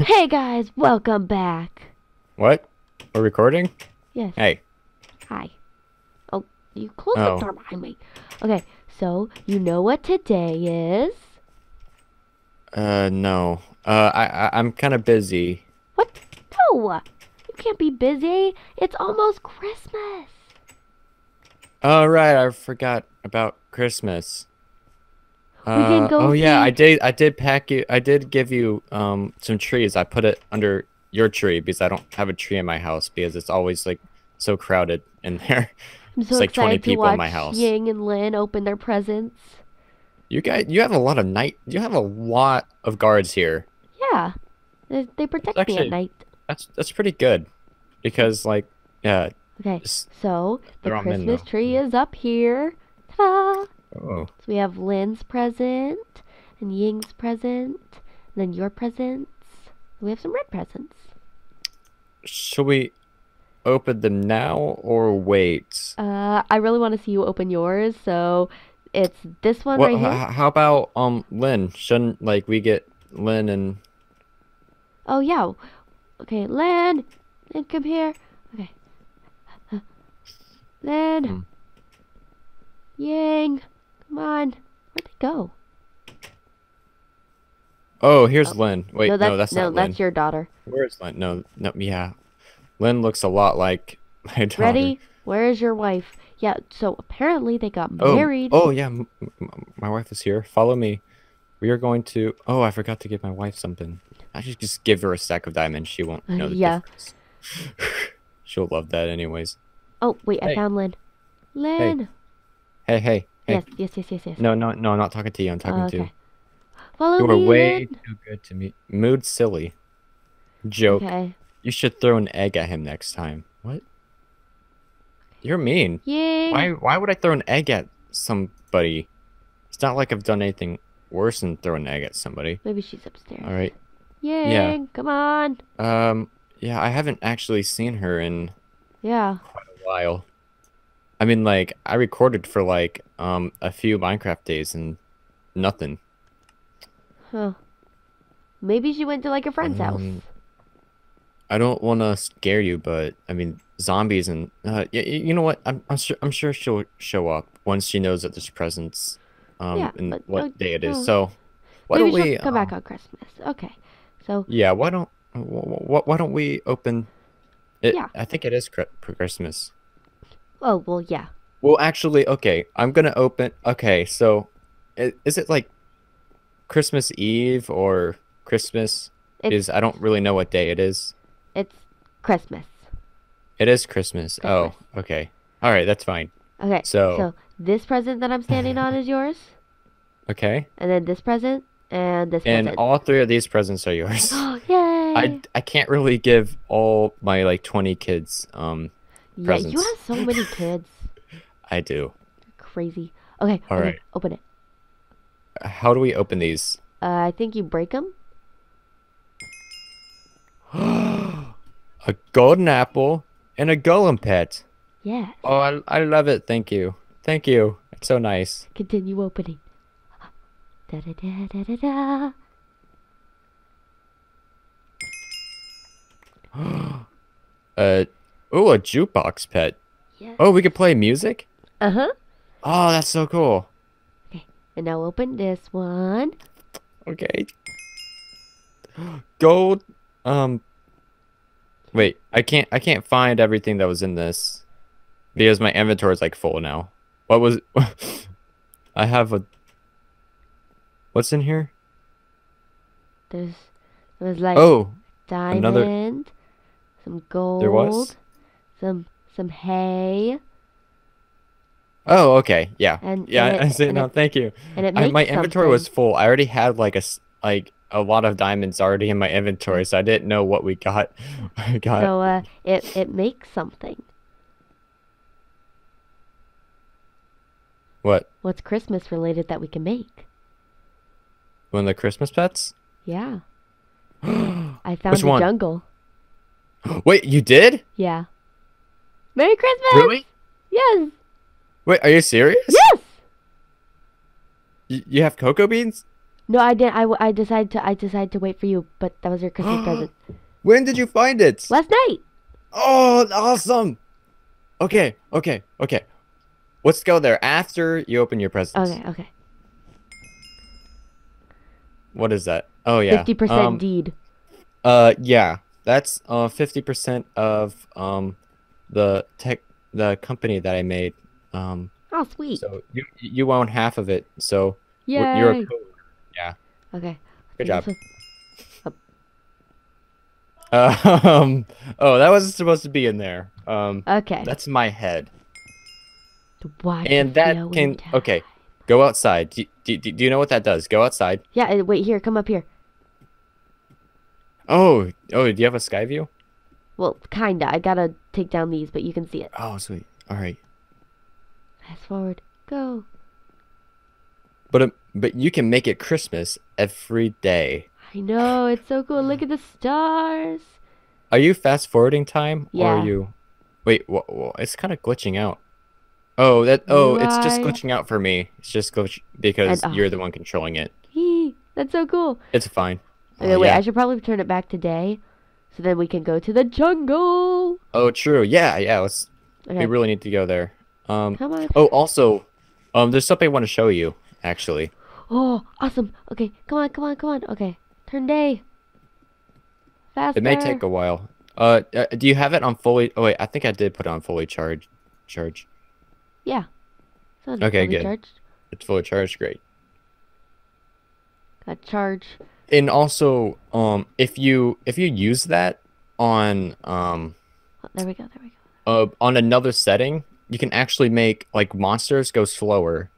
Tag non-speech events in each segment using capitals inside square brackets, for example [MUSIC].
hey guys, welcome back. What? We're recording? Yes. Hey. Hi. Oh, you close Oh. the door behind me. Okay, so you know what today is? Uh, no. Uh, I, I I'm kind of busy. What? No, you can't be busy. It's almost Christmas. Oh right, I forgot about Christmas. Uh, [LAUGHS] oh yeah, I did. I did pack you. I did give you um some trees. I put it under your tree because I don't have a tree in my house because it's always like so crowded in [LAUGHS] there. I'm so like 20 people in my house. Ying and Lin open their presents. You guys, you have a lot of night. You have a lot of guards here. Yeah, they, they protect me at night. That's that's pretty good, because like yeah. Okay, so the Christmas tree is up here. Ta-da! Oh. So we have Lynn's present and Ying's present, and then your presents. We have some red presents. Should we open them now or wait? Uh, I really want to see you open yours, so it's this one What? right here. how about um Lynn? Shouldn't like we get Lynn and Oh yeah. Okay, Lynn, Lynn, come here. Okay. Lynn. Hmm. Ying, come on. Where'd they go? oh here's Lynn. Wait, no, no, that's that's, no, not that's Lynn. your daughter. Where's Lynn? No, no, yeah, Lynn looks a lot like [LAUGHS] my daughter. Ready? Where is your wife? Yeah. So apparently they got Oh, married. oh yeah, m- m- my wife is here. Follow me. We are going to. Oh, I forgot to give my wife something. I should just give her a stack of diamonds. She won't Uh, know the yeah. difference. [LAUGHS] She'll love that anyways. Oh wait, I found Lynn. Lynn. Hey, hey, hey. Yes, yes, yes, yes, yes. No, no, no, I'm not talking to you. I'm talking Oh, to. okay. Follow You are me. way too good to me. Mood silly. Joke. Okay. You should throw an egg at him next time. What? You're mean. Ying. Why why would I throw an egg at somebody? It's not like I've done anything worse than throw an egg at somebody. Maybe she's upstairs. All right. Yay. Yeah. come on. Um yeah, I haven't actually seen her in Yeah. quite a while. I mean like I recorded for like um a few Minecraft days and nothing. Huh. Maybe she went to like a friend's house. Um, I don't want to scare you, but I mean zombies and uh, y- y- you know what? I'm I'm sure I'm sure she'll show up once she knows that there's presents, um, Yeah, and but, what uh, day it is. no. So why don't we? come back um, on Christmas. Okay. So Yeah, why don't wh- wh- why don't we open? It, Yeah. I think it is Christmas. Oh well yeah. Well, actually, okay, I'm gonna open. Okay, so is it like Christmas Eve or Christmas? It's Is I don't really know what day it is. it's Christmas. It is Christmas. Oh, okay. All right, that's fine. Okay. So- so this present that I'm standing on is yours, [LAUGHS] Okay. and then this present and this And present. all three of these presents are yours. [GASPS] Oh, yay! I, I can't really give all my like 20 kids. Um, yeah, you have so many kids. I do. Crazy. Okay. All okay, right. Open it. How do we open these? Uh, I think you break them. [GASPS] A golden apple and a golem pet. Yeah. Oh, I, I love it. Thank you. Thank you. It's so nice. Continue opening. Da da da da da da. [GASPS] Uh, oh, a jukebox pet. Yes. Oh, we could play music? Uh huh. Oh, that's so cool. And now open this one. Okay. [GASPS] Gold. Um. Wait, I can't. I can't find everything that was in this because my inventory is like full now. What was? [LAUGHS] I have a. What's in here? There's there's like Oh, diamond, another- some gold, there was. Some some hay, Oh, okay. Yeah. And- yeah. and it- [LAUGHS] I see. and No, it thank you. and it I, my inventory was full. I already had like a like a lot of diamonds already in my inventory, so I didn't know what we got. [LAUGHS] I got. So uh, it it makes something. what? What's Christmas related that we can make? One of the Christmas pets? Yeah. [GASPS] I found Which a one? jungle. Wait, you did? Yeah. Merry Christmas! Really? Yes. Wait, are you serious? Yes. Y- you have cocoa beans? No, I didn't. I, I decided to I decided to wait for you, but that was your Christmas [GASPS] present When did you find it? last night. Oh, awesome. Okay, okay, okay. Let's go there after you open your presents. Okay, okay. What is that? Oh yeah. Fifty percent Um, deed. Uh, yeah. That's uh fifty percent of um the tech the company that I made. Um, Oh, sweet. so you you own half of it. So Yay. you're a co- okay. Good job. was- [LAUGHS] Um. Oh, that wasn't supposed to be in there. Um. Okay. That's my head. Watch And that can tide. okay. Go outside. Do, do, do you know what that does? Go outside. Yeah. uh, Wait here. Come up here. Oh, oh. Do you have a sky view? Well, kinda. I gotta take down these, but you can see it. Oh, sweet. All right. Fast forward. Go. But um, but you can make it Christmas every day. I know. It's so cool. Look at the stars. Are you fast forwarding time or are you? Wait, wha wha- it's kind of glitching out. Oh, that. Oh, it's just glitching out for me. It's just glitch because And- oh. you're the one controlling it. Hee. That's so cool. It's fine. Okay, Oh, wait. yeah. I should probably turn it back to day, so then we can go to the jungle. Oh, true. Yeah, yeah. Let's. Okay. We really need to go there. Um. Come on. Oh, also, um, there's something I want to show you. Actually, Oh, awesome. Okay, come on, come on, come on. Okay, turn day. Faster. it may take a while. Uh, uh, do you have it on fully? Oh wait, I think I did put it on fully charged. Charge. Yeah. Okay, fully good. Charged. It's fully charged. Great. Got charge. And also, um, if you if you use that on um Oh, there we go. There we go. uh on another setting, you can actually make like monsters go slower,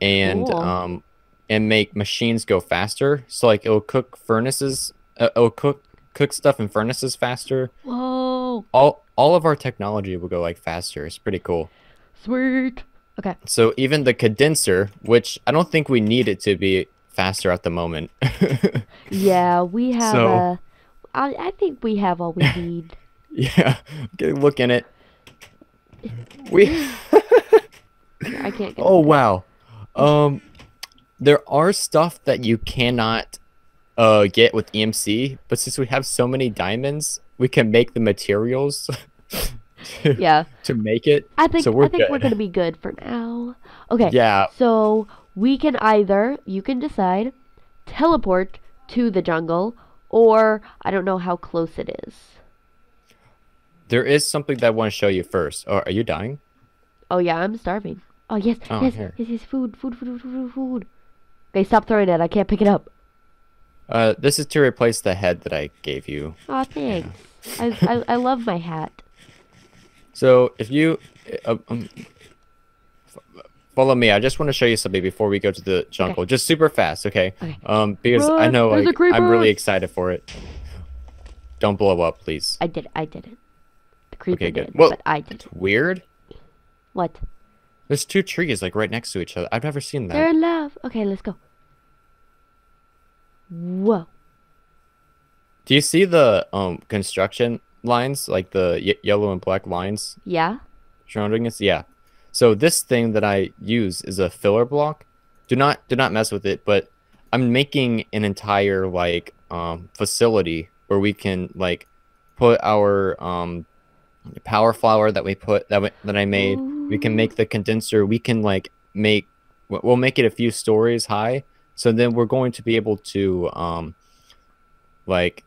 and Cool. um and make machines go faster. So like it'll cook furnaces. Uh, it'll cook cook stuff in furnaces faster. Whoa, All all of our technology will go like faster. It's pretty cool. sweet. Okay. So even the condenser, which I don't think we need it to be faster at the moment. [LAUGHS] Yeah, we have. So- uh, I I think we have all we [LAUGHS] need. yeah, look in it. We. [LAUGHS] I can't get. oh wow. Um, there are stuff that you cannot uh get with EMC, but since we have so many diamonds, we can make the materials to, Yeah, to make it. I think So we're I think we're gonna be good for now. Okay. Yeah. So we can either you can decide teleport to the jungle, or I don't know how close it is. There is something that I want to show you first. Oh, are you dying? Oh yeah, I'm starving. Oh yes, Oh, yes, here. yes, yes, food, food, food, food, food, food. Okay, stop throwing it. I can't pick it up. Uh, this is to replace the head that I gave you. Oh, thanks. I, I I love my hat. So if you uh, um, follow me, I just want to show you something before we go to the jungle. Just super fast, okay? Okay. Um, because I know like, I'm really excited for it. Don't blow up, please. I did it. I did it. The creeper Okay, good. did, Well- but I did. It's weird. What? There's two trees like right next to each other. I've never seen that. They're in love. Okay, let's go. Whoa. Do you see the um construction lines, like the y- yellow and black lines Yeah. surrounding us? Yeah. So this thing that I use is a filler block. Do not do not mess with it, but I'm making an entire like um facility where we can like put our um power flower that we put that we, that I made. We can make the condenser. We can like make we- we'll make it a few stories high. So then we're going to be able to um like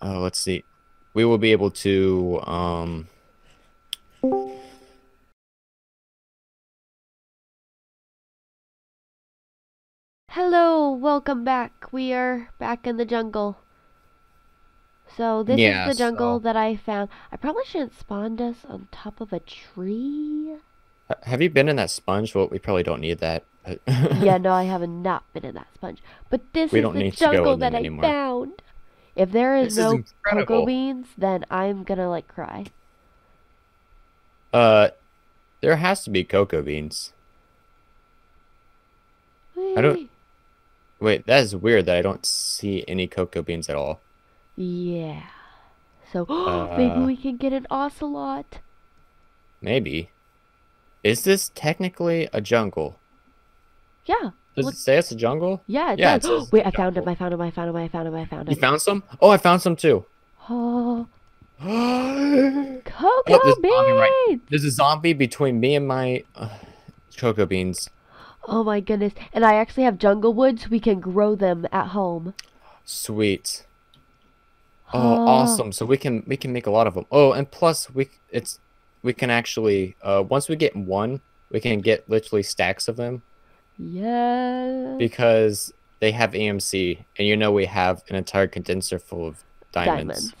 uh, let's see. We will be able to um Hello, welcome back. We are back in the jungle. So this Yeah, is the jungle so- that I found. I probably shouldn't spawn us on top of a tree. Have you been in that sponge? Well, we probably don't need that. [LAUGHS] yeah, no, I have not been in that sponge. But this We is don't the need jungle that I anymore. found. If there is This no incredible. cocoa beans, then I'm gonna like cry. Uh, there has to be cocoa beans. I don't- Whee! Wait, that is weird that I don't see any cocoa beans at all. Yeah. So [GASPS] maybe Uh, we can get an ocelot. Maybe. Is this technically a jungle? Yeah, Does Look- it say it's a jungle? Yeah, it Yeah, does. says [GASPS] Wait, I found him. I found him. I found him. I found him. I found him. You found some? Oh, I found some too. [GASPS] Oh, There's cocoa there's zombie right- beans. a zombie between me and my uh, cocoa beans. Oh my goodness! And I actually have jungle woods. so we can grow them at home. Sweet. Oh, Oh. awesome! So we can we can make a lot of them. Oh, and plus we it's we can actually uh once we get one, we can get literally stacks of them Yeah. because they have EMC, and you know we have an entire condenser full of diamonds. diamonds.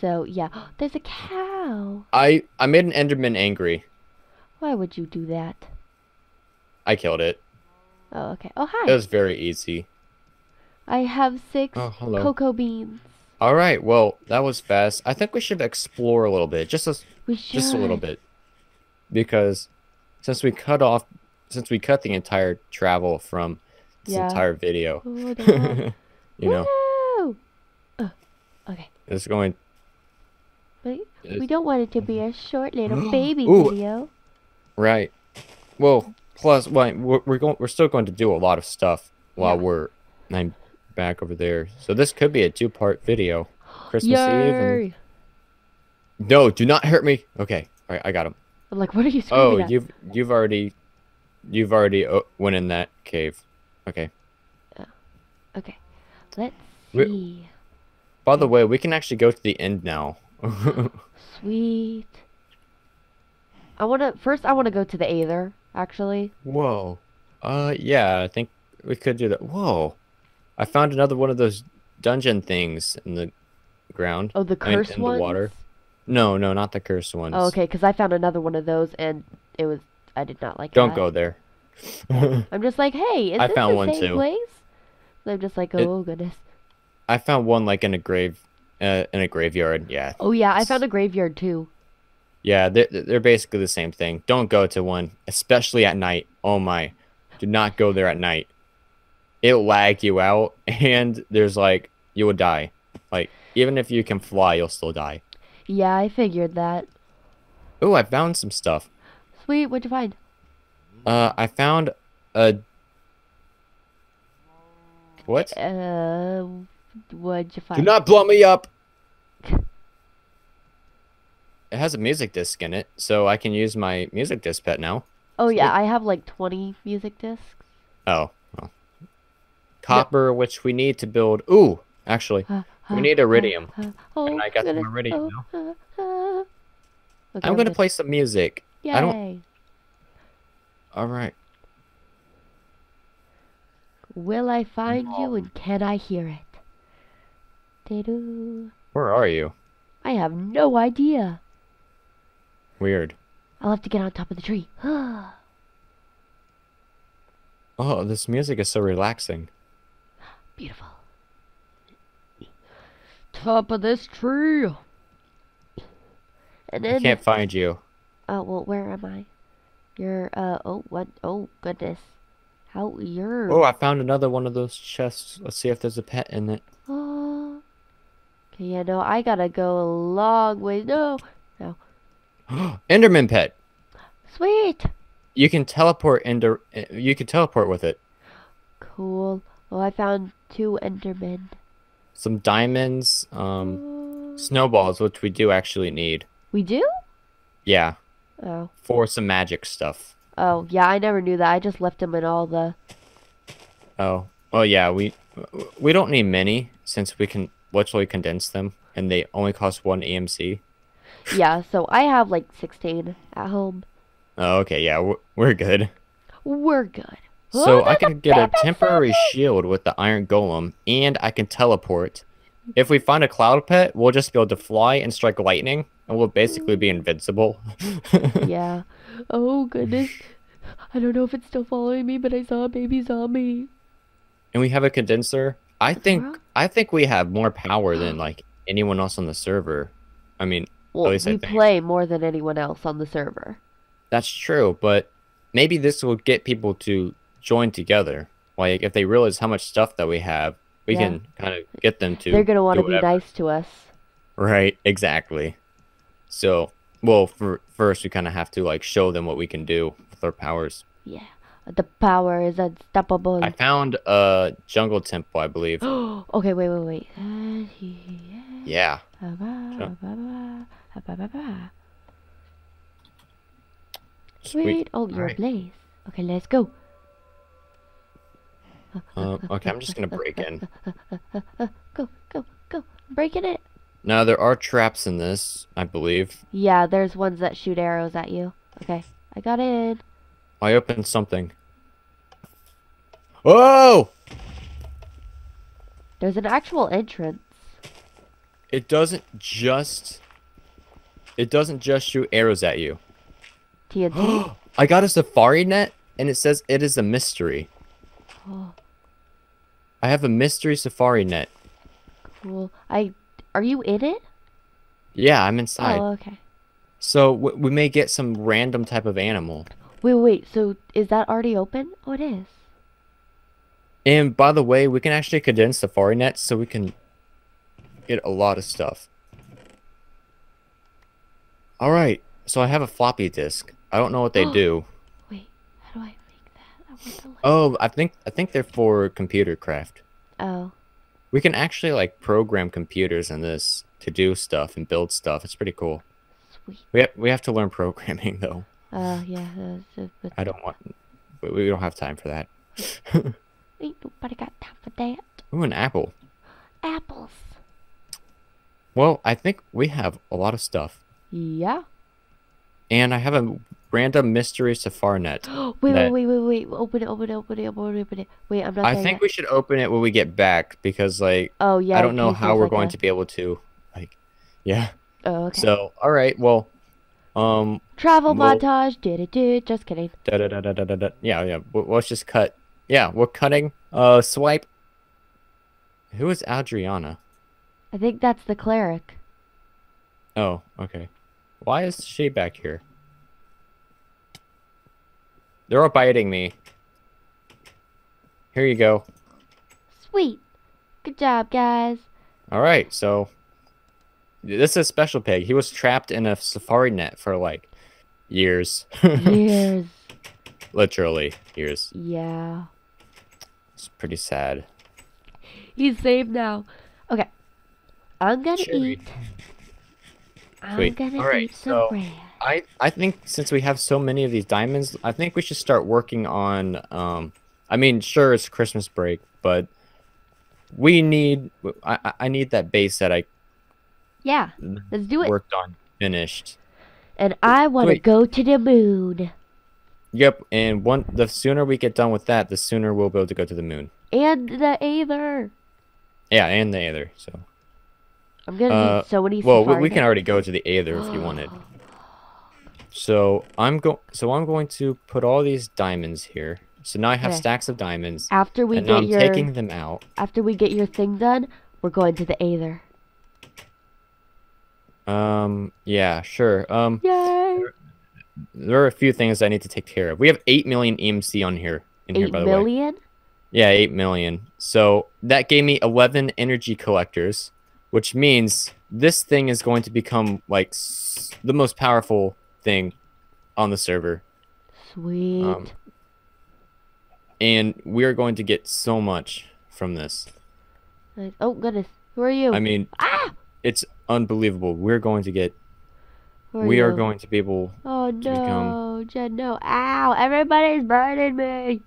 So yeah, there's a cow. I I made an Enderman angry. Why would you do that? I killed it. Oh, okay. Oh, hi. It was very easy. I have six Oh, cocoa beans. All right. Well, that was fast. I think we should explore a little bit, just a We should. just a little bit, because since we cut off, since we cut the entire travel from this Yeah. entire video, Oh, [LAUGHS] you know! Uh, okay. it's going. But we don't want it to be a short little [GASPS] baby Ooh. video. Right. Well, plus, well, we're, we're going. We're still going to do a lot of stuff while Yeah. we're. I'm back over there, so this could be a two-part video. Christmas Eve. And... No, do not hurt me. Okay. All right, I got him. I'm like, what are you Oh, at? you've you've already, you've already uh, went in that cave. Okay. Okay. Let's We- see. By the way, we can actually go to the end now. [LAUGHS] Sweet. I want to first. I want to go to the Aether. Actually. Whoa. Uh, yeah, I think we could do that. Whoa. I found another one of those dungeon things in the ground. Oh, the I mean, cursed in the water. No, no, not the cursed ones. Oh, okay. Because I found another one of those, and it was. I did not like. Don't that. go there. [LAUGHS] I'm just like, hey, is I this found the one same too. place? And I'm just like, It- oh goodness. I found one like in a grave, uh, in a graveyard. Yeah, Oh yeah, I found a graveyard too. Yeah, they're they're basically the same thing. Don't go to one, especially at night. Oh my, do not go there at night. It'll lag you out, [LAUGHS] and there's like you will die. Like even if you can fly, you'll still die. Yeah, I figured that. Oh, I found some stuff. Sweet, what'd you find? Uh, I found a what? Uh, what'd you find? Do not blow me up. It has a music disc in it, so I can use my music disc pet now. oh yeah. I have like 20 music discs. Oh, well. Copper, which we need to build. Ooh, actually, Uh, we need iridium. uh, uh, oh, And I got some goodness, iridium oh, uh. Okay, I'm gonna just- play some music. Yay. I don't- All right. Will I find you and can I hear it? Where are you? I have no idea. Weird. I'll have to get on top of the tree. [GASPS] Oh, this music is so relaxing. Beautiful. Top of this tree. And then I can't find you. oh well, where am I? You're uh oh what? Oh goodness, how you're. Oh, I found another one of those chests. Let's see if there's a pet in it. Oh. [GASPS] Okay, yeah, no, I gotta go a long way. No, no, [GASPS] Enderman pet. sweet, You can teleport into. You can teleport with it. cool. Oh, I found two Endermen. Some diamonds, um, snowballs, which we do actually need. We do? Yeah, Oh, for some magic stuff. oh, yeah. I never knew that. I just left them in all the. Oh, Oh yeah. We we don't need many since we can literally condense them, and they only cost one EMC. Yeah, so I have like 16 at home. Oh, okay. Yeah, we're, we're good. We're good. So Oh, I can get a temporary shield with the iron golem, and I can teleport. If we find a cloud pet, we'll just be able to fly and strike lightning, and we'll basically be invincible. [LAUGHS] Yeah. Oh goodness. I don't know if it's still following me, but I saw a baby zombie. and we have a condenser. I Huh? think I think we have more power than like anyone else on the server. I mean, Well, we think. play more than anyone else on the server. that's true, but maybe this will get people to join together. Like if they realize how much stuff that we have, we Yeah. can kind of get them to. They're gonna want to be nice to us. Right, exactly. So, well, for first we kind of have to like show them what we can do with our powers. Yeah. The power is unstoppable. I found a jungle temple, I believe. Oh [GASPS] okay, wait, wait, wait. Uh, yeah. Sweet. Oh, your Alright. place. Okay, let's go. Um, okay, I'm just gonna break in. Go, go, go. Breaking it. Now there are traps in this, I believe. Yeah, there's ones that shoot arrows at you. Okay, I got in. I opened something. Oh! There's an actual entrance. It doesn't just. It doesn't just shoot arrows at you. TNT. [GASPS] I got a safari net, and it says it is a mystery. [GASPS] I have a mystery safari net. cool. I. Are you in it? Yeah, I'm inside. Oh, okay. So w- we may get some random type of animal. Wait, wait. So is that already open? Oh, it is. And by the way, we can actually condense safari nets so we can get a lot of stuff. All right, so I have a floppy disk. I don't know what they [GASPS] do. Wait, how do I make that? I want to. Like... Oh, I think I think they're for computer craft. Oh. We can actually like program computers in this to do stuff and build stuff. It's pretty cool. Sweet. We have, we have to learn [LAUGHS] programming though. Uh, yeah. Uh, but I don't want. We, we don't have time for that. [LAUGHS] ain't nobody got time for that. Ooh, an apple. Apples. Well, I think we have a lot of stuff, Yeah. and I have a random mystery safari net. [GASPS] wait, wait, That- wait, wait, wait. Open it, open it, open it, open it, open it. Wait, I'm not I think we should open it when we get back because, like, Oh, yeah. I don't know how we're like, going a- to be able to, like, yeah. Oh, okay. So, all right, well, um, Travel well- montage. Did it, did. Just kidding. da da da da da da. da. Yeah, yeah. Let's just cut. Yeah, we're cutting. Uh, swipe. Who is Adriana? I think that's the cleric. Oh, okay. Why is she back here? They're all biting me. Here you go. Sweet. Good job, guys. All right, so this is a Special Pig. He was trapped in a safari net for like years, [LAUGHS] Years. literally years. yeah. It's pretty sad. He's safe now. Okay. I'm gonna Cherry. eat. I'm gonna All right, some so- bread. I I think since we have so many of these diamonds, I think we should start working on. Um, I mean, sure, it's Christmas break, but we need. I I- I need that base that I Yeah. Let's do it. worked on finished. And I want to go to the moon. Yep, and one the sooner we get done with that, the sooner we'll be able to go to the moon. And the Aether. Yeah, and the Aether. So, I'm gonna Uh, need so many well, we, we can already go to the Aether if you wanted. [GASPS] So I'm go. So I'm going to put all these diamonds here. So now I have Okay. stacks of diamonds, After we and get I'm your taking them out. after we get your thing done, we're going to the Aether. Um, yeah, sure. Um, Yay! there are a few things I need to take care of. We have eight million EMC on here. In here, Eight by the way. Yeah, 8 million. So that gave me 11 energy collectors, which means this thing is going to become like s- the most powerful thing on the server. Sweet. Um, and we are going to get so much from this. Oh goodness. Who are you? I mean, ah! it's unbelievable. We're going to get, are we are going to be able, Oh become- no, Jen, no. Ow! Everybody's burning me.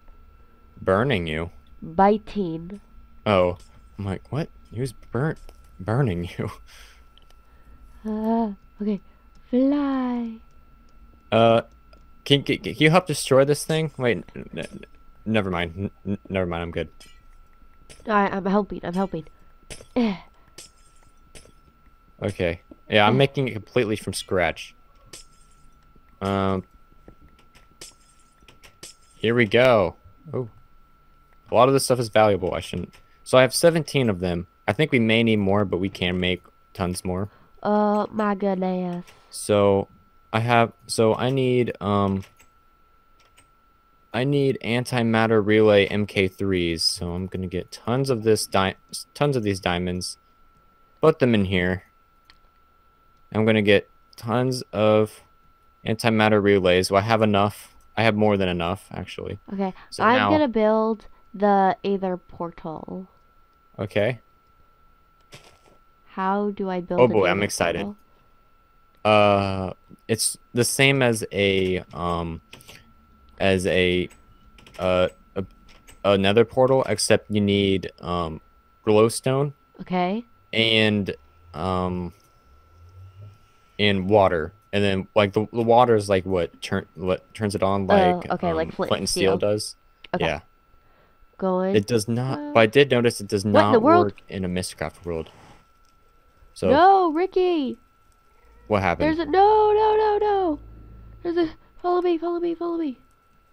burning you. Biting. Oh, I'm like, what? Who's burnt, burning you? Ah, [LAUGHS] okay. Fly. Uh, can, can, can you help destroy this thing? Wait, never mind. N- never mind. I'm good. I, I'm helping. I'm helping. [CLEARS THROAT] Okay. Yeah, I'm making it completely from scratch. Um. Here we go. Oh. A lot of this stuff is valuable. I shouldn't. So I have 17 of them. I think we may need more, but we can make tons more. Oh my goodness. So I have. So I need. Um. I need antimatter relay MK3s. So I'm gonna get tons of this di- tons of these diamonds. Put them in here. I'm gonna get tons of antimatter relays. Well, I have enough. I have more than enough actually. Okay, So I'm now, gonna build the Aether portal. okay. How do I build? Oh boy, I'm excited. Uh, it's the same as a um, as a uh a, a Nether portal, except you need um glowstone Okay. and um and water, and then like the, the water is like what turn what turns it on like Oh, okay, like um, flint and steel steel. does. Okay. Yeah, Going. it does not. Uh, but I did notice it does what in the not world? work in a Mystcraft world. So no, Ricky. what happened? There's a no, no, no, no. There's a follow me, follow me, follow me.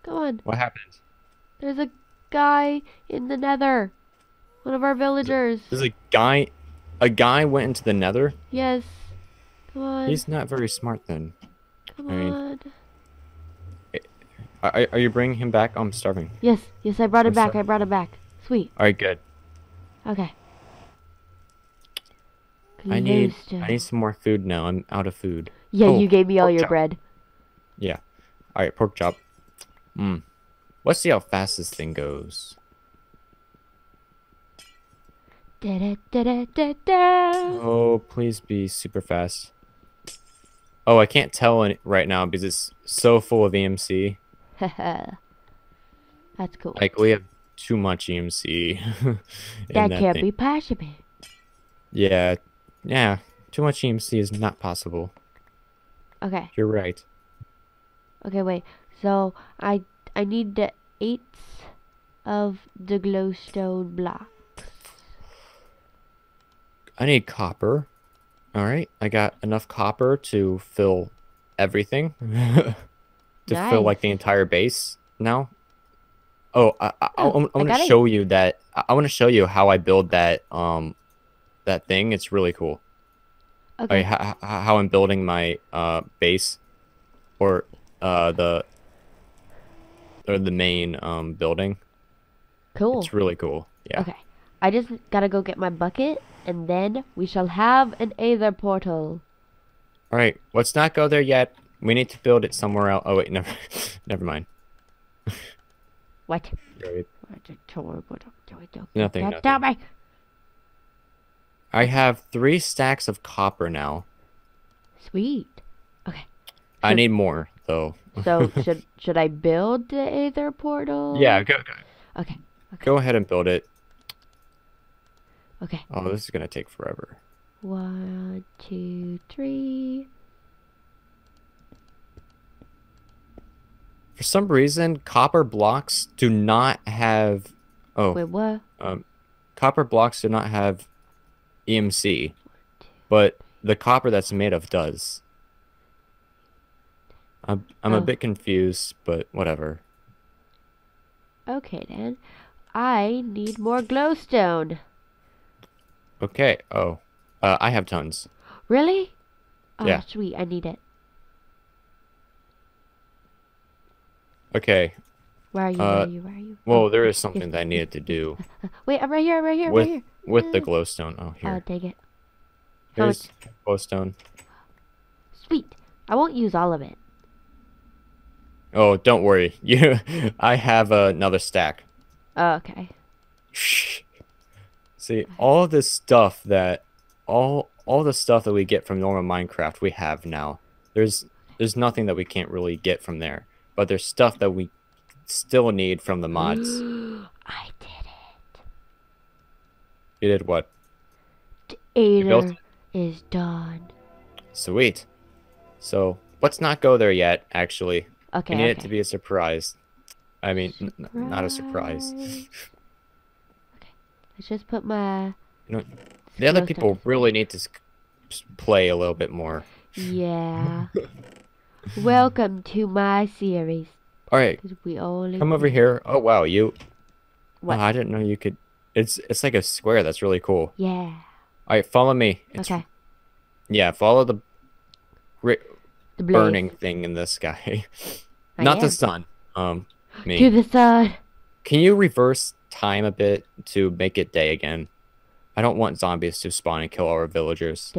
Come on. What happened? There's a guy in the Nether. One of our villagers. There's a guy. A guy went into the Nether. Yes. Come on. He's not very smart then. Come I mean- on. Are, are- you bringing him back? I'm starving. Yes, yes, I brought him I'm back. sorry. I brought him back. Sweet. All right, good. Okay. I need. I need some more food now. I'm out of food. Yeah, Oh, you gave me all your chop. bread. Yeah. All right, pork chop. Hmm. Let's see how fast this thing goes. Da da da. Oh, please be super fast. Oh, I can't tell right now because it's so full of EMC. Haha. [LAUGHS] That's cool. Like we have too much EMC. [LAUGHS] that that can't thing. be possible. Yeah, yeah. Too much EMC is not possible. Okay. You're right. Okay, wait. So I I need the eights of the glowstone blocks. I need copper. All right, I got enough copper to fill everything. [LAUGHS] to fill like the entire base now. Oh, I, I, I, Oh, I I'm gonna show you that. I, I want to show you how I build that um, that thing. It's really cool. Okay. Like, how, how I'm building my uh base, or uh the or the main um building. cool. It's really cool. Yeah. Okay. I just gotta go get my bucket, and then we shall have an Aether portal. All right, let's not go there yet. We need to build it somewhere else. Oh wait, [LAUGHS] never, never mind. What? Nothing. Nothing, Don't tell me. I have three stacks of copper now. Sweet. Okay. I Should- need more though. So [LAUGHS] should should I build the Aether portal? yeah, go, go Okay. go ahead and build it. Okay. Oh, this is gonna take forever. One, two, three. For some reason, copper blocks do not have. Oh, Wait, what? um, copper blocks do not have EMC, but the copper that's made of does. I'm I'm Oh. a bit confused, but whatever. Okay then. I need more glowstone. Okay. Oh, uh, I have tons. Really? Oh, Yeah. sweet. I need it. Okay. Where are you? Where Uh, are you? Where are you? Well, Oh, there is something yes, that I needed to do [LAUGHS] Wait, I'm right here. I'm right here. I'm with right here. With the Uh, glowstone. Oh, here. Oh, here. dang it. Here's glowstone. Sweet. I won't use all of it. Oh, don't worry. [LAUGHS] You, I have another stack. Oh, okay. See, all this stuff that all all the stuff that we get from normal Minecraft we have now. There's there's nothing that we can't really get from there. But there's stuff that we still need from the mods. [GASPS] I did. You did what? Aether is done. Sweet. So let's not go there yet, actually. Okay. I need okay. it to be a surprise. I mean, n- not a surprise. [LAUGHS] okay, Let's just put my. You know, The other people really need to play a little bit more. Yeah. [LAUGHS] Welcome to my series. All right. we only. come over here. Oh wow, you. What? Oh, I didn't know you could. It's it's like a square. That's really cool. Yeah. All right, follow me. It's, Okay. Yeah, follow the The burning thing in the sky. [LAUGHS] Not the sun. Um, me. To the sun. Can you reverse time a bit to make it day again? I don't want zombies to spawn and kill our villagers.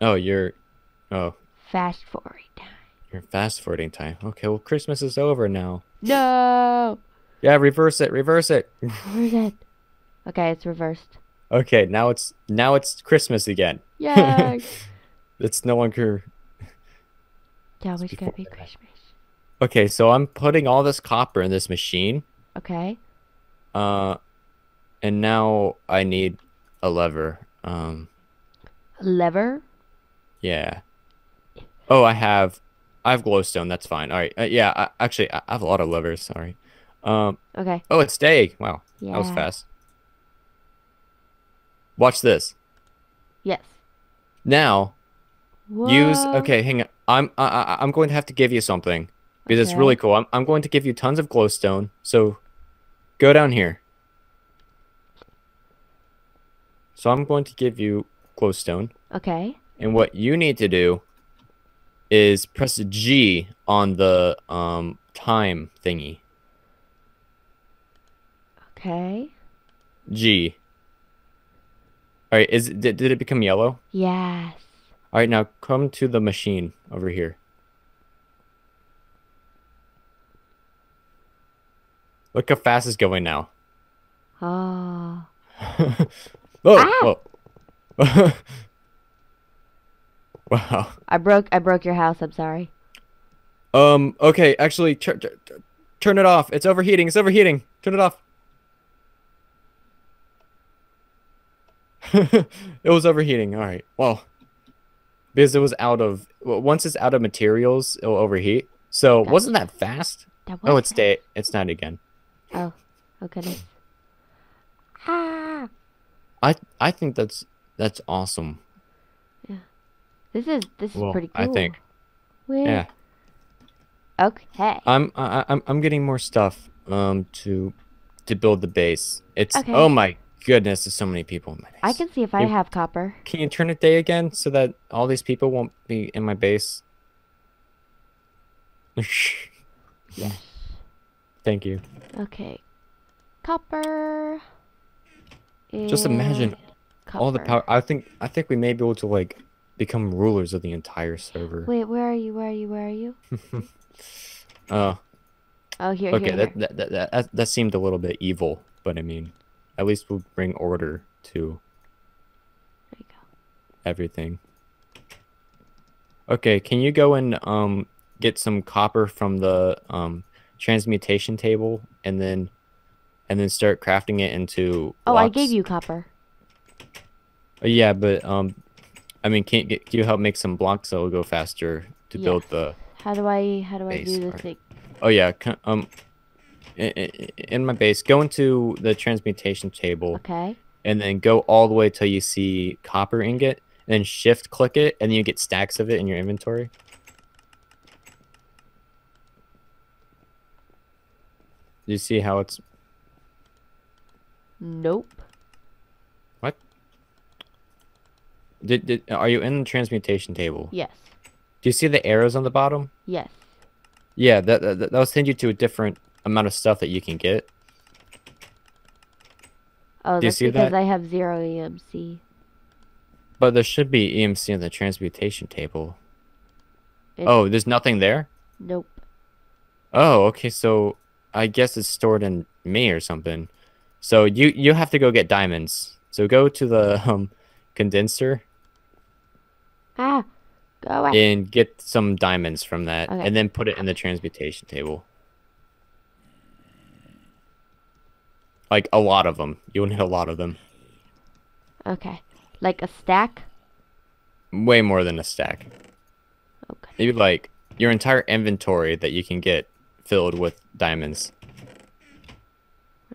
Oh, you're. Oh, Fast forward. You're fast forwarding time. Okay, well, Christmas is over now. No. Yeah, reverse it. Reverse it. [LAUGHS] Where's it? Okay, it's reversed. okay, now it's now it's Christmas again. Yeah. [LAUGHS] It's no longer. Me it's gonna be. Christmas. Okay, so I'm putting all this copper in this machine. Okay. Uh, and now I need a lever. Um, Lever. yeah. Oh, I have, I have glowstone. That's fine. All right. Uh, yeah. I, actually, I have a lot of levers. Sorry. Um. Okay. Oh, it's day. Wow, Yeah. that was fast. Watch this. Yes. Now use. Okay, hang on. I'm I, I, I'm going to have to give you something because it's really cool. I'm I'm going to give you tons of glowstone. So, go down here. So I'm going to give you glowstone. Okay. And what you need to do is press G on the um, time thingy. Okay. G. All right, is did, did it become yellow? Yes. All right, now come to the machine over here. Look how fast it's going now. Oh. oh, [LAUGHS] whoa. [LAUGHS] [LAUGHS] wow. I broke. I broke your house. I'm sorry. Um. Okay. Actually, tur- tur- tur- turn it off. It's overheating. It's overheating. Turn it off. [LAUGHS] it was overheating. All right. Well, because it was out of. Once it's out of materials, it'll overheat. So Gotcha. wasn't that fast? That was Oh, it's day. It's not again. Oh. Oh goodness. Ah. I I think that's that's awesome. This is this is Well, pretty cool. I think. Where- Yeah. Okay. I'm I, I'm I'm getting more stuff um to to build the base. It's Okay. oh my goodness, there's so many people in my base. I can see if I You- have copper. Can you turn it day again so that all these people won't be in my base? [LAUGHS] Yes. Thank you. Okay. Copper. Just imagine and All the power. I think I think we may be able to like become rulers of the entire server. Wait, where are you? Where are you? Where are you? Uh, [LAUGHS] Oh, here, okay, here, that, here. that, that that that that seemed a little bit evil, but I mean, at least we'll bring order to There you go. everything. Okay, can you go and um get some copper from the um transmutation table and then and then start crafting it into Oh, I gave you copper. Uh, Yeah, but um I mean, can you, can you help make some blocks that'll go faster to build Yes. the How do I? How do I do this thing? Oh yeah, um in my base, go into the transmutation table Okay. and then go all the way till you see copper ingot and then shift click it and then you get stacks of it in your inventory. Do you see how it's Nope. Did, did are you in the transmutation table? Yes. Do you see the arrows on the bottom? Yes. Yeah, that, that that'll send you to a different amount of stuff that you can get. Oh, Do you that's see because that? I have zero EMC. But there should be EMC in the transmutation table. It- Oh, there's nothing there? Nope. Oh, okay. So I guess it's stored in me or something. So you you have to go get diamonds. So go to the [LAUGHS] um condenser Ah, go away. and get some diamonds from that, Okay. and then put it in the transmutation table. Like a lot of them. You'll need a lot of them. Okay. Like a stack. Way more than a stack. Okay. Maybe like your entire inventory that you can get filled with diamonds.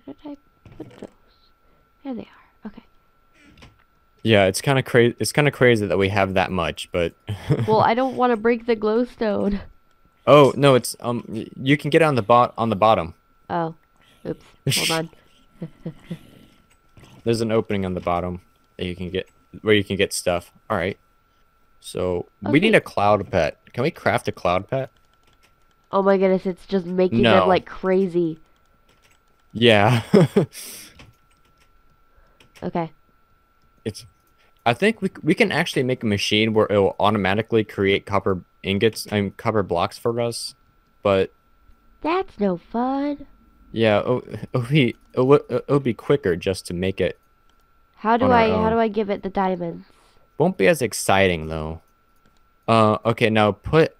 Where did I put those? There they are. Okay. Yeah, it's kind of crazy. It's kind of crazy that we have that much, but [LAUGHS] Well, I don't want to break the glowstone. oh no, it's um you can get it on the bot on the bottom. Oh. Oops. Hold on. [LAUGHS] There's an opening on the bottom that you can get where you can get stuff. All right. So we need a cloud pet. Can we craft a cloud pet? Oh my goodness, it's just making No. them like crazy. Yeah. [LAUGHS] Okay. it's I think we, we can actually make a machine where it will automatically create copper ingots and copper blocks for us. But That's no fun. yeah, it'll, [LAUGHS] it'll be it'll, it'll be quicker just to make it. How do I how do I give it the diamonds? Won't be as exciting though. Uh, okay, now put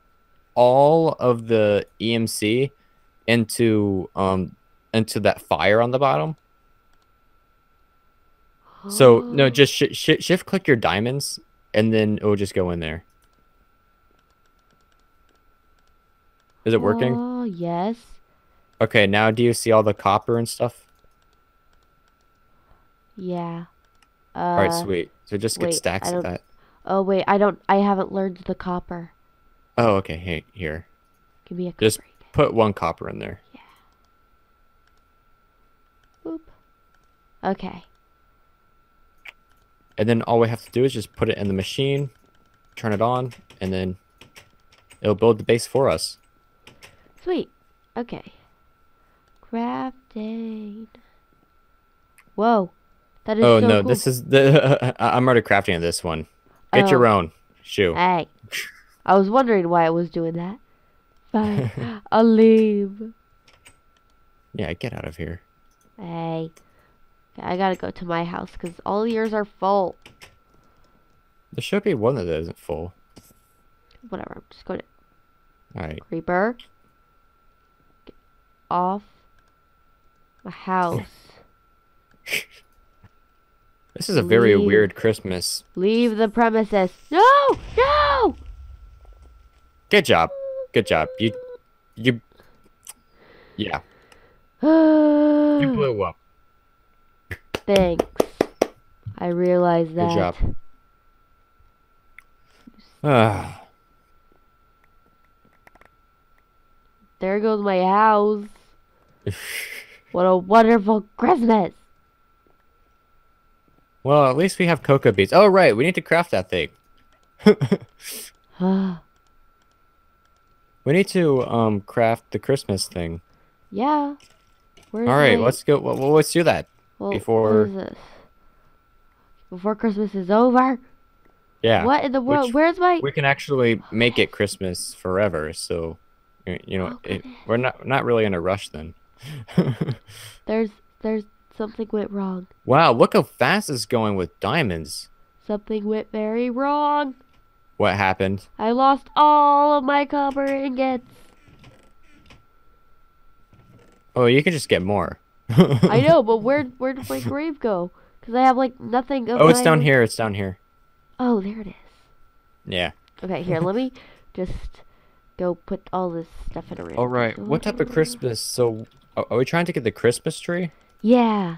all of the EMC into um into that fire on the bottom. So no, just sh- sh- shift click your diamonds, and then it will just go in there. Is it working? Oh yes. Okay, now do you see all the copper and stuff? Yeah. Uh, all right, sweet. So just get wait, stacks of that. Oh wait, I don't. I haven't learned the copper. Oh, okay. Hey, here. Give me a. Just-. Put one copper in there. Yeah. Boop. Okay. And then all we have to do is just put it in the machine, turn it on, and then it'll build the base for us. Sweet. Okay. Crafting. Whoa. That is oh so no, cool. this is the [LAUGHS] I- I'm already crafting this one. Get your Oh. own shoe. Hey. I was wondering why it was doing that. Fine. [LAUGHS] I'll leave. Yeah, get out of here. Hey. I gotta go to my house because all yours are full. There should be one that isn't full. Whatever. I'm just going to. All right. Creeper. Get off my house. [LAUGHS] This is a very weird Christmas. Leave the premises. No! No! Good job. Good job. You you Yeah, [SIGHS] you blew up. I realize that. Good job. Ah, [SIGHS] There goes my house. [SIGHS] What a wonderful Christmas. well, at least we have cocoa beans. Oh right, we need to craft that thing. [SIGHS] we need to um craft the Christmas thing. yeah. Where's All right, my- let's go. Well, let's do that. Well, before- What is this? Before Christmas is over? Yeah. What in the world? which Where's my. We can actually make it Christmas forever. So, you know, Oh, it, we're not not really in a rush then. [LAUGHS] There's. There's. Something went wrong. wow, look how fast it's going with diamonds. Something went very wrong. What happened? I lost all of my copper ingots. Oh, you can just get more. I know, but where [LAUGHS] where did my grave go? Because I have like nothing. Of Oh, it's my down here. It's down here. Oh, there it is. Yeah. Okay, here, let me [LAUGHS] just go put all this stuff in a room. All right. What type of Christmas? So, are are we trying to get the Christmas tree? Yeah.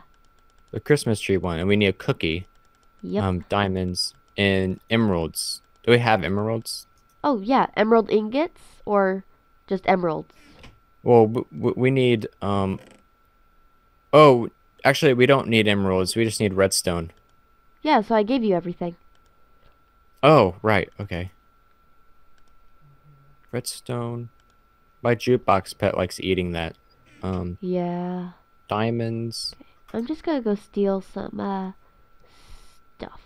The Christmas tree one, and we need a cookie, Yep. um, diamonds, and emeralds. Do we have emeralds? oh, yeah. Emerald ingots or just emeralds? Well, w- w- we need um. Oh, actually, we don't need emeralds. We just need redstone. Yeah, so I gave you everything. Oh, right. Okay. Redstone. My jukebox pet likes eating that. Um, Yeah. diamonds. I'm just gonna go steal some uh stuff.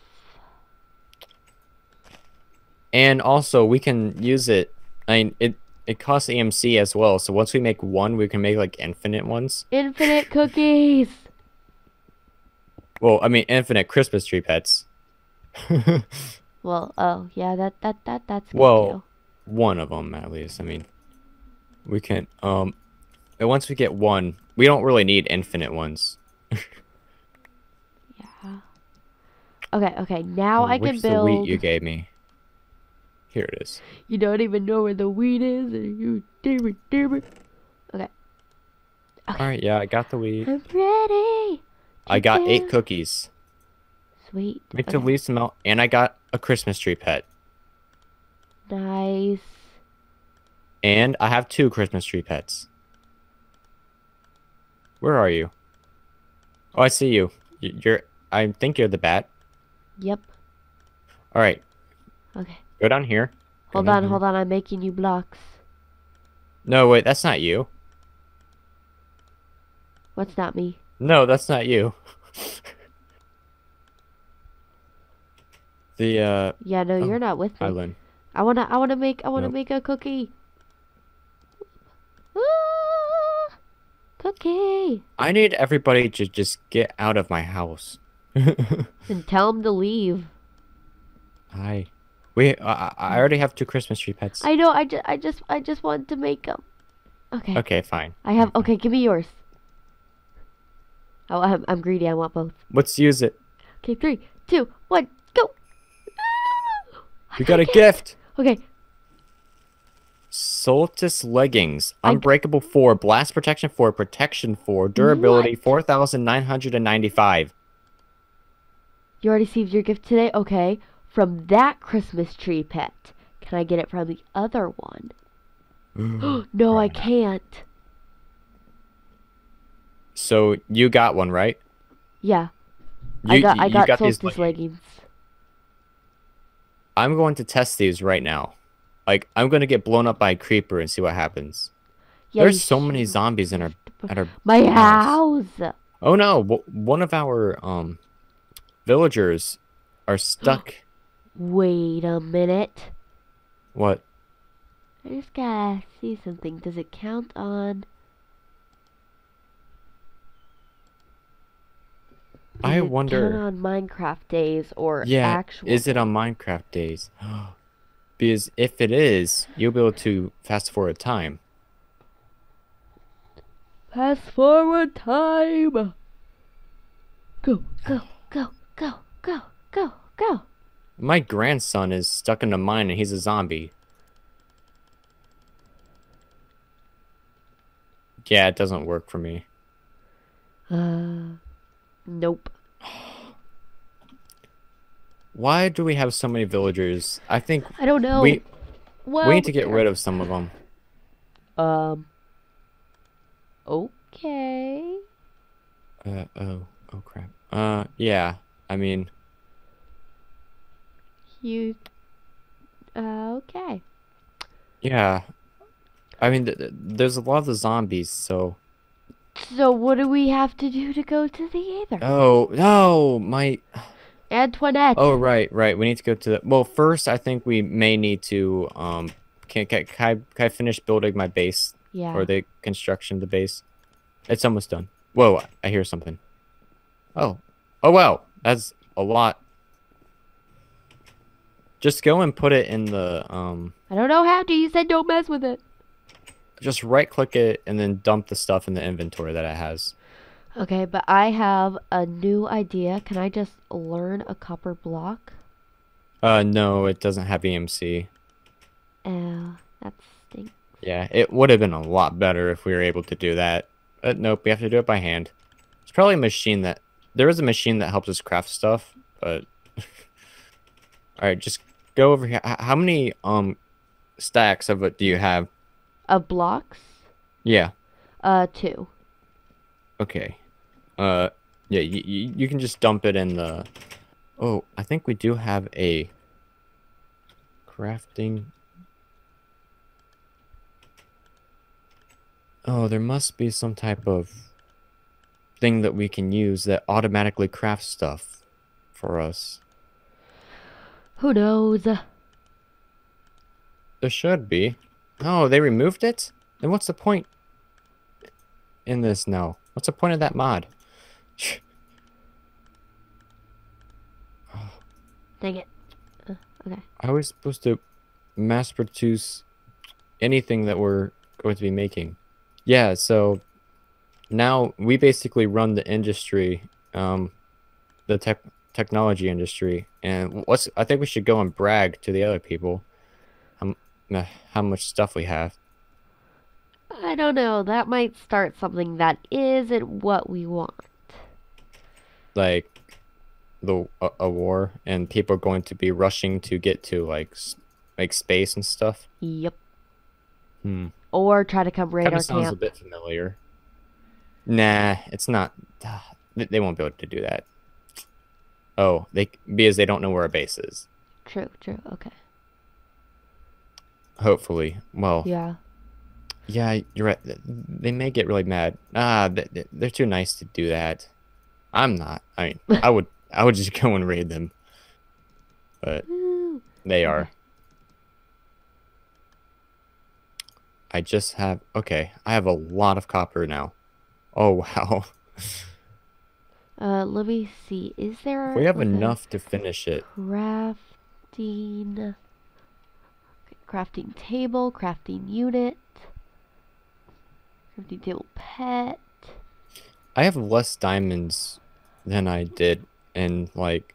And also, we can use it. I mean, it it costs EMC as well. So once we make one, we can make like infinite ones. Infinite cookies. [LAUGHS] Well, I mean, infinite Christmas tree pets. [LAUGHS] Well, oh yeah, that that that that's good Well, too. one of them at least. I mean, we can. Um, and once we get one, we don't really need infinite ones. [LAUGHS] Yeah. Okay, okay. Now Oh, I can where's the build. wheat you gave me. Here it is. You don't even know where the weed is, and you damn it, damn it. Okay. okay. All right, yeah, I got the weed. I'm ready. I got eight cookies. Sweet. Make the okay. least amount, and I got a Christmas tree pet, Nice. and I have two Christmas tree pets. Where are you? Oh, I see you. You're. I think you're the bat. Yep. All right, Okay. Go down here. Hold on, here. hold on. I'm making you blocks. No, wait, that's not you. What's not me? No, that's not you. [LAUGHS] the uh, Yeah, no, Oh, you're not with me. island. I wanna, I wanna make, I wanna Nope. make a cookie. Ah, cookie. I need everybody to just get out of my house. [LAUGHS] And tell them to leave. Hi. We. I I already have two Christmas tree pets. I know. I just, I just, I just wanted to make them. Okay. Okay, fine. I have. Okay, give me yours. Oh, I'm, I'm greedy. I want both. Let's use it. Okay, three, two, one, go. Ah, I We got a gift. gift. Okay, solstice leggings, I- unbreakable four, blast protection four, protection four, durability four thousand nine hundred and ninety-five. you already received your gift today. Okay, from that Christmas tree pet. Can I get it from the other one? [GASPS] no, I can't. So you got one, right? Yeah, You, I got, I got, these solstice leggings. leggings. I'm going to test these right now. Like I'm going to get blown up by a creeper and see what happens. Yeah, There's so many zombies in our at our My house. house. Oh no! One of our um villagers are stuck. Wait a minute. what? I just gotta see something. Does it count on? Does I it count wonder. on Minecraft days or Yeah, actual. is it on Minecraft days? [GASPS] because if it is, you'll be able to fast forward time. Fast forward time. Go, go, go, go, go, go, go. My grandson is stuck in a mine and he's a zombie. Yeah, it doesn't work for me. Uh, nope. Why do we have so many villagers? I think I don't know. we well, we need to get rid of some of them. Um. Okay. Uh oh oh crap. Uh yeah. I mean You. Uh, okay. yeah. I mean th- th- there's a lot of the zombies, so So what do we have to do to go to the Aether? oh no my Antoinette. oh right right we need to go to the well first I think we may need to um can can, can, I, can I finish building my base yeah. or the construction of the base? It's almost done. Whoa! I hear something. Oh, oh wow! That's a lot. Just go and put it in the um. I don't know how to. You said don't mess with it. Just right click it and then dump the stuff in the inventory that it has. Okay, but I have a new idea. Can I just learn a copper block? Uh, no, it doesn't have EMC. Uh, that stinks. Yeah, it would have been a lot better if we were able to do that. But nope, we have to do it by hand. It's probably a machine that there is a machine that helps us craft stuff, but [LAUGHS] all right, just go over here. How many um stacks of it do you have? Of blocks? Yeah. Uh, two. Okay. Uh, yeah. You you, you can just dump it in the. Oh, I think we do have a crafting. Oh, there must be some type of thing that we can use that automatically crafts stuff for us. Who knows? There should be. Oh, they removed it? Then what's the point in this now? What's the point of that mod? [SIGHS] Dang it. Uh, okay. How are we supposed to mass produce anything that we're going to be making? Yeah, so now we basically run the industry, um, the tech technology industry, and what's I think we should go and brag to the other people how, how much stuff we have. I don't know. That might start something that isn't what we want. like the a, a war and people are going to be rushing to get to like like space and stuff. Yep. Hmm. Or try to come raid our sounds a bit familiar. Nah, it's not. [SIGHS] They won't be able to do that. Oh, they because they don't know where our base is. True, true. Okay. Hopefully, well, Yeah. yeah, you're right. They may get really mad. Ah, th- th- they're too nice to do that. I'm not. I mean, [LAUGHS] I would, I would just [LAUGHS] go and raid them. but [GASPS] they are. I just have okay. I have a lot of copper now. Oh [LAUGHS] wow. Uh, let me see. Is there we have enough to finish it. crafting crafting table, crafting unit, crafting table pet. I have less diamonds than I did in like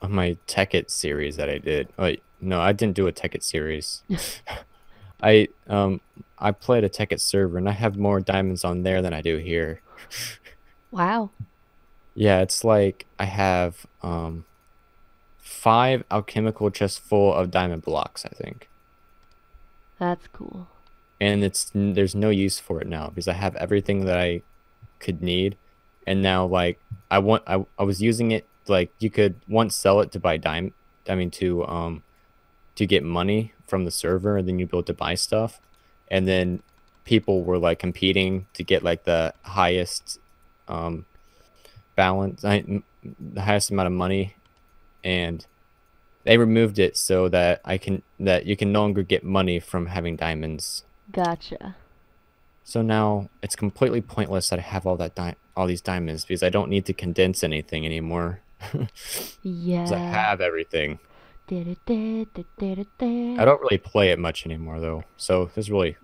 on my Tekkit series that I did. Wait, no, I didn't do a Tekkit series. [LAUGHS] [LAUGHS] I um I played a Tekkit server and I have more diamonds on there than I do here. [LAUGHS] Wow. Yeah, it's like I have um five alchemical chests full of diamond blocks, I think. That's cool. And it's there's no use for it now because I have everything that I could need. And now like I want I, I was using it like you could once sell it to buy dime I mean to um to get money from the server and then you'd be able to buy stuff. And then people were like competing to get like the highest um balance I, the highest amount of money and they removed it so that I can that you can no longer get money from having diamonds. Gotcha. So now it's completely pointless that I have all that di- all these diamonds because I don't need to condense anything anymore. [LAUGHS] Yeah. Because I have everything. I don't really play it much anymore though. So there's really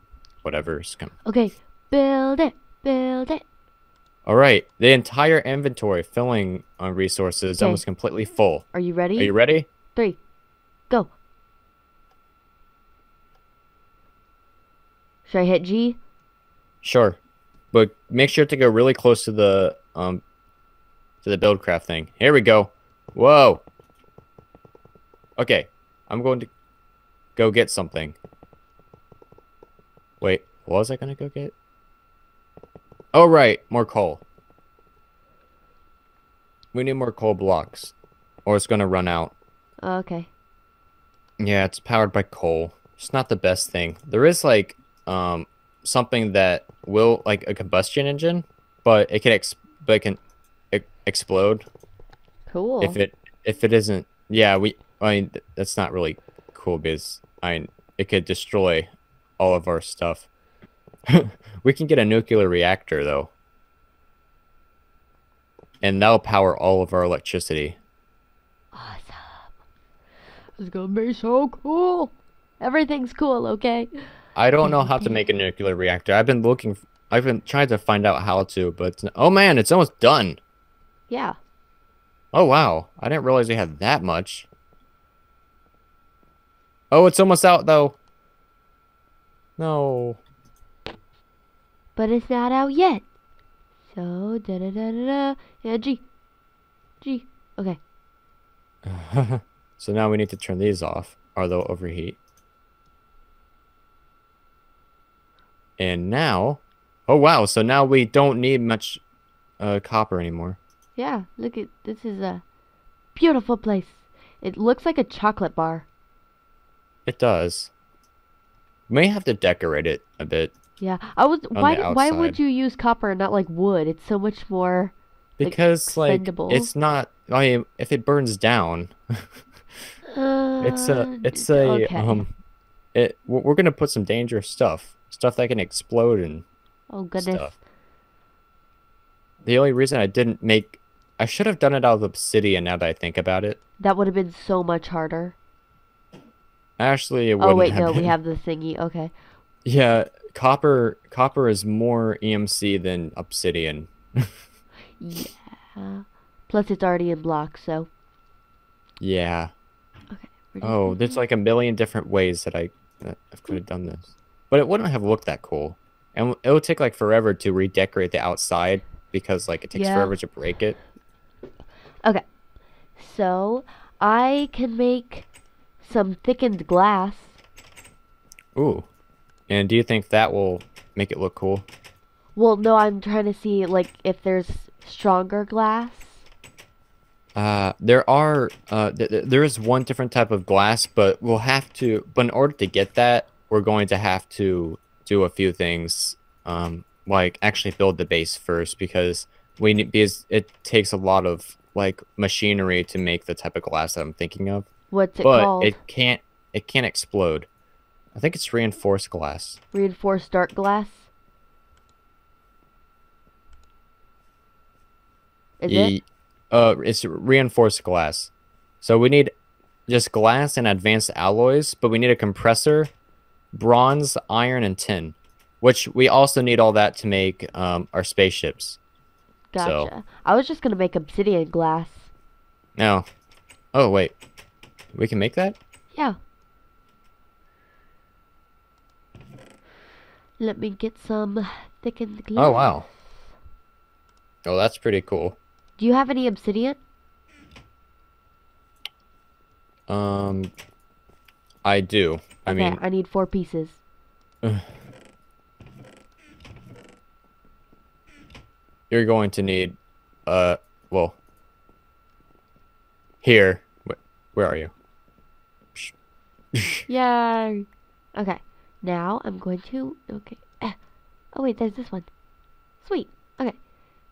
whatever. It's kind of- Okay, build it, build it. All right, the entire inventory filling on resources is Okay. almost completely full. Are you ready? Are you ready? Three, go. Should I hit G? Sure, but make sure to go really close to the um to the build craft thing. Here we go. Whoa. Okay, I'm going to go get something. Wait, what was I gonna go get? Oh right, more coal. We need more coal blocks, or it's gonna run out. Okay. Yeah, it's powered by coal. It's not the best thing. There is like um something that will like a combustion engine, but it can ex- but it can e- explode Cool. if it if it isn't. Yeah, we. I mean, that's not really cool because I mean, it could destroy all of our stuff. [LAUGHS] we can get a nuclear reactor though, and that'll power all of our electricity. awesome. It's gonna be so cool. Everything's cool, okay? I don't know how to make a nuclear reactor. I've been looking. I've been trying to find out how to, but oh man, it's almost done. Yeah. Oh wow, I didn't realize we had that much. Oh, it's almost out though. No. But it's not out yet. So da da da da da. Yeah, G. G. Okay. [LAUGHS] so now we need to turn these off, or they'll overheat. And now, oh wow, so now we don't need much uh, copper anymore. Yeah. Look at this is a beautiful place. It looks like a chocolate bar. It does. May have to decorate it a bit. Yeah. I was why why would you use copper and not like wood? It's so much more because like expendable. it's not I mean, if it burns down [LAUGHS] uh, it's a it's a okay. um it we're gonna put some dangerous stuff stuff that can explode and Oh goodness. stuff the only reason i didn't make i should have done it out of obsidian now that i think about it That would have been so much harder. actually it Oh wouldn't wait, no, we have the thingy. Okay. Yeah copper copper is more emc than obsidian Yeah. Plus it's already in blocks, so yeah okay. oh there's like a million different ways that i that i could have done this but it wouldn't have looked that cool and it would take like forever to redecorate the outside because like it takes Yeah. forever to break it Okay. So I can make some thickened glass. Ooh. And do you think that will make it look cool? Well, no, I'm trying to see like if there's stronger glass. Uh, there are uh, th- th- there is one different type of glass, but we'll have to. But in order to get that, we're going to have to do a few things. Um, like actually build the base first because we need because it takes a lot of like machinery to make the type of glass that I'm thinking of. What's it but called? it can't it can't explode. I think it's reinforced glass. Reinforced dark glass. Is it? Ye- Uh, it's reinforced glass. So we need just glass and advanced alloys, but we need a compressor, bronze, iron, and tin, which we also need all that to make um, our spaceships. so- Gotcha. I was just gonna make obsidian glass. No. Oh wait, we can make that. Yeah. Let me get some thickened glass. Oh wow. Oh, that's pretty cool. Do you have any obsidian? Um, I do. I mean, I need four pieces. [SIGHS] you're going to need, uh, well, here. Where are you? [LAUGHS] Yay! Okay, now I'm going to. Okay. eh. Oh wait, there's this one. Sweet. Okay,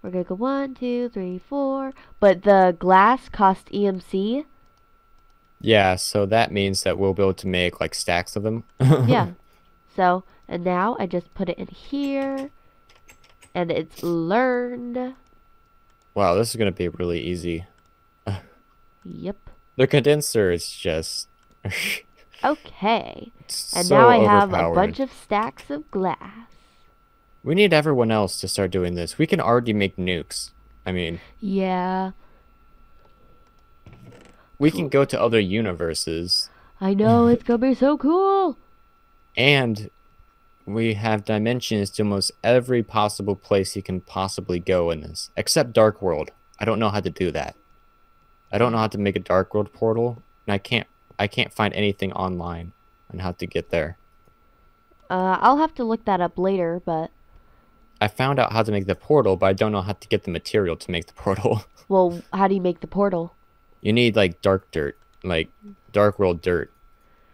we're gonna go one, two, three, four. But the glass cost EMC. Yeah, so that means that we'll be able to make like stacks of them. [LAUGHS] yeah. So and now I just put it in here, and it's learned. Wow, this is gonna be really easy. Yep. The condenser is just. [LAUGHS] Okay. And now I have a bunch of stacks of glass. We need everyone else to start doing this. We can already make nukes. I mean, Yeah. we can go to other universes, I know it's gonna be so cool. and we have dimensions to almost every possible place you can possibly go in this, except Dark World. I don't know how to do that. I don't know how to make a Dark World portal, and I can't. I can't find anything online on how to get there. Uh, I'll have to look that up later, but I found out how to make the portal, but I don't know how to get the material to make the portal. [LAUGHS] well, how do you make the portal? you need like dark dirt, like Dark World dirt.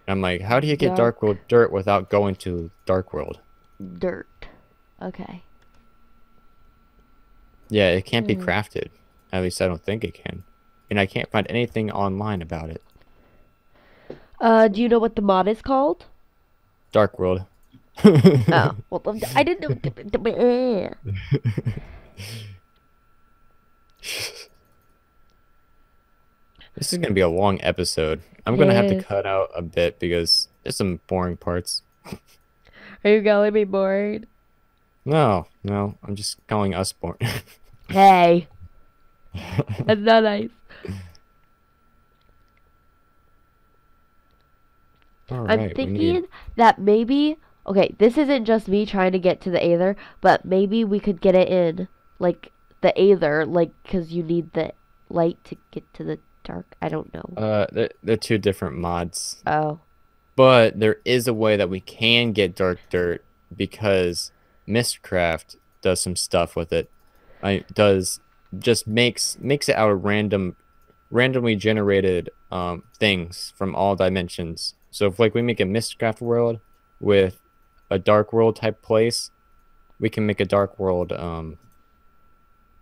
And I'm like, how do you get Dark- Dark World dirt without going to Dark World? Dirt. Okay. Yeah, it can't be Hmm. crafted. At least I don't think it can. And I can't find anything online about it. Uh, do you know what the mod is called? Dark World. [LAUGHS] Oh, [LAUGHS] well, I didn't know. [LAUGHS] This is gonna be a long episode. I'm gonna have to cut out a bit because there's some boring parts. Are you calling me bored? No, no, I'm just calling us boring. Hey, that's not nice. All I'm right, thinking need- that maybe okay, this isn't just me trying to get to the Aether, but maybe we could get it in like the Aether, like because you need the light to get to the dark. I don't know. Uh, they're, they're two different mods. Oh, But there is a way that we can get dark dirt because Mystcraft does some stuff with it. I does just makes makes it out of random randomly generated um things from all dimensions. So if like we make a Mystcraft world with a dark world type place, we can make a dark world um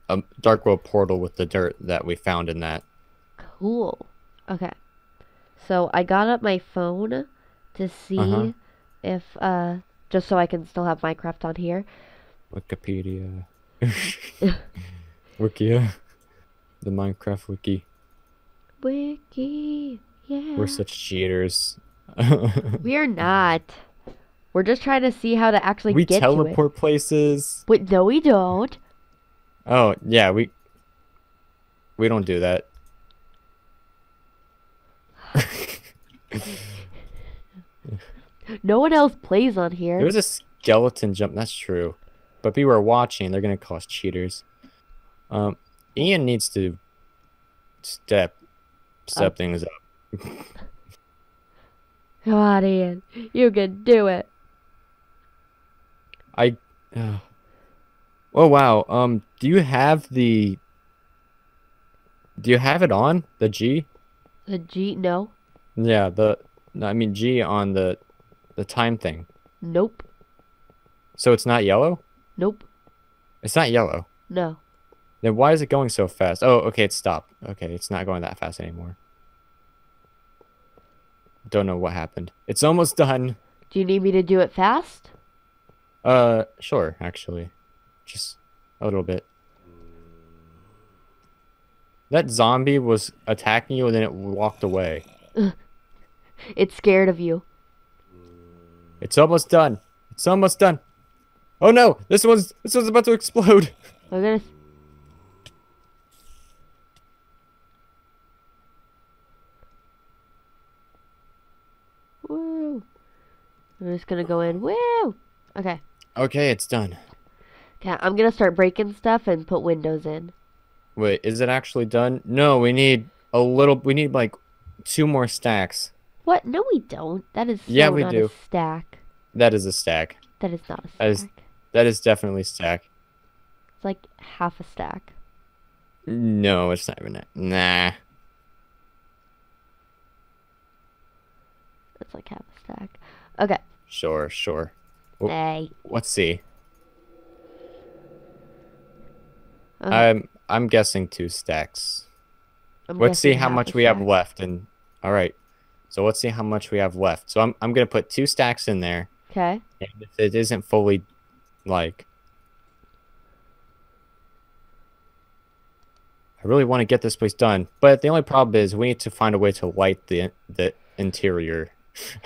a dark world portal with the dirt that we found in that. cool. Okay, so I got up my phone to see Uh-huh. if uh just so I can still have Minecraft on here. Wikipedia. [LAUGHS] Wikia. The Minecraft wiki. Wiki, yeah. We're such cheaters. [LAUGHS] We are not. We're just trying to see how to actually we get to it. teleport places. Wait, no, we don't. Oh, yeah, we we don't do that. No one else plays on here. There was a skeleton jump, that's true. But people are watching, they're gonna call us cheaters. Um Ian needs to step step Oh. things up. [LAUGHS] Come on, Ian. You can do it. I. Uh, oh wow. Um. Do you have the? Do you have it on the G? The G, no. Yeah. The. no, I mean G on the, the time thing. Nope. So it's not yellow. Nope. It's not yellow. No. Then why is it going so fast? Oh, okay. It stopped. Okay, it's not going that fast anymore. Don't know what happened. It's almost done. Do you need me to do it fast? Uh, sure, actually. Just a little bit. That zombie was attacking you and then it walked away. [LAUGHS] It's scared of you. It's almost done. It's almost done. Oh no! This one's this one's about to explode. I'm gonna. Woo! I'm just gonna go in. Woo! Okay. Okay, it's done. Okay, I'm gonna start breaking stuff and put windows in. Wait, is it actually done? No, we need a little. We need like two more stacks. What? No, we don't. That is so Yeah, we do. stack. That is a stack. That is not a stack. That is- That is definitely stack. It's like half a stack. No, it's not even that. Nah. It's like half a stack. Okay. Sure, sure. Hey. Let's see. Okay, I'm I'm guessing two stacks. I'm Let's see how much we have left and all right. So let's see how much we have left. So I'm I'm going to put two stacks in there. Okay. And if it isn't fully like I really want to get this place done, but the only problem is we need to find a way to light the the interior.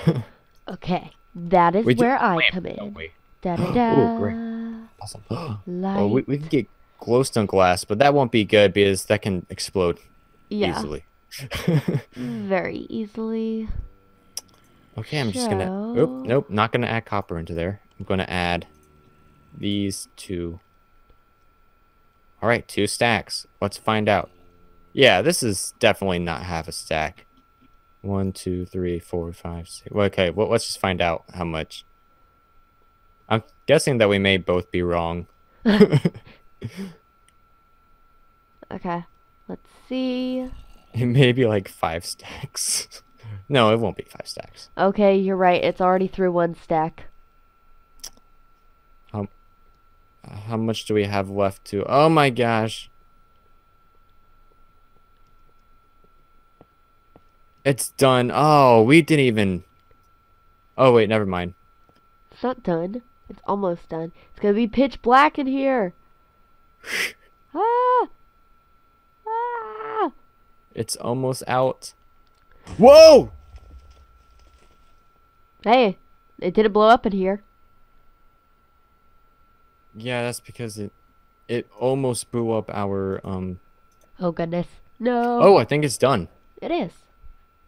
[LAUGHS] Okay. That is We where I Lamp, come in. Da da [GASPS] da. Ooh, great. Awesome. Light. [GASPS] oh, we, we can get glowstone glass, but that won't be good because that can explode yeah. easily. [LAUGHS] Very easily. okay, I'm just gonna. So- Oop, nope, not gonna add copper into there. I'm gonna add these two. All right, two stacks. Let's find out. Yeah, this is definitely not half a stack. One, two, three, four, five, six. well, Okay, well, let's just find out how much. I'm guessing that we may both be wrong. [LAUGHS] Okay. Let's see. [LAUGHS] It may be like five stacks. [LAUGHS] no, it won't be five stacks. Okay, you're right. It's already through one stack. Uh, How much do we have left to? Oh my gosh. It's done. Oh, we didn't even. Oh, wait, never mind. It's not done. It's almost done. It's gonna be pitch black in here. [LAUGHS] ah! Ah! It's almost out. Whoa! Hey, it didn't blow up in here. Yeah, that's because it it almost blew up our um Oh goodness. No. Oh, I think it's done. It is.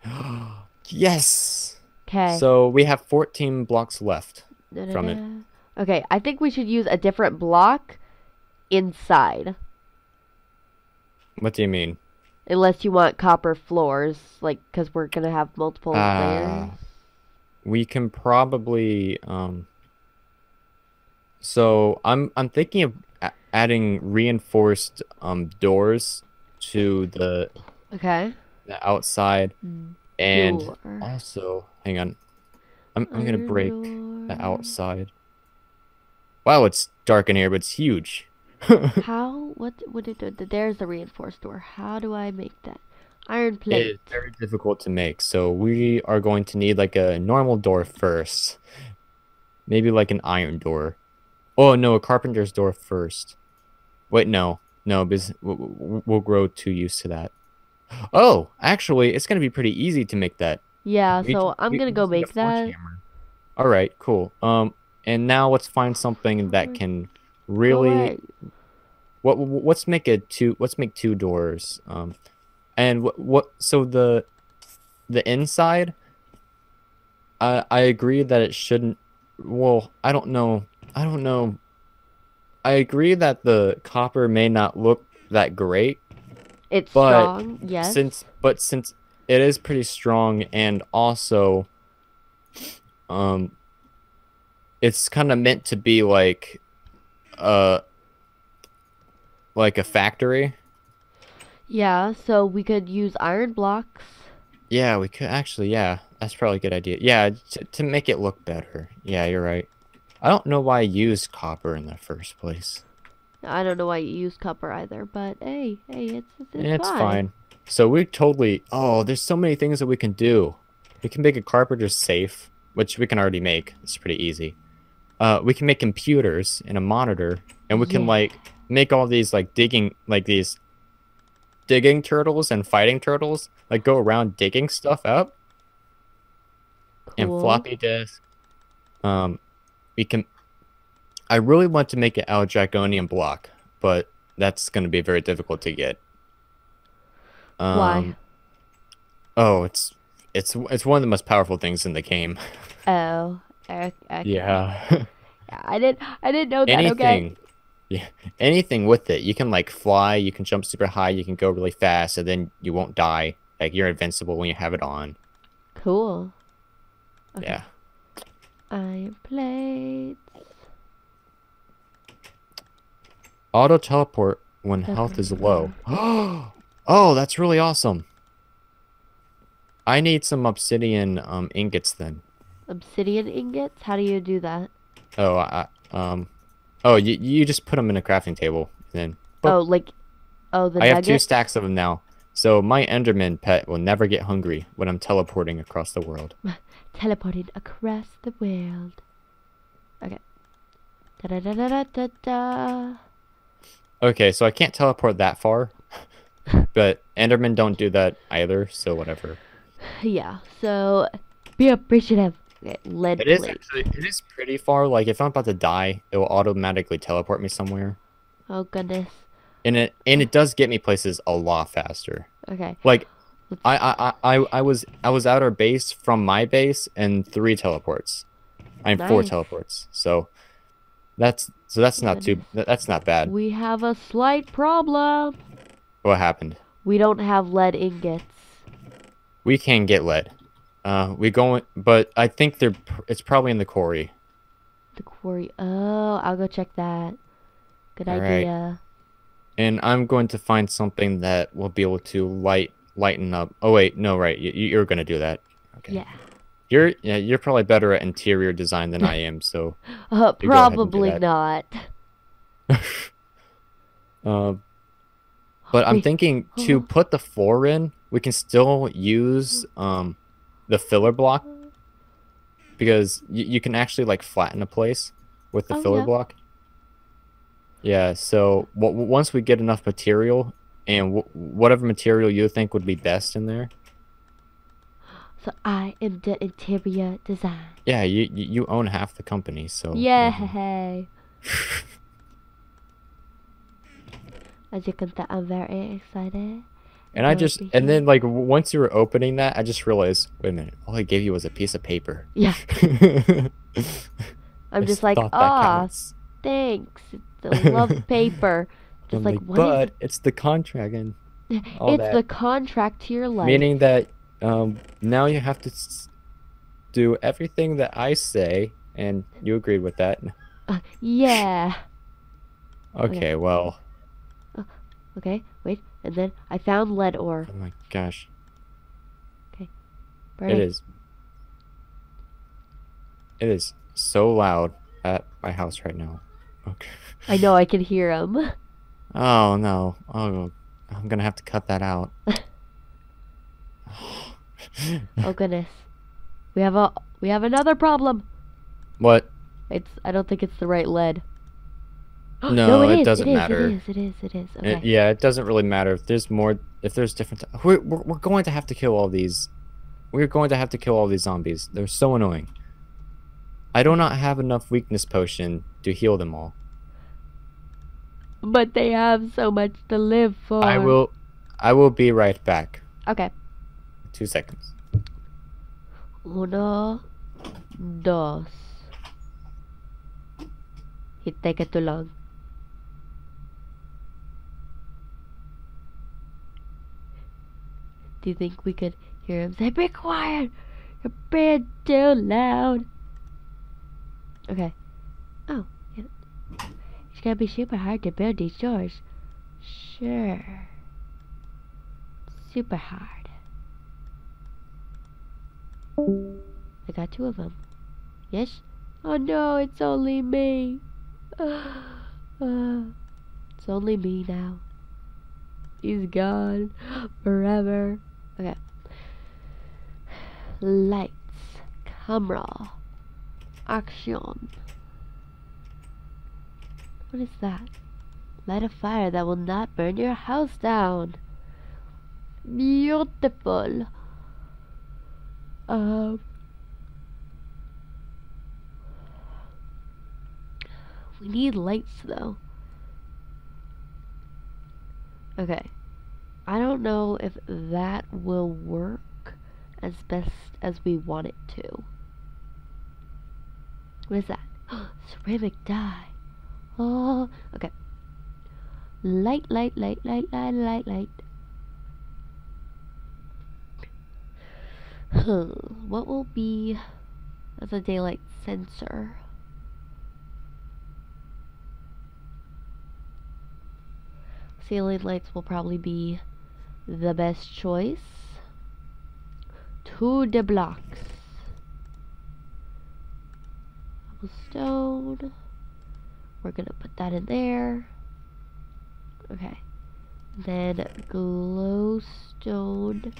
[GASPS] Yes. Okay. So we have 14 blocks left. from it. Okay, I think we should use a different block inside. What do you mean? Unless you want copper floors, like, because we're going to have multiple Ah. layers. we can probably um so i'm i'm thinking of adding reinforced um doors to the, Okay. The outside mm. and Door. also hang on i'm, I'm gonna Iron break the outside wow it's dark in here but it's huge [LAUGHS] How? What? would it? There's the reinforced door. How do I make that? Iron plate. it's very difficult to make so we are going to need like a normal door first maybe like an iron door oh no a carpenter's door first wait no no because we'll grow too used to that oh actually it's going to be pretty easy to make that Yeah. We So ju- I'm gonna go just make that. sledgehammer. all right cool um and now let's find something that can really what- let's make a two let's make two doors um and what what so the the inside i i agree that it shouldn't well i don't know i don't know i agree that the copper may not look that great It's but strong. Yes. since but since it is pretty strong and also um it's kind of meant to be like uh like a factory yeah. So we could use iron blocks. yeah we could actually yeah that's probably a good idea yeah to, to make it look better yeah you're right i don't know why i used copper in the first place I don't know why you use copper either, but hey, hey, it's it's, it's, fine. fine so we totally oh there's so many things that we can do We can make a carpenter's safe, which we can already make. It's pretty easy. Uh, we can make computers and a monitor, and we can Yeah. like make all these like digging like these digging turtles and fighting turtles like go around digging stuff up and floppy disk. Um, we can. I really want to make an Al Draconian block, but that's going to be very difficult to get. Um, Why? Oh, it's it's it's one of the most powerful things in the game. [LAUGHS] Oh. Okay. okay. Yeah. [LAUGHS] Yeah, I didn't. I didn't know that. Okay. anything. Yeah. Anything with it. You can like fly. You can jump super high. You can go really fast, and then you won't die. Like you're invincible when you have it on. Cool. Okay. Yeah. I plates. Auto teleport when health is low. [GASPS] oh, that's really awesome. I need some obsidian um ingots then. Obsidian ingots. How do you do that? Oh, I, um, oh, you you just put them in a crafting table then. But oh, like, oh, the I have two stacks of them now, so my Enderman pet will never get hungry when I'm teleporting across the world. [LAUGHS] teleporting across the world. Okay. Da da da da da da. Okay, so I can't teleport that far, but Endermen don't do that either, so whatever. Yeah. So, be appreciative. Lead It is actually it is pretty far. Like if I'm about to die, it will automatically teleport me somewhere, Oh goodness. and it and it does get me places a lot faster. Okay. Like I I, I, I- I was I was at our base from my base and three teleports. I'm four teleports. So that's so that's not too that's not bad. We have a slight problem. What happened? We don't have lead ingots. We can get lead. Uh, we going, but I think they're it's probably in the quarry. The quarry. Oh, I'll go check that. Good All right. idea. and I'm going to find something that will be able to light lighten up. Oh wait, no, right, you, you're gonna do that. Okay. Yeah. You're yeah, you're probably better at interior design than I am. So, [LAUGHS] Uh, You go ahead and do probably not. [LAUGHS] uh, but I'm Wait. thinking to put the floor in, we can still use um the filler block because you, you can actually like flatten a place with the Oh, filler yeah. block. Yeah. So w- once we get enough material and w- whatever material you think would be best in there. So I am the interior design. Yeah, you you own half the company, so mhm. Yay! [LAUGHS] As you can tell, I'm very excited. And I just and then like once you were opening that, I just realized, wait a minute, all I gave you was a piece of paper. Yeah, [LAUGHS] [LAUGHS] I'm just like, ah, thanks. It's love paper. Just I'm like, like, what is but it's the contract, and all it's that. the contract to your life. meaning that um now you have to do everything that I say, and you agreed with that. Uh, yeah. [LAUGHS] Okay, well, Okay, wait. And then I found lead ore. oh my gosh, Okay. Burn it is. It is so loud at my house right now. Okay. [LAUGHS] I know I can hear him. Oh no. Oh, I'm gonna have to cut that out. [LAUGHS] Oh goodness. We have a we have another problem. what? It's I don't think it's the right lead. [GASPS] No, it it is, doesn't it is, matter. It is. It is. It is. Okay. It- yeah, it doesn't really matter if there's more. If there's different. We're, we're we're going to have to kill all these. We're going to have to kill all these zombies. They're so annoying. I do not have enough weakness potion to heal them all. But they have so much to live for. I will. I will be right back. Okay. Two seconds. Uno, dos. Hintay ka to lang. Do you think we could hear him say, Be quiet! You're being too loud. Okay. Oh, yeah. It's gonna be super hard to build these doors. Sure. Super hard. I got two of them. Yes? Oh no, it's only me. [SIGHS] [SIGHS] It's only me now. He's gone [GASPS] forever. Okay. Lights. Camera. Action. What is that? Light a fire that will not burn your house down. Beautiful. Um. We need lights though. Okay. I don't know if that will work as best as we want it to. What is that? [GASPS] Ceramic dye. Oh, okay. Light, light, light, light, light, light, light. Huh. What will be a daylight sensor? Ceiling lights will probably be the best choice. To the blocks. Cobblestone. We're gonna put that in there. Okay. Then glowstone.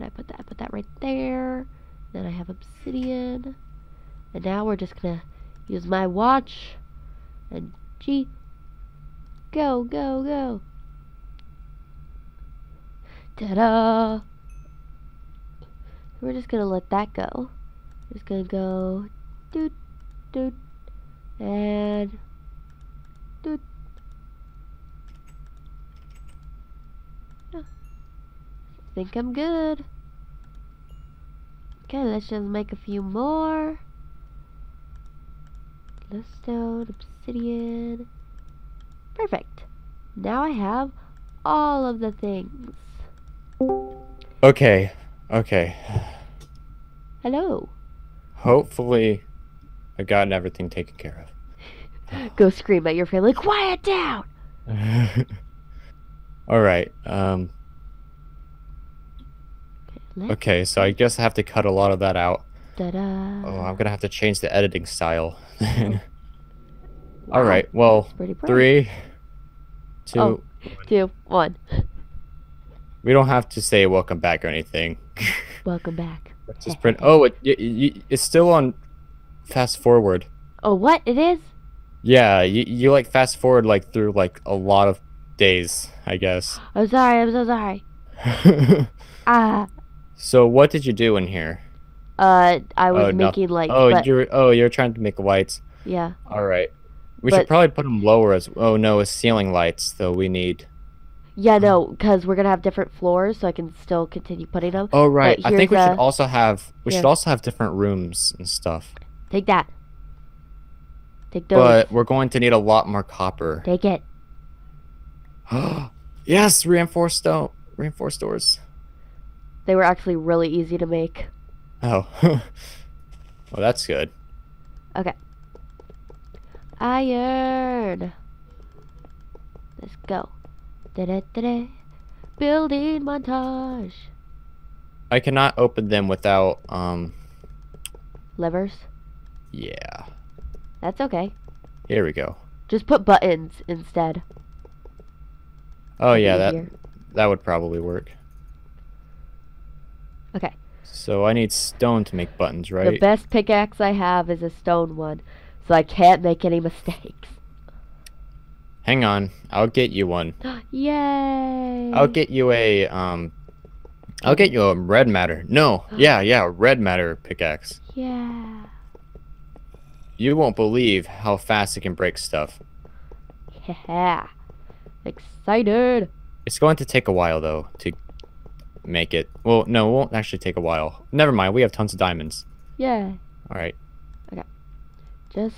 I put that I put that right there. Then I have obsidian. And now we're just gonna use my watch and G go go go Ta-da! We're just gonna let that go. Just gonna go doot doot and doot. Oh. Think I'm good. Okay, let's just make a few more. Glowstone, obsidian. Perfect. Now I have all of the things. Okay. Okay. Hello. Hopefully, I've gotten everything taken care of. [LAUGHS] Go scream at your family. Quiet down. [LAUGHS] All right. Um. Okay, so I guess I have to cut a lot of that out. Oh, I'm gonna have to change the editing style. [LAUGHS] All Wow, right. Well, three, two. Oh. Two, one. We don't have to say welcome back or anything. [LAUGHS] Welcome back. Just print. Oh, it, y it's still on fast forward. Oh, what? It is? Yeah, you, you like fast forward like through like a lot of days, I guess. [GASPS] I'm sorry. I'm so sorry. [LAUGHS] Ah. So what did you do in here? Uh, I was Oh, no- making lights, Oh, but you're oh you're trying to make lights. yeah. All right. We But- should probably put them lower as. Oh no, it's ceiling lights though. We need. Yeah, no, because we're gonna have different floors, so I can still continue putting them. Oh right. I think we here's should also have. We should also have different rooms and stuff. Take that. Take those. But we're going to need a lot more copper. Take it. [GASPS] yes, reinforced stone, reinforced doors. They were actually really easy to make. Oh. [LAUGHS] well, that's good. Okay. Iron. Let's go. Da-da-da-da. Building montage. I cannot open them without um. Levers. Yeah. That's okay. Here we go. Just put buttons instead. Oh yeah, that that would probably work. Okay. So I need stone to make buttons, right? The best pickaxe I have is a stone one, so I can't make any [LAUGHS] mistakes. Hang on, I'll get you one. [GASPS] Yay! I'll get you a um. I'll get you a red matter. No, [GASPS] yeah, yeah, red matter pickaxe. Yeah. You won't believe how fast it can break stuff. Yeah. Excited. It's going to take a while though to make it. Well, no, it won't actually take a while. Never mind, we have tons of diamonds. Yeah. All right, Okay. Just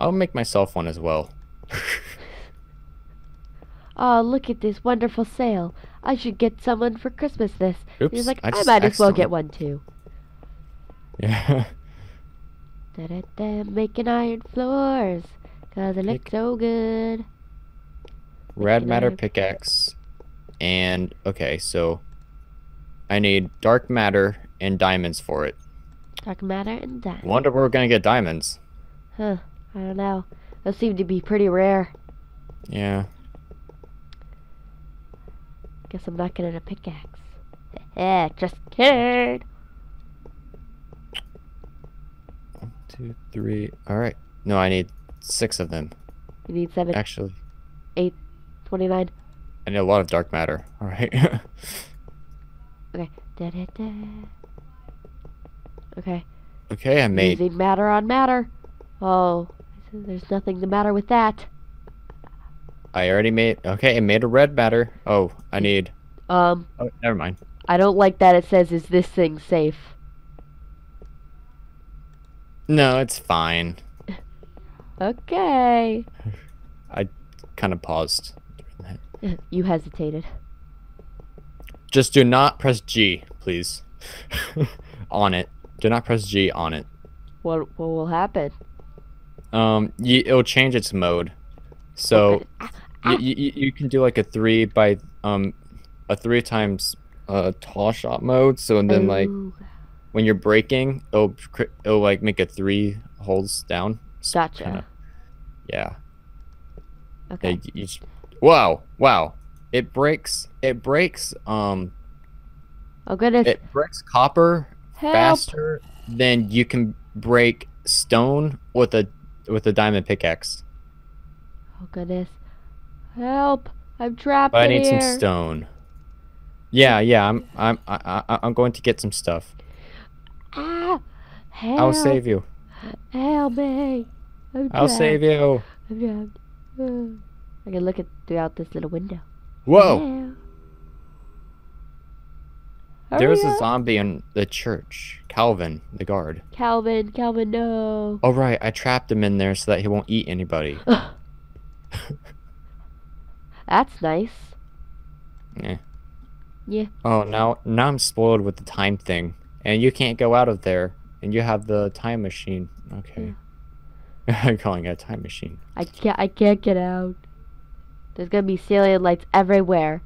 I'll make myself one as well. [LAUGHS] oh, look at this wonderful sale. I should get someone for Christmas this. Oops, He's like, I, just might as well get one too. Yeah. Da da da, making iron floors, cause it looks so good. Red Making matter pickaxe. And okay, so I need dark matter and diamonds for it. Dark matter and that. Wonder where we're gonna get diamonds. Huh? I don't know. Those seem to be pretty rare. Yeah. Guess I'm not getting a pickaxe. [LAUGHS] Eh, just kidding. two, three. All right. No, I need six of them. You need seven. Actually, 29. I need a lot of dark matter. All right. [LAUGHS] Okay. Da, da, da. Okay. okay, I made. Using matter on matter. Oh, there's nothing the matter with that. I already made. Okay, I made a red matter. Oh, I need. Um, Oh, never mind. I don't like that it says, is this thing safe? No, it's fine. [LAUGHS] Okay. I kind of paused. During [LAUGHS] that. You hesitated. Just do not press G, please. [LAUGHS] on it. Do not press G on it. What, what will happen? Um, y it'll change its mode. So. Ah, y y you can do like a three by um, a three times uh tall shot mode. So and then like when you're breaking, it'll it'll like make it three holds down. Gotcha. kinda- yeah. Okay. You wow, wow. It breaks. It breaks. Um, Oh goodness. it breaks copper Help. faster than you can break stone with a with a diamond pickaxe. Oh goodness. Help. I'm trapped But I need here. some stone. Yeah, yeah. I'm I'm I, I, I'm going to get some stuff. Ah. Help. I'll save you. Help me. I'm I'll save you. I'm trapped. [SIGHS] I can look at throughout this little window. Whoa! Yeah. Oh, there was a zombie in the church. Calvin, the guard. Calvin, Calvin, no. Oh right, I trapped him in there so that he won't eat anybody. [LAUGHS] That's nice. Yeah. Yeah. Oh, now now I'm spoiled with the time thing, and you can't go out of there, and you have the time machine. Okay. [LAUGHS] I'm calling it a time machine. I can't. I can't get out. There's gonna be ceiling lights everywhere.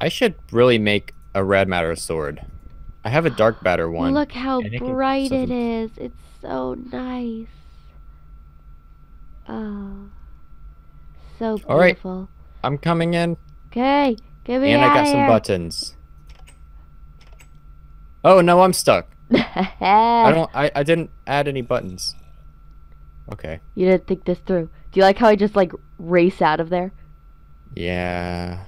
I should really make a red matter sword. I have a dark matter [GASPS] one. Look how it bright so it the- is. It's so nice. Oh, so beautiful. All right. I'm coming in, Okay, Give me a. and out I got some here. buttons. Oh no, I'm stuck. [LAUGHS] I don't. I, I didn't add any buttons. Okay. You didn't think this through. Do you like how I just like race out of there? Yeah.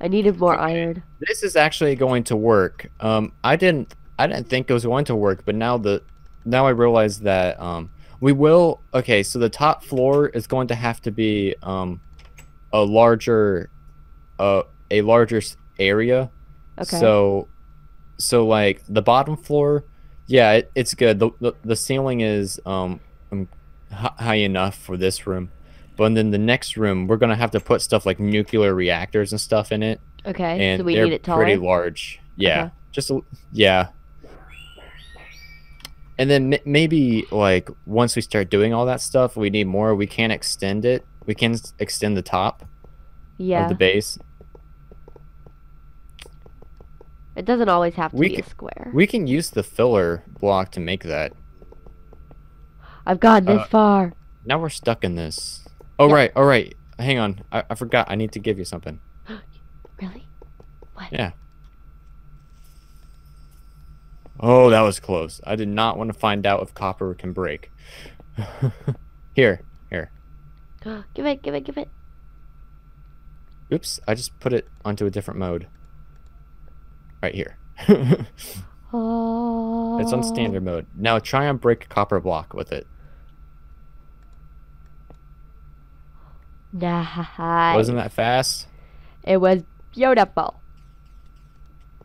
I needed more iron. This is actually going to work. Um, I didn't. I didn't think it was going to work, but now the now I realize that um we will. Okay, so the top floor is going to have to be um a larger uh a larger area. Okay. So so like the bottom floor, yeah, it, it's good. The, the the ceiling is um, um high enough for this room. But then the next room, we're gonna have to put stuff like nuclear reactors and stuff in it okay, and so we they're need it taller. pretty large. Yeah, Okay. just a, yeah. And then m- maybe like once we start doing all that stuff, we need more. We can extend it. We can extend the top yeah, of the base. it doesn't always have to We be a square. We can use the filler block to make that. I've gotten this uh, far. Now we're stuck in this. Oh Yep. right, all right. Hang on, I, I forgot. I need to give you something. [GASPS] Really? What? Yeah. Oh, that was close. I did not want to find out if copper can break. [LAUGHS] here, here. [GASPS] give it, give it, give it. Oops, I just put it onto a different mode. Right here. [LAUGHS] Oh. it's on standard mode. Now try and break a copper block with it. Nice. Wasn't that fast? It was beautiful.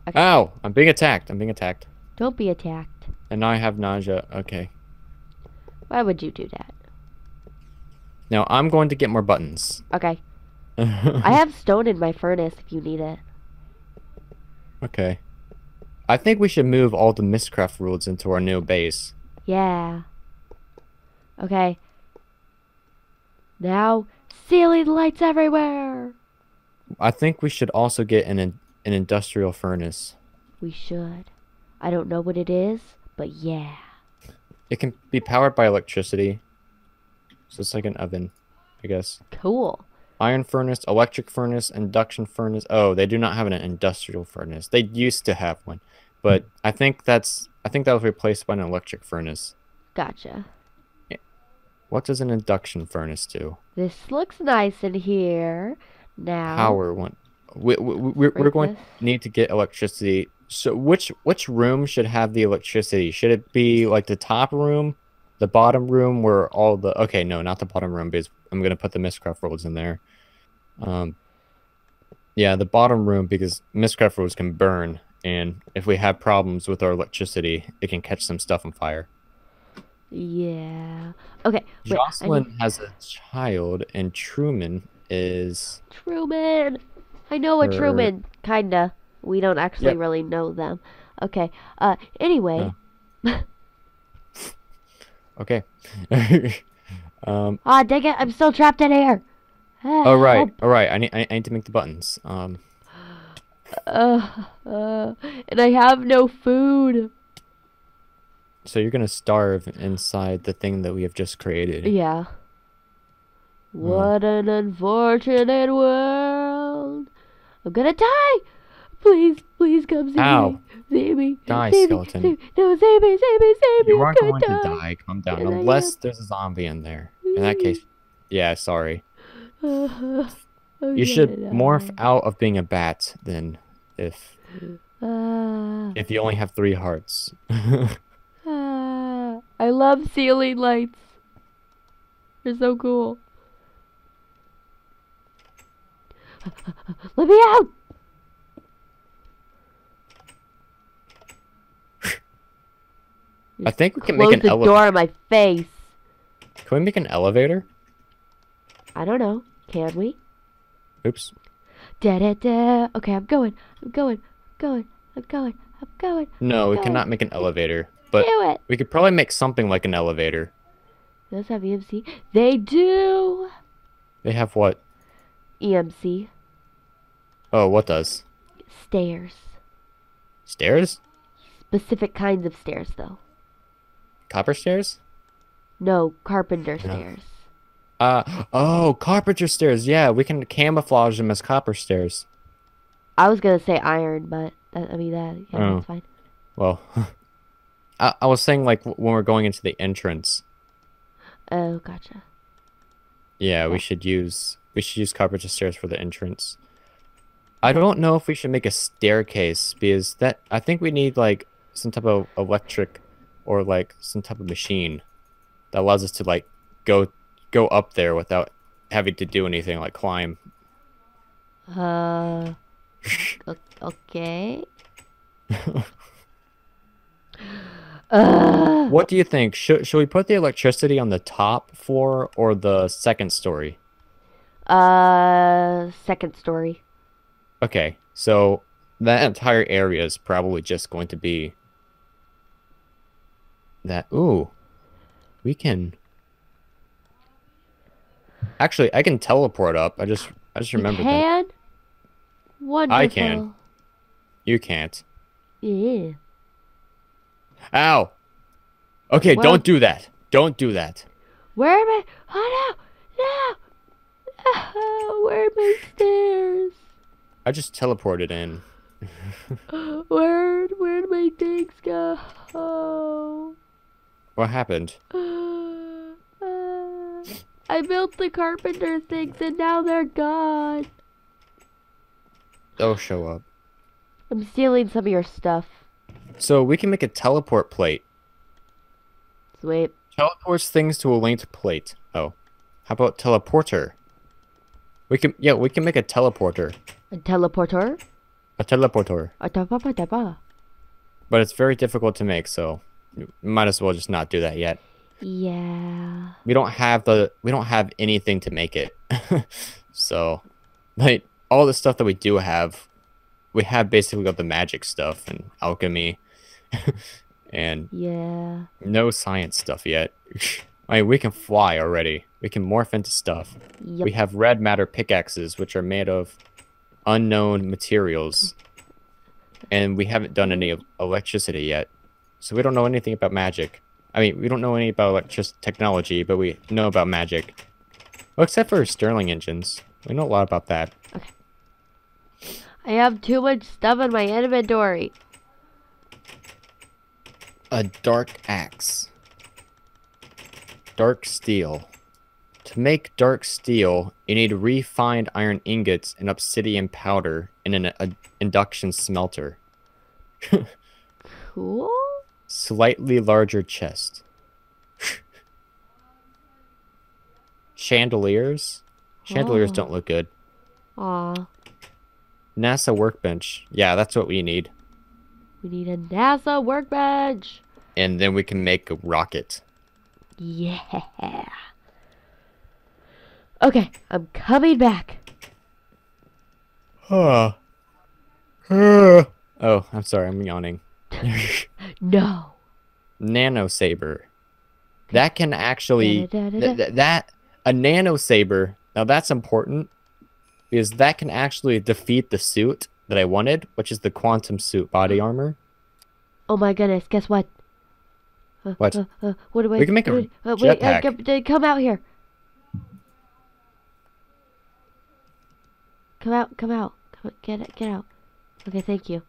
Ow! Oh, I'm being attacked. I'm being attacked. Don't be attacked. And now I have nausea. Okay. Why would you do that? Now I'm going to get more buttons. Okay. [LAUGHS] I have stone in my furnace if you need it. Okay. I think we should move all the Mystcraft rules into our new base. Yeah. Okay. Now, ceiling lights everywhere. I think we should also get an an industrial furnace. We should. I don't know what it is, but yeah. It can be powered by electricity. So it's like an oven, I guess. Cool. Iron furnace, electric furnace, induction furnace. Oh, they do not have an industrial furnace. They used to have one. But I think that's I think that was replaced by an electric furnace. Gotcha. What does an induction furnace do? This looks nice in here. Now. Power one. We, we, we're going to need to get electricity. So which which room should have the electricity? Should it be like the top room, the bottom room where all the okay no not the bottom room because I'm gonna put the Mystcraft rolls in there. Um. Yeah, the bottom room because Mystcraft rolls can burn, and if we have problems with our electricity, it can catch some stuff on fire. Yeah. Okay. Wait, I need- Jocelyn has a child, and Truman is Truman. I know a Truman, kinda. We don't actually Yep. really know them. Okay. Uh. Anyway. [LAUGHS] okay. [LAUGHS] um. Ah, dang it! I'm still trapped in here. Ah, Oh right, all right. I need I, I need to make the buttons. Um. [SIGHS] Uh, uh, and I have no food. So you're gonna starve inside the thing that we have just created. Yeah. What an unfortunate world. I'm gonna die. Please, please come see Ow. me. Save me. Die, save skeleton. Me, save, no, save me, save me, save me. You are I'm going to gonna die. Calm down. I Unless there's a zombie in there. In that case, yeah. Sorry. [SIGHS] Uh, You should gonna morph out of being a bat then, if Ah, if you only have three hearts. [LAUGHS] I love ceiling lights. They're so cool. Let me out! I think we can Close make an elevator. the elevator. door in my face. Can we make an elevator? I don't know. Can we? Oops. Da da da. Okay, I'm going. I'm going. I'm going. I'm going. I'm going. No, we Go. cannot make an elevator. But Do it. we could probably make something like an elevator. Does have EMC? They do. They have what? EMC. Oh, what does? Stairs. Stairs? Specific kinds of stairs, though. Copper stairs? No, carpenter stairs. Uh oh, carpenter stairs. Yeah, we can camouflage them as copper stairs. I was gonna say iron, but that, I mean that. Yeah, Oh. that's fine. Well, [LAUGHS] I, I was saying like when we're going into the entrance. Oh, gotcha. Yeah, we should use we should use carpenter stairs for the entrance. I don't know if we should make a staircase because that I think we need like some type of electric or like some type of machine that allows us to like go go up there without having to do anything like climb. Uh. [LAUGHS] okay. [LAUGHS] uh, What do you think? Should should we put the electricity on the top floor or the second story? uh, second story. Okay, so that entire area is probably just going to be that. Ooh, we can. Actually, I can teleport up. I just I just You remembered that? Wonderful. I can. you can't. Yeah. Ow. Okay, Well- don't do that. Don't do that. Where am I? Oh no! No! Ah, where are my stairs? I just teleported in. [LAUGHS] Where where'd my things go? Oh. What happened? Uh, [SIGHS] uh, I built the carpenter things and now they're gone. They'll show up. I'm stealing some of your stuff. So we can make a teleport plate. Sweet. Teleports things to a linked plate. Oh. How about teleporter? We can yeah, we can make a teleporter. A teleporter? A teleporter. A tapa But it's very difficult to make, so might as well just not do that yet. Yeah. We don't have the we don't have anything to make it. [LAUGHS] so like all the stuff that we do have we have basically got the magic stuff and alchemy [LAUGHS] and Yeah. no science stuff yet. [LAUGHS] I mean, we can fly already. We can morph into stuff. Yep. We have red matter pickaxes, which are made of unknown materials. And we haven't done any of electricity yet. So we don't know anything about magic. I mean, we don't know any about electric technology, but we know about magic. Well, except for Stirling engines. We know a lot about that. Okay. I have too much stuff in my inventory. A dark axe. Dark steel. To make dark steel, you need refined iron ingots and obsidian powder in an a, induction smelter. Cool. Slightly larger chest. Chandeliers? Chandeliers Oh. don't look good. Aw. NASA workbench. Yeah, that's what we need. We need a NASA workbench. And then we can make a rocket. Yeah. Okay, I'm coming back. Huh. oh, I'm sorry, I'm yawning. [LAUGHS] No. nano saber. That can actually th- that a nano saber. Now that's important because that can actually defeat the suit that I wanted, which is the quantum suit body armor. Oh my goodness, guess what? Uh, What? Uh, uh, what do I We can make a uh, wait, uh, jetpack. come out here. Come out, come out. Come, get it, get out. Okay, thank you.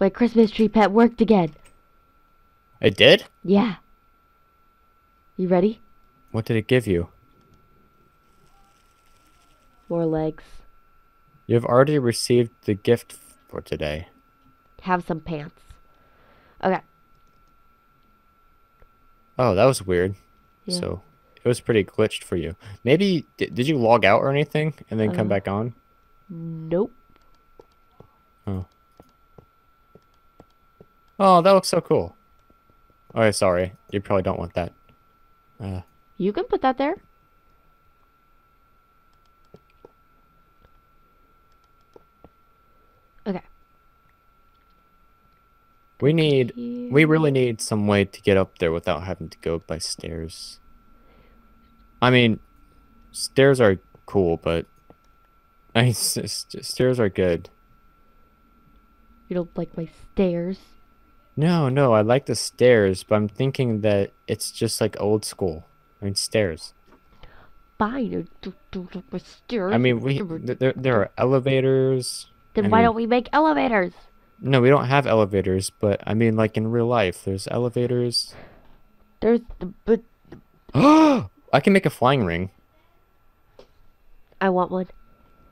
My Christmas tree pet worked again. It did. Yeah. You ready? What did it give you? More legs. You have already received the gift for today. Have some pants. Okay. Oh, that was weird. Yeah. So it was pretty glitched for you. Maybe did, did you log out or anything and then come Uh, back on? Nope. Oh, Oh, that looks so cool. Oh, sorry. You probably don't want that. Uh, You can put that there. Okay. We need we really need some way to get up there without having to go by stairs. I mean, stairs are cool, but [LAUGHS] I mean, s- s- stairs are good. You don't like my stairs. No, no, I like the stairs, but I'm thinking that it's just like old school. I mean, stairs. Fine. stairs. I mean, we there there are elevators. Then I why mean- don't we make elevators? No, we don't have elevators, but I mean, like in real life, there's elevators. There's the but [GASPS] I can make a flying ring. I want one.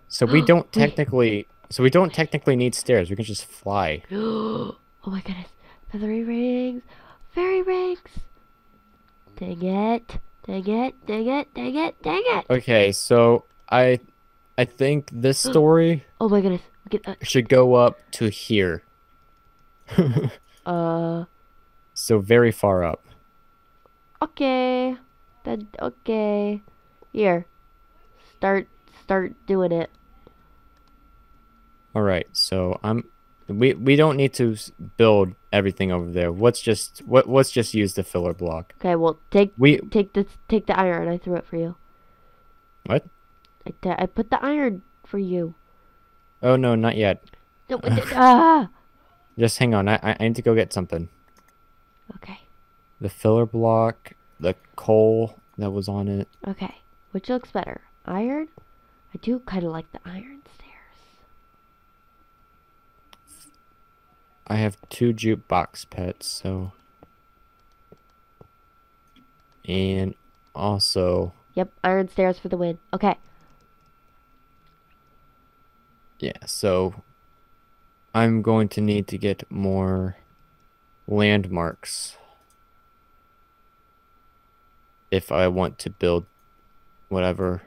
So we [GASPS] don't technically so we don't technically need stairs. We can just fly. [GASPS] oh my goodness. Feathery rings. Fairy rings. Dang it. Dang it. Dang it. Dang it. Dang it. Okay, so I I think this story Oh my goodness. Get should go up to here. [LAUGHS] uh So very far up. okay. Then okay. Here. Start start doing it. All right. So I'm we we don't need to build everything over there. Let's just what let's just use the filler block. Okay, well take We take this take the iron. I threw it for you. what? I, I put the iron for you. Oh no, not yet. [SIGHS] Ah. Just hang on. I I I need to go get something. Okay. The filler block, the coal that was on it. Okay. Which looks better? Iron? I do kind of like the iron stairs. I have two jukebox pets, so. And also, Yep, iron stairs for the win. Okay. Yeah, so I'm going to need to get more landmarks if I want to build whatever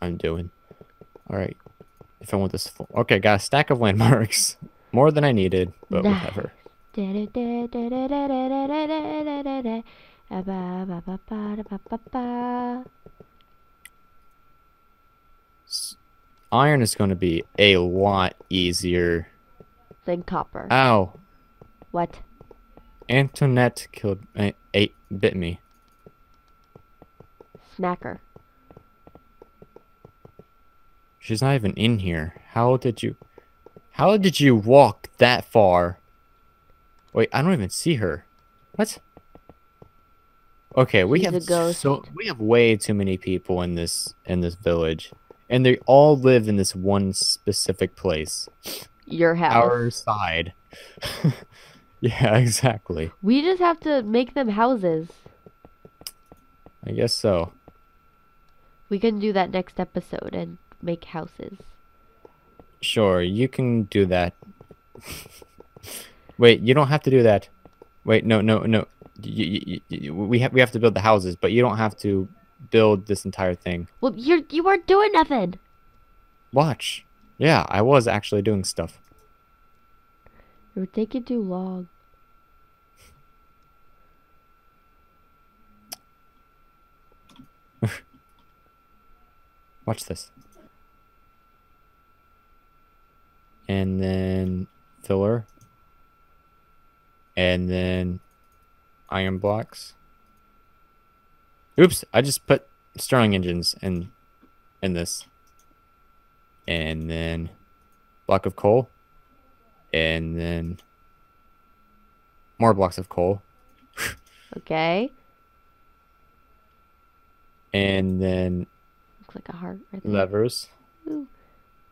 I'm doing. All right. If I want this full. Okay, got a stack of landmarks. [LAUGHS] More than I needed, but whatever. Iron is going to be a lot easier. than copper. Ow. what? Antoinette killed eh, ate bit me. Snacker. She's not even in here. How did you How did you walk that far? Wait, I don't even see her. What? Okay, we She's a have ghost. so we have way too many people in this in this village. And they all live in this one specific place. Your house. Our side. [LAUGHS] Yeah, exactly. We just have to make them houses. I guess so. We can do that next episode and make houses. Sure, you can do that. [LAUGHS] Wait, you don't have to do that. Wait, no, no, no. You, you, you, we have we have to build the houses, but you don't have to build this entire thing. Well, you're you weren't doing nothing. Watch. Yeah, I was actually doing stuff. It would take you too long. [LAUGHS] Watch this. And then filler. And then iron blocks. Oops, I just put Stirling engines in in this. And then block of coal. And then more blocks of coal. Okay. And then Looks like a heart right there. levers. Woo.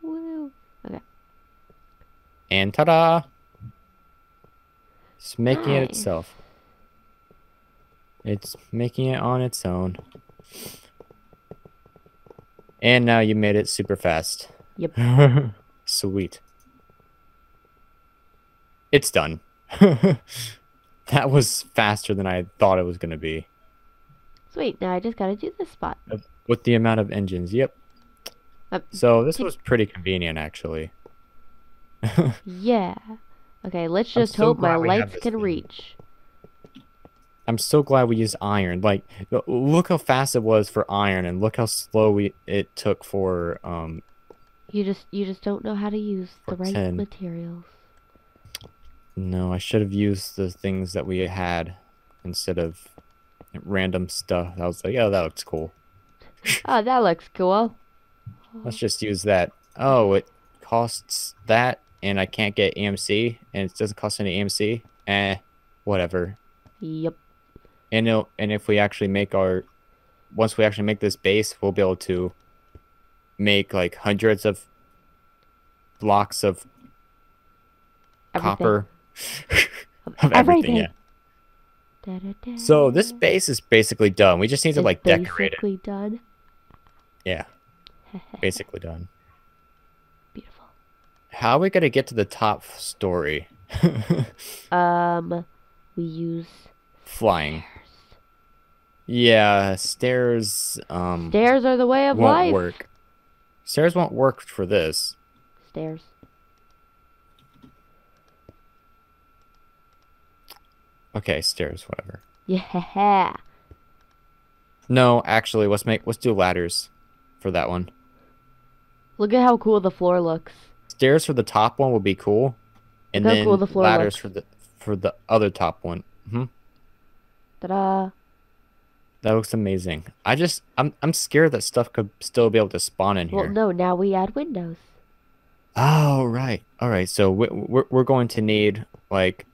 Woo. And ta-da! It's making it itself. It's making it on its own. And now you made it super fast. Yep. [LAUGHS] Sweet. It's done. [LAUGHS] that was faster than I thought it was going to be. Sweet. Now I just gotta do this spot. With the amount of engines. Yep. Uh, So this was pretty convenient, actually. [LAUGHS] Yeah. Okay, let's just hope my glad we have lights can thing. reach. I'm so glad we used iron. Like, look how fast it was for iron, and look how slow we it took for um. You just you just don't know how to use the right 10. materials. No, I should have used the things that we had instead of random stuff. I was like, oh, that looks cool. [LAUGHS] Oh, that looks cool. Let's just use that. Oh, it costs that, and I can't get EMC, and it doesn't cost any EMC. Eh, whatever. Yep. And it'll, and if we actually make our, once we actually make this base, we'll be able to make like hundreds of blocks of Everything. copper Of [LAUGHS] of everything. Yeah. So this base is basically done. We just need to like decorate it. basically done. Yeah, [LAUGHS] basically done. Beautiful. How are we gonna get to the top story? [LAUGHS] Um, we use Flying. Yeah, stairs. Um, Stairs are the way of won't life. work. Stairs won't work for this. Stairs. Okay, stairs, whatever. Yeah. No, actually, let's make let's do ladders for that one. Look at how cool the floor looks. Stairs for the top one will be cool, and then cool the floor ladders looks. for the for the other top one. hmm Ta-da. That looks amazing. I just I'm I'm scared that stuff could still be able to spawn in here. Well, no, now we add windows. Oh right, all right. So we, we're we're going to need like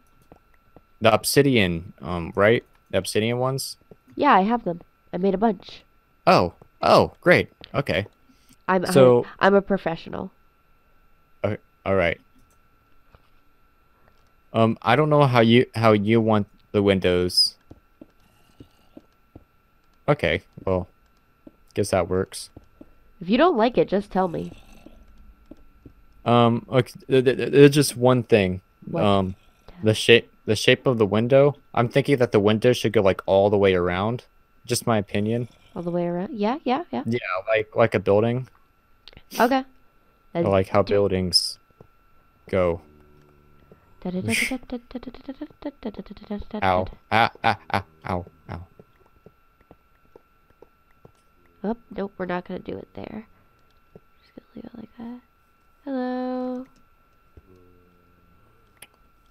the obsidian, um, right? The obsidian ones. Yeah, I have them. I made a bunch. Oh, oh, great. Okay, I'm So- I'm a professional. all right. Um, I don't know how you how you want the windows. Okay, well, guess that works. If you don't like it, just tell me. Um, okay, th- th- th- there's just one thing. What? Um, the shape the shape of the window. I'm thinking that the window should go like all the way around. Just my opinion. All the way around. Yeah, yeah, yeah. Yeah, like like a building, Okay. or like how buildings go. Ow, Ow. ah, ah, ah, ow, ow. Oh, nope, we're not gonna do it there. Just gonna leave it like that. Hello.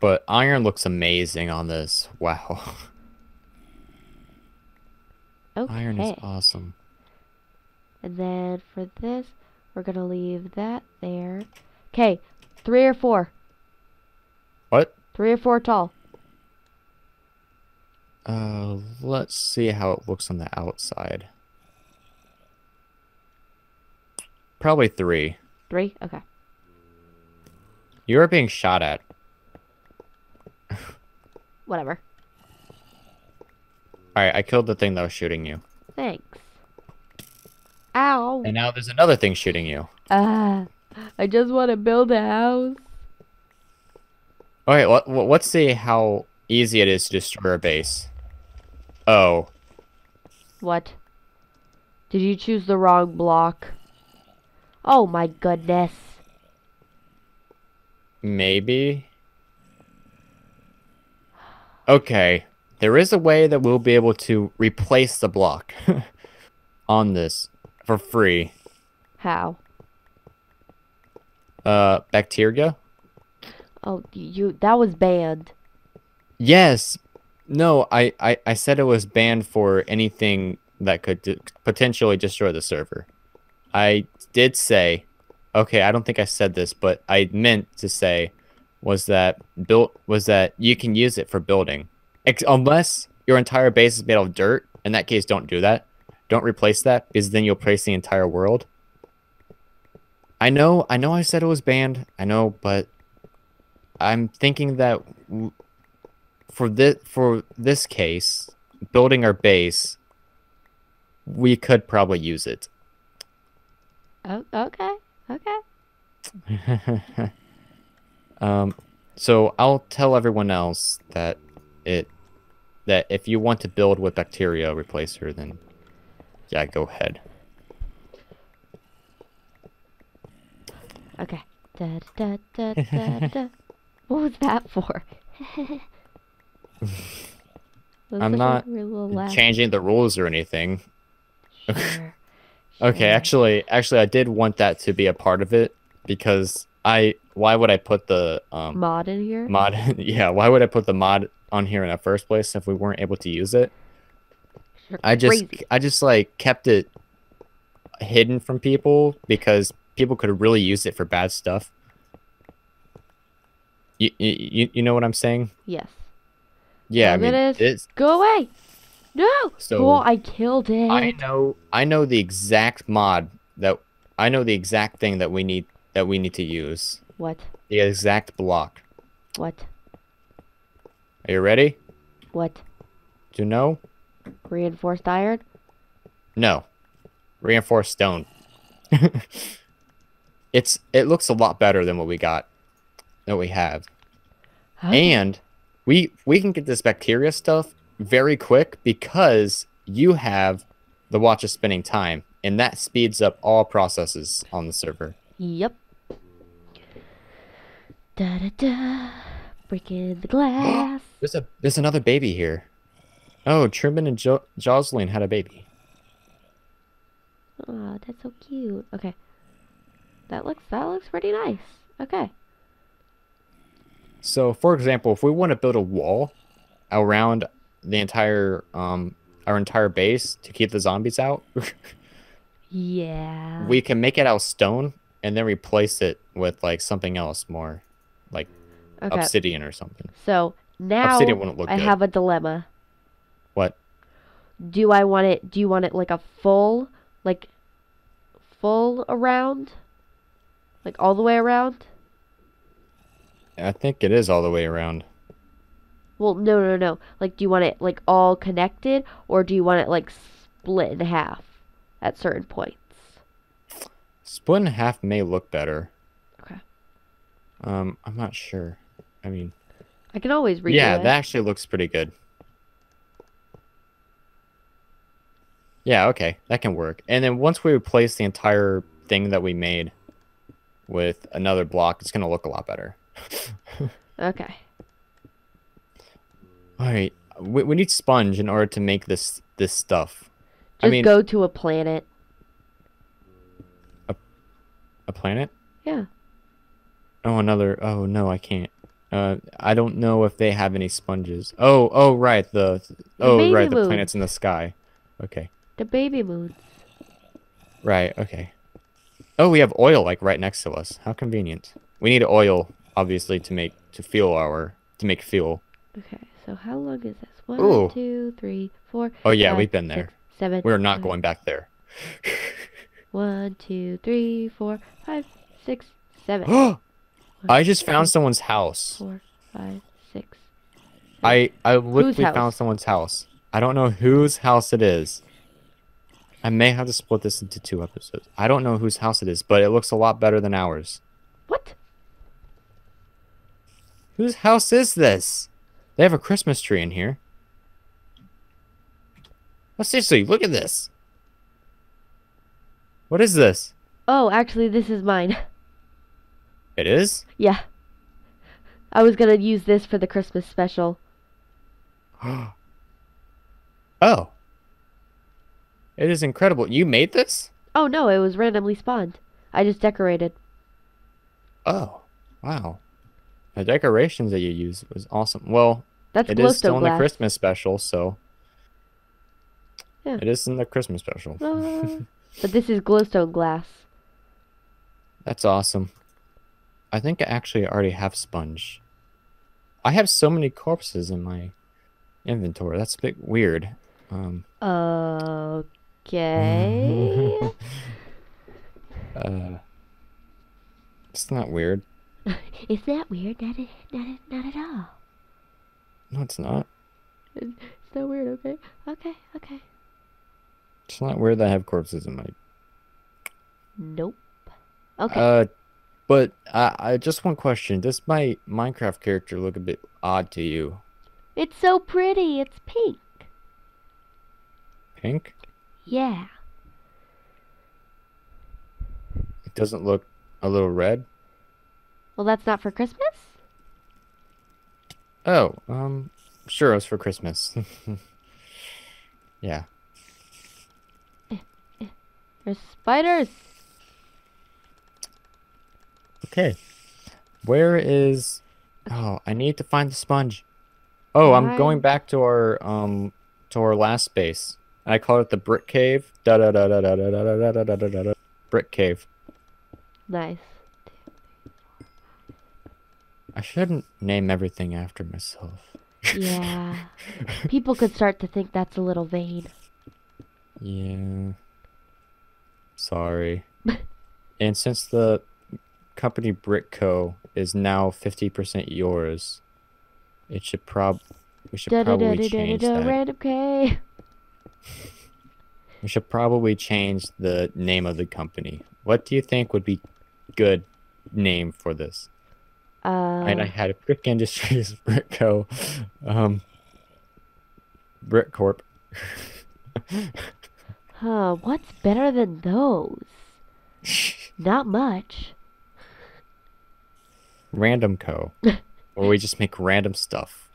But iron looks amazing on this. Wow, Okay. iron is awesome. And then for this, we're gonna leave that there. Okay, three or four. What? Three or four tall. Uh, let's see how it looks on the outside. Probably three. Three? Okay. You are being shot at. Whatever. All right, I killed the thing that was shooting you. Thanks. Ow. And now there's another thing shooting you. Ah. I just want to build a house. All right, well, let's see how easy it is to destroy a base. Oh, What? Did you choose the wrong block? Oh my goodness. maybe. Okay, there is a way that we'll be able to replace the block [LAUGHS] on this for free. How? Uh, bacteria? Oh, you that was banned. Yes. No, I, I, I said it was banned for anything that could potentially destroy the server. I did say, okay, I don't think I said this, but I meant to say was that built was that you can use it for building, Ex- unless your entire base is made of dirt. In that case, don't do that. Don't replace that because then you'll replace the entire world. I know, I know, I said it was banned. I know, but I'm thinking that for this for this case, building our base, we could probably use it. Oh, okay. Okay. [LAUGHS] um, so I'll tell everyone else that it that if you want to build with bacteria replacer, then yeah, go ahead. Okay. Da, da, da, da, da. What was that for? [LAUGHS] I'm not weird little laugh. Changing the rules or anything. Sure, Okay, actually, actually, I did want that to be a part of it because I. Why would I put the um mod in here. mod? [LAUGHS] yeah, why would I put the mod on here in the first place if we weren't able to use it? You're I just, crazy. I just like kept it hidden from people because people could really use it for bad stuff. You, you, you know what I'm saying? yes. Yeah, I Look at mean, it's, Go away. No. So, cool. I killed it. I know I know the exact mod that I know the exact thing that we need that we need to use. What? The exact block. What? Are you ready? What? Do you know? Reinforced iron? No. Reinforced stone. [LAUGHS] it's it looks a lot better than what we got that we have. Huh? And we we can get this bacteria stuff very quick because you have the watch of spinning time and that speeds up all processes on the server. Yep. Da da da. Breaking the glass. [GASPS] There's a there's another baby here. Oh, Truman and jo- Jocelyn had a baby. Oh, that's so cute. Okay. That looks that looks pretty nice. Okay. So, for example, if we want to build a wall around the entire um our entire base to keep the zombies out, [LAUGHS] Yeah. we can make it out of stone and then replace it with like something else more like okay. obsidian or something. So now Obsidian wouldn't look I good. have a dilemma. What? Do I want it do you want it like a full like full around? Like all the way around? I think it is all the way around. Well, no, no, no. Like do you want it like all connected or do you want it like split in half at certain points? Split in half may look better. Okay. Um, I'm not sure. I mean, I can always redo yeah, it. that actually looks pretty good. Yeah, okay, that can work. And then once we replace the entire thing that we made with another block, it's gonna look a lot better. [LAUGHS] Okay. All right, we, we need sponge in order to make this this stuff. Just I mean, go to a planet. a a planet. Yeah. Oh, another. Oh no, I can't. Uh, I don't know if they have any sponges. Oh, oh right, the. Oh baby right, the planets in the sky. Okay. The baby moons. Right. Okay. Oh, we have oil like right next to us. How convenient. We need oil, obviously, to make to fuel our to make fuel. Okay, so how long is this? One, Ooh. two, three, four. Oh yeah, five, we've been there. six, seven. We're not going back there. [LAUGHS] One, two, three, four, five, six, seven. [GASPS] I One, just found someone's house. Four, five, six, I I literally found someone's house. I don't know whose house it is. I may have to split this into two episodes. I don't know whose house it is, but it looks a lot better than ours. What? Whose house is this? They have a Christmas tree in here. Oh, seriously, look at this. What is this? Oh, actually, this is mine. It is? yeah. I was gonna use this for the Christmas special. [GASPS] oh. It is incredible. You made this? Oh no, it was randomly spawned. I just decorated. Oh, wow. The decorations that you used was awesome. Well, That's it is still in the. Christmas special, so. Yeah. It is in the Christmas special. Uh, [LAUGHS] but this is glowstone glass. That's awesome. I think I actually already have sponge. I have so many corpses in my inventory. That's a bit weird. Um, Okay. [LAUGHS] uh, it's not weird. [LAUGHS] Is that weird? Not, at- not, at- not at all. No, it's not. [LAUGHS] It's not weird, okay? Okay, okay. It's not weird that I have corpses in my. Nope. Okay. Uh, but I, I just one question. Does my Minecraft character look a bit odd to you? it's so pretty. It's pink. Pink? Yeah. It doesn't look a little red. Well, that's not for Christmas? Oh, um, sure, it was for Christmas. yeah. There's spiders. Okay. Where is? Oh, I need to find the sponge. Oh, I'm going back to our um to our last base. I call it the brick cave. Da da da da da da da da da da da da da. Brick cave. Nice. I shouldn't name everything after myself. Yeah. [LAUGHS] People could start to think that's a little vain. Yeah. Sorry. [LAUGHS] and since the company Brick Co is now 50% yours, it should prob we should Da da da probably change that. random K. [LAUGHS] We should probably change the name of the company. What do you think would be good name for this? Uh, and I had a Brick Industries, [LAUGHS] Brick Co, um, Brick Corp. huh, what's better than those? [LAUGHS] Not much. Random Co, [LAUGHS] where we just make random stuff.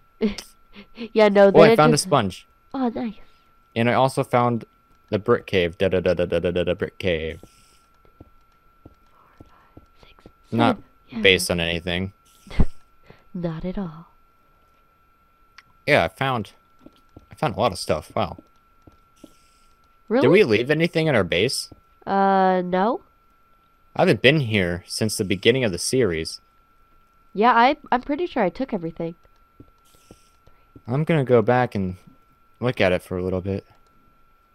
Yeah, no, Oh, I found a sponge, Oh, nice. and I also found the Brick Cave. Da da da da da da da da Brick Cave. Six, Not. Yeah, based on anything. Not at all. Yeah, I found. I found a lot of stuff. Wow. Really? Did we leave anything in our base? Uh, no. I haven't been here since the beginning of the series. Yeah, I I'm pretty sure I took everything. I'm gonna go back and look at it for a little bit.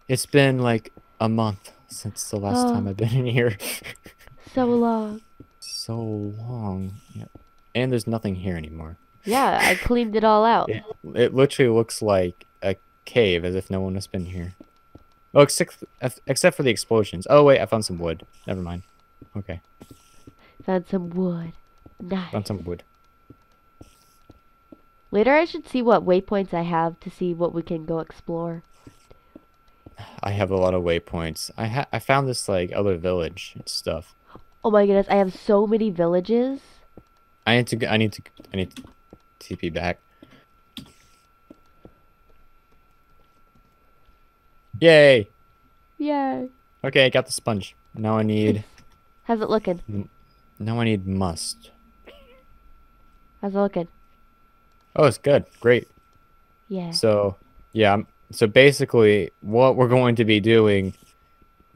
It's been like a month since the last time Oh. I've been in here. [LAUGHS] So long. so long. Yeah. And there's nothing here anymore. Yeah, I cleaned it all out. It, it literally looks like a cave as if no one has been here. Oh, except, except for the explosions. Oh, wait, I found some wood. Never mind. Okay, Found some wood. Nice. found some wood. Later, I should see what waypoints I have to see what we can go explore. I have a lot of waypoints. I ha- I found this like other village and stuff. Oh my goodness, I have so many villages. I need to. I need to. I need to TP back. Yay! Yay. Okay, I got the sponge. Now I need. [LAUGHS] How's it looking? now I need must. How's it looking? Oh, it's good. Great. Yeah. So, yeah. So basically, what we're going to be doing,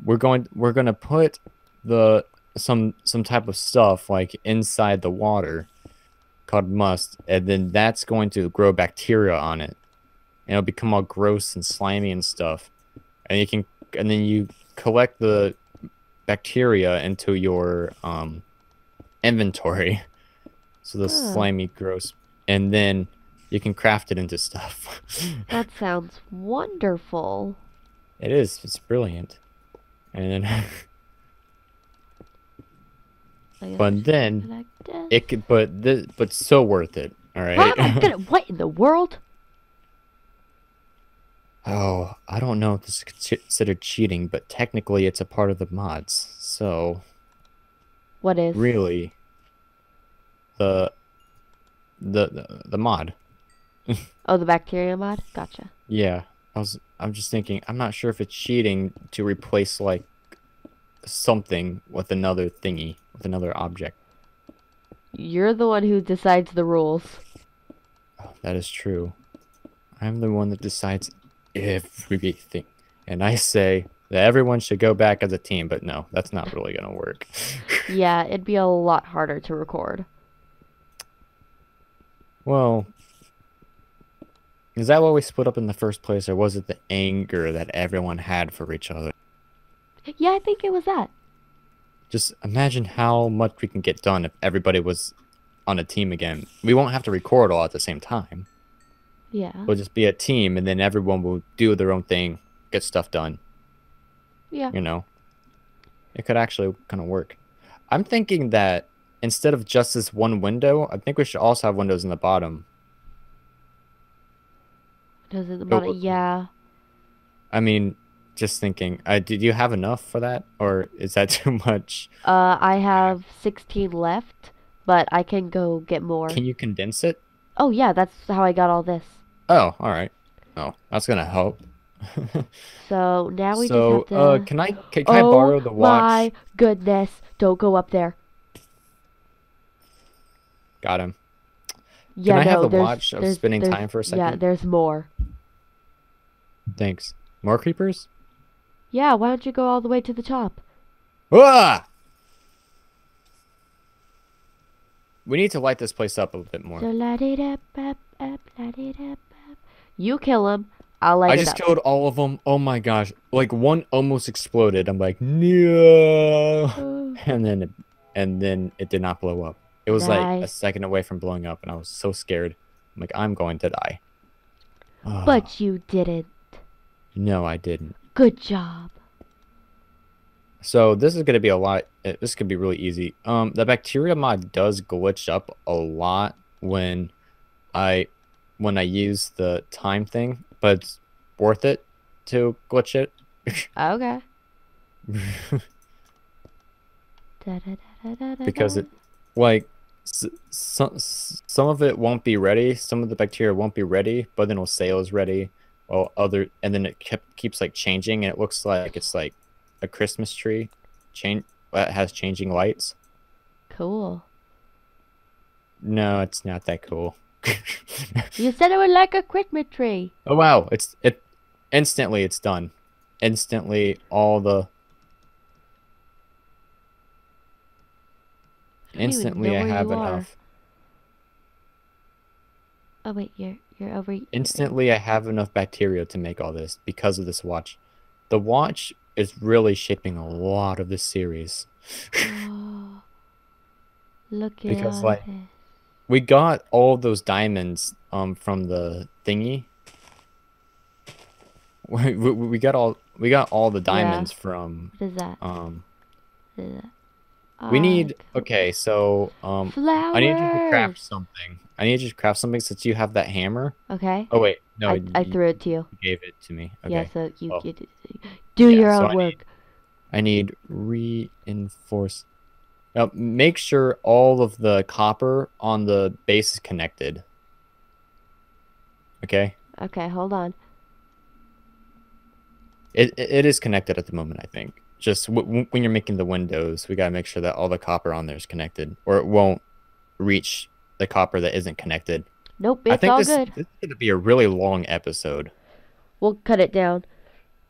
we're going we're going to put the some some type of stuff like inside the water called must, and then that's going to grow bacteria on it, and it'll become all gross and slimy and stuff. And you can and then you collect the bacteria into your um inventory. [LAUGHS] So the slimy, gross, and then you can craft it into stuff. [LAUGHS] That sounds wonderful. it is. It's brilliant. And [LAUGHS] but then it could, but this, but so worth it. All right. How am I gonna? What in the world? oh, I don't know if this is considered cheating, but technically it's a part of the mods. So What is? really, the the the, the mod. [LAUGHS] Oh, the bacteria mod. Gotcha. Yeah, I was. I'm just thinking. I'm not sure if it's cheating to replace like something with another thingy, with another object. You're the one who decides the rules. Oh, that is true. I'm the one that decides everything, and I say that everyone should go back as a team. But no, that's not really gonna work. [LAUGHS] Yeah, it'd be a lot harder to record. well, is that why we split up in the first place, or was it the anger that everyone had for each other? Yeah, I think it was that. Just imagine how much we can get done if everybody was on a team again. We won't have to record all at the same time. Yeah. We'll just be a team, and then everyone will do their own thing, get stuff done. Yeah. You know, it could actually kind of work. I'm thinking that instead of just this one window, I think we should also have windows in the bottom. It Go matter? with- Yeah. I mean, just thinking. Uh, did you have enough for that, or is that [LAUGHS] too much? Uh, I have 16 left, but I can go get more. Can you condense it? Oh yeah, that's how I got all this. Oh, all right. Oh, that's gonna help. [LAUGHS] So now we so, just have uh, to. can I can, can I oh borrow the watch? my goodness! Don't go up there. Got him. Yeah, can I no, have the there's, watch of there's- spending there's- time for a second? Yeah, there's more. Thanks. More creepers? Yeah, why don't you go all the way to the top? Ah! We need to light this place up a bit more. So la di da up up la di da up. You kill him. I'll light I it just killed all of them. Oh my gosh. Like one almost exploded. I'm like, no. [LAUGHS] And then it, and then it did not blow up. It was like a second away from blowing up and I was so scared. I'm like, I'm going to die. But [SIGHS] you didn't. no, I didn't. Good job. So this is gonna be a lot. uh, This could be really easy. Um, the bacteria mod does glitch up a lot when I when I use the time thing, but it's worth it to glitch it. Okay. Da, da, da, da, da, because it like some some of it won't be ready some of the bacteria won't be ready but then it'll say ready while other and then it kept keeps like changing and it looks like it's like a christmas tree change that has changing lights Cool. no it's not that cool [LAUGHS] You said it was like a Christmas tree. oh wow it's it instantly it's done instantly all the I instantly know i have you are. enough Oh wait, you're you're over. instantly I have enough bacteria to make all this because of this watch. The watch is really shaping a lot of this series. Oh, [GASPS] look at Because, like. We got all those diamonds um from the thingy. [LAUGHS] We, we, we got all we got all the diamonds from What is that? um What is that? we need okay, so um flowers. I need you to craft something. I need you to craft something since you have that hammer. Okay. Oh wait, no, I, I threw it to you. you. gave it to me. Okay. Yeah, so you, well, you do, do yeah, your so own I work. need- I need reinforce. Now, make sure all of the copper on the base is connected. Okay, Okay, hold on. it it is connected at the moment. I think. Just when you're making the windows, we gotta make sure that all the copper on there is connected, or it won't reach the copper that isn't connected. Nope, I it's think all this, good. this is gonna be a really long episode. We'll cut it down.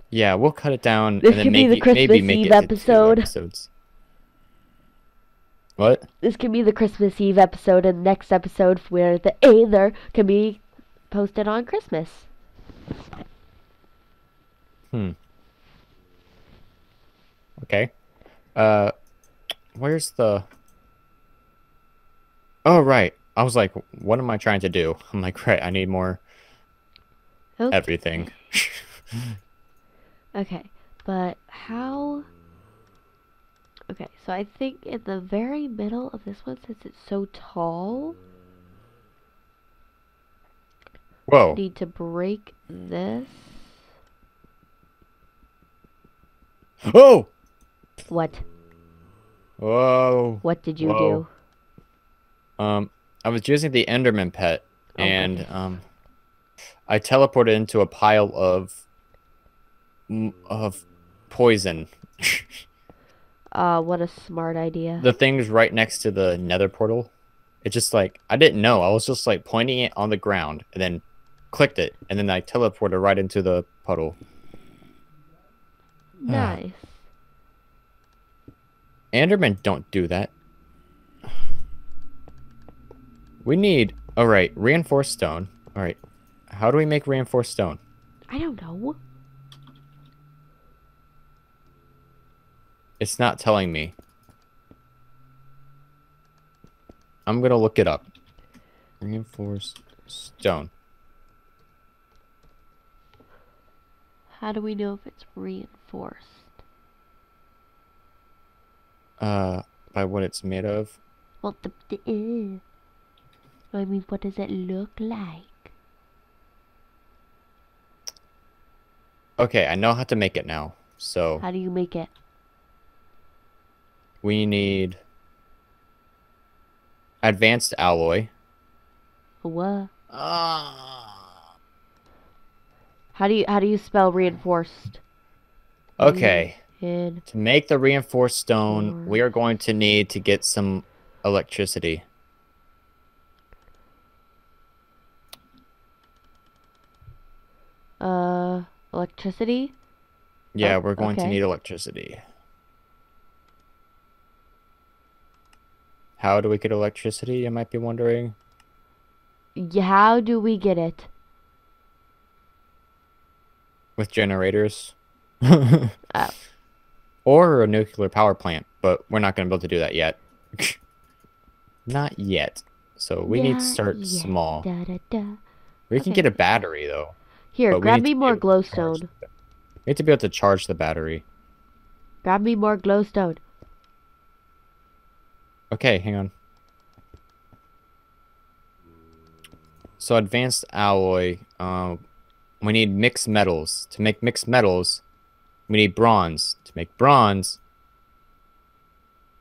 Yeah, we'll cut it down This and then could be the Christmas make Eve it into two episode. episodes. What? This can be the Christmas Eve episode, and next episode where the Aether can be posted on Christmas. Hmm. Okay. Uh, where's the? Oh right. I was like, what am I trying to do? [LAUGHS] I'm like, right, I need more Okay. everything. [LAUGHS] Okay, but how? Okay, so I think in the very middle of this one, since it's so tall, Whoa. need to break this. Oh! What? Whoa. What did you Whoa. do? Um, I was using the Enderman pet, Oh, and um, I teleported into a pile of of poison. [LAUGHS] Uh, what a smart idea. the thing's right next to the Nether portal. It just like I didn't know. I was just like pointing it on the ground, and then clicked it, and then I teleported right into the puddle. nice. [SIGHS] Endermen don't do that. We need. All right, reinforced stone. All right, how do we make reinforced stone? I don't know. It's not telling me. I'm gonna look it up. Reinforced stone. How do we know if it's reinforced? Uh, by what it's made of. Well, the, the uh. I mean, what does it look like? Okay, I know how to make it now. So How do you make it? we need advanced alloy. What? Ah. How do you how do you spell reinforced? Okay. To make the reinforced stone, we are going to need to get some electricity. Uh electricity. Yeah, Oh, we're going to need electricity. How do we get electricity? You might be wondering. How do we get it? With generators. [LAUGHS] Oh. [LAUGHS] Or a nuclear power plant, but we're not going to be able to do that yet. [LAUGHS] not yet. So we need to start small. Da, da, da. We can get a battery though. Here, but grab me more glowstone. We need to be able to charge the battery. Grab me more glowstone. Okay, hang on. So advanced alloy, uh, we need mixed metals. To make mixed metals, we need bronze. To make bronze,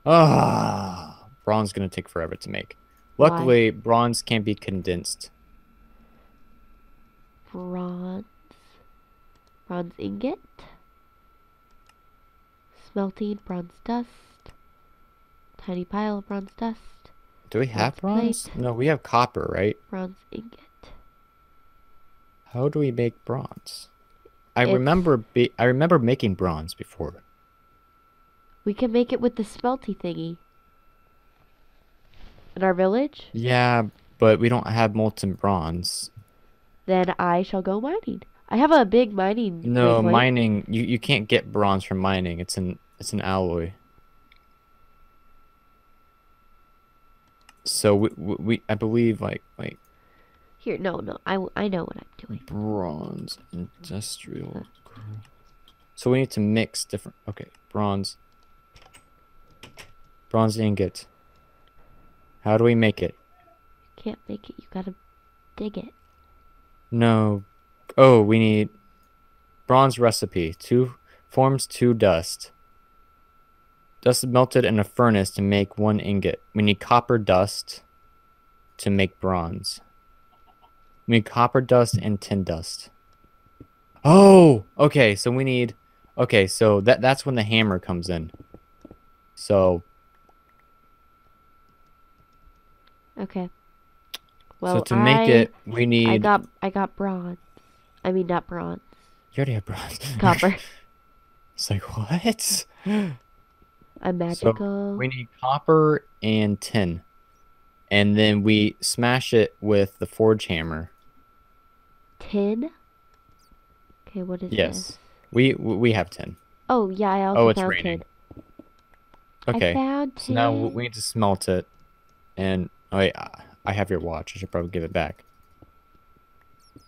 ah, bronze is gonna take forever to make. Why? Luckily, bronze can be condensed. Bronze. Bronze ingot. Smelting bronze dust. Tiny pile of bronze dust. Do we have Bronze bronze? No, we have copper, right? Bronze ingot. How do we make bronze? I It's- remember be I remember making bronze before. We can make it with the smelty thingy. In our village? Yeah, but we don't have molten bronze. Then I shall go mining. I have a big mining. No, mining. You you can't get bronze from mining. It's an it's an alloy. So we, we, we I believe like like Here, no, no. I I know what I'm doing. bronze industrial. So we need to mix different. Okay, bronze. Bronze ingot. How do we make it? You can't make it. You gotta dig it. No. Oh, we need bronze recipe. Two forms two dust. Dust melted in a furnace to make one ingot. We need copper dust to make bronze. We need copper dust and tin dust. Oh, okay. So we need. Okay, so that that's when the hammer comes in. So Okay. Well, so to make I, it, we need. I got I got bronze. I mean not bronze. You already have bronze. [LAUGHS] Copper. it's like what? A magical. So We need copper and tin. And then we smash it with the forge hammer. tin. Okay, what is Yes. this? We we have tin. Oh yeah, I also Oh, it's found raining. tin. I Okay. found So now we need to smelt it. And oh uh, I have your watch. I should probably give it back.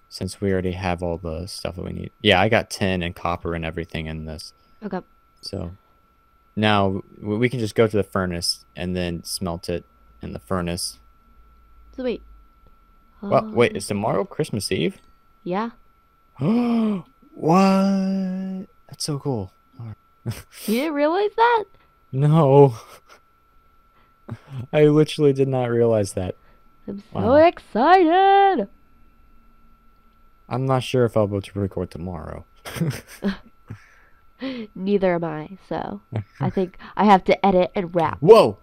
Since we already have all the stuff that we need. Yeah, I got tin and copper and everything in this. Okay. So now we can just go to the furnace and then smelt it in the furnace. Sweet. Well, wait, Um, is tomorrow Christmas Eve? Yeah. [GASPS] what? That's so cool. You didn't realize that? [LAUGHS] No. [LAUGHS] I literally did not realize that. I'm so Wow. excited. I'm not sure if I'll be able to record tomorrow. [LAUGHS] Neither am I, so [LAUGHS] I think I have to edit and wrap. Whoa!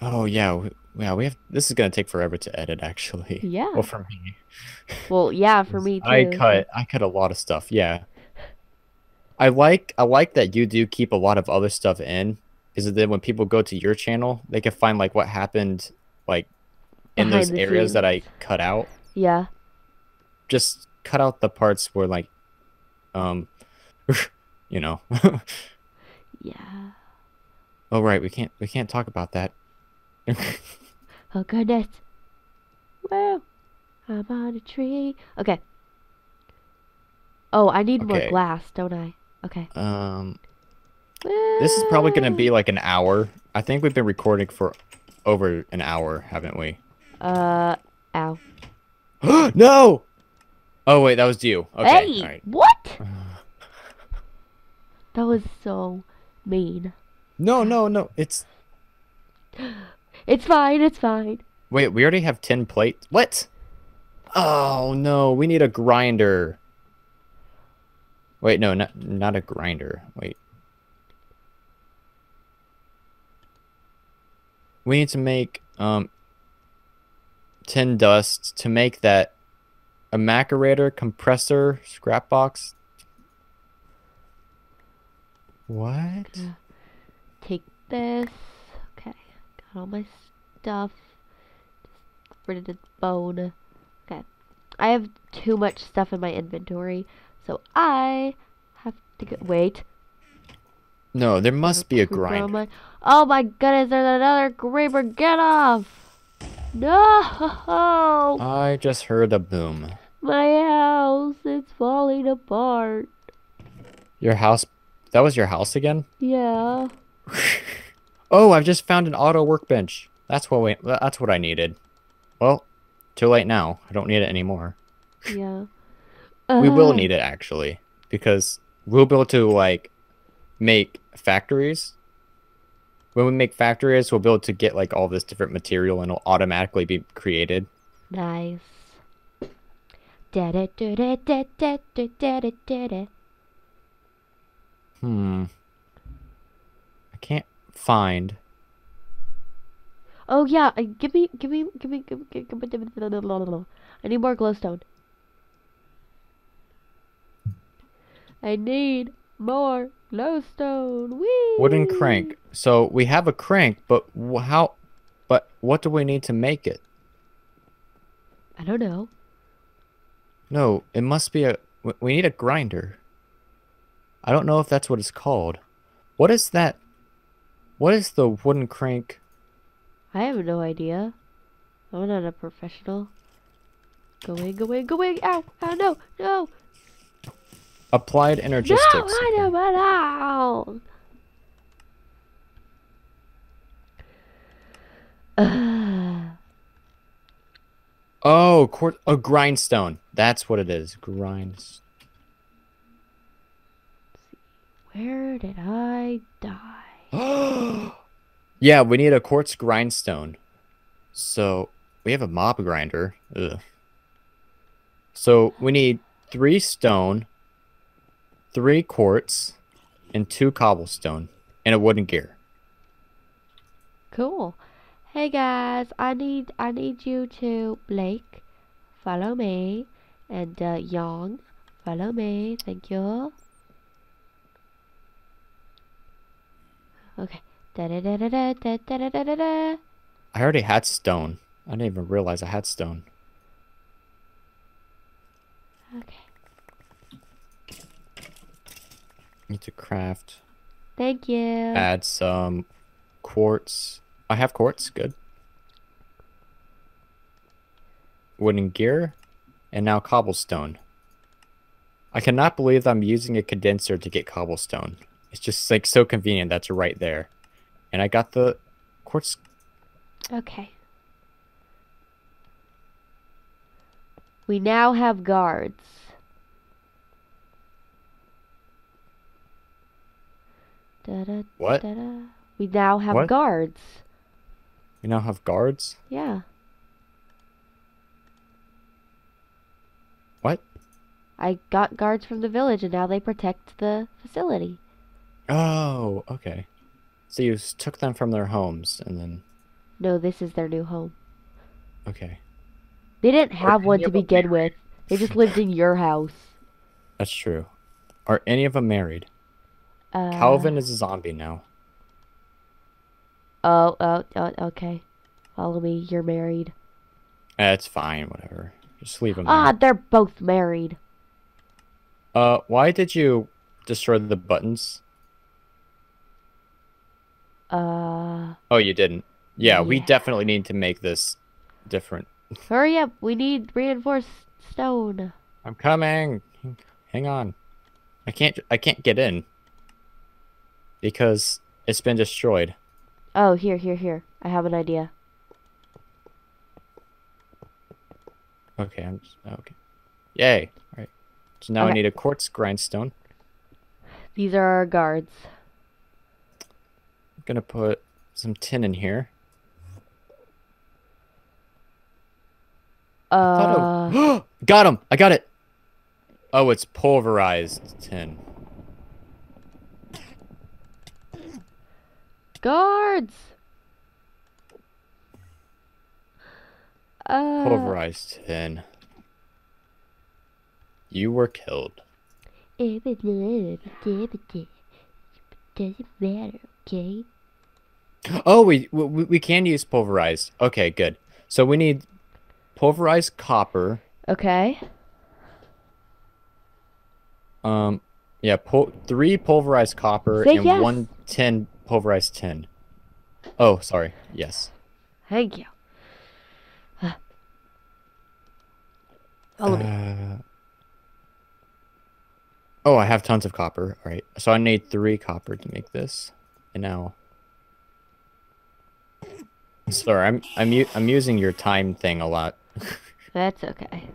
Oh yeah, we, yeah. We have. This is gonna take forever to edit, actually. Yeah. Well, for me. Well, yeah, for [LAUGHS] me too. I cut. I cut a lot of stuff. Yeah. I like. I like that you do keep a lot of other stuff in, because then when people go to your channel, they can find like what happened, like in Behind those areas that I cut out. Yeah. Just cut out the parts where like, um, [LAUGHS] you know. Yeah. oh right, we can't. We can't talk about that. [LAUGHS] Oh goodness. Whoa. I'm on a tree. Okay. Oh, I need more glass, don't I? Okay. um. This is probably going to be like an hour. I think we've been recording for over an hour, haven't we? Uh, ow. [GASPS] no! Oh, wait, that was you. Okay. hey! Right. What? [SIGHS] That was so mean. No, no, no. It's. [GASPS] It's fine, it's fine. Wait, we already have 10 plates. What? Oh, no. We need a grinder. Wait, no, not, not a grinder. Wait. We need to make um 10 dust to make that a macerator, compressor, scrap box. What? Take this. Okay. Got all my stuff. Just rid of the bone. Okay. I have too much stuff in my inventory, so I have to go. Wait. No, there must be a grinder. my- Oh my goodness, there's another creeper. Get off! No! I just heard a boom. My house, it's falling apart. Your house. That was your house again? Yeah. [LAUGHS] Oh, I've just found an auto workbench. That's what we, that's what I needed. Well, too late now. I don't need it anymore. Yeah. We will Uh, need it actually because we'll be able to like make factories. When we make factories, we'll be able to get like all this different material and it'll automatically be created. Nice. Hmm. I can't find. Oh yeah, uh, give me, give me, give me, give me, give me, give me, give me I need more glowstone. I need more glowstone. Whee! Wooden crank. So we have a crank, but how? But what do we need to make it? I don't know. No, it must be a. We need a grinder. I don't know if that's what it's called. What is that? What is the wooden crank? I have no idea. I'm not a professional. Go away, go away, go away. Ow, ow, no, no. Applied No, energistics. I don't want out. [SIGHS] Oh, a oh, grindstone. That's what it is. Grind. Where did I die? [GASPS] yeah, we need a quartz grindstone. So we have a mob grinder. Ugh. So we need three stone, three quartz, and two cobblestone, and a wooden gear. Cool. Hey guys, I need I need you to Blake, follow me, and uh, Young, follow me. Thank you. Okay. Da da da da da da da da da da. I already had stone. I didn't even realize I had stone. Okay. Need to craft. Thank you. Add some quartz. I have quartz. Good. wooden gear, and now cobblestone. I cannot believe I'm using a condenser to get cobblestone. It's just like so convenient that's right there. And I got the quartz. Okay. We now have guards. Da-da, What? da-da. We now have What? guards. We now have guards. Yeah. What? I got guards from the village and now they protect the facility. Oh, okay. So you took them from their homes and then No, this is their new home. okay, They didn't have one to begin with. They just lived in your house. that's true. Are any of them married? Uh, Calvin is a zombie now. Oh, oh, oh, okay. Follow me. You're married. Eh, it's fine, whatever. Just leave him. Ah, there. they're both married. Uh, why did you destroy the buttons? Uh, Oh, you didn't. Yeah, we definitely need to make this different. hurry up. We need reinforced stone. I'm coming. Hang on. I can't. I can't get in because it's been destroyed. Oh, here, here, here. I have an idea. Okay. I'm. Just, okay. Yay. All right. So now I need a quartz grindstone. These are our guards. I'm gonna put some tin in here. Uh, it- [GASPS] got him! I got it. Oh, it's pulverized tin. Guards. Uh, Pulverized tin. You were killed. Doesn't matter, okay? Oh, we, we we can use pulverized. Okay, good. So we need pulverized copper. Okay. Um, yeah, pul- three pulverized copper Say and yes. one tin pulverized tin. Oh, sorry. Yes. Thank you. Follow. Uh, oh, I have tons of copper. All right. So I need three copper to make this. And now. Sorry, I'm I'm u- I'm using your time thing a lot. [LAUGHS] That's okay.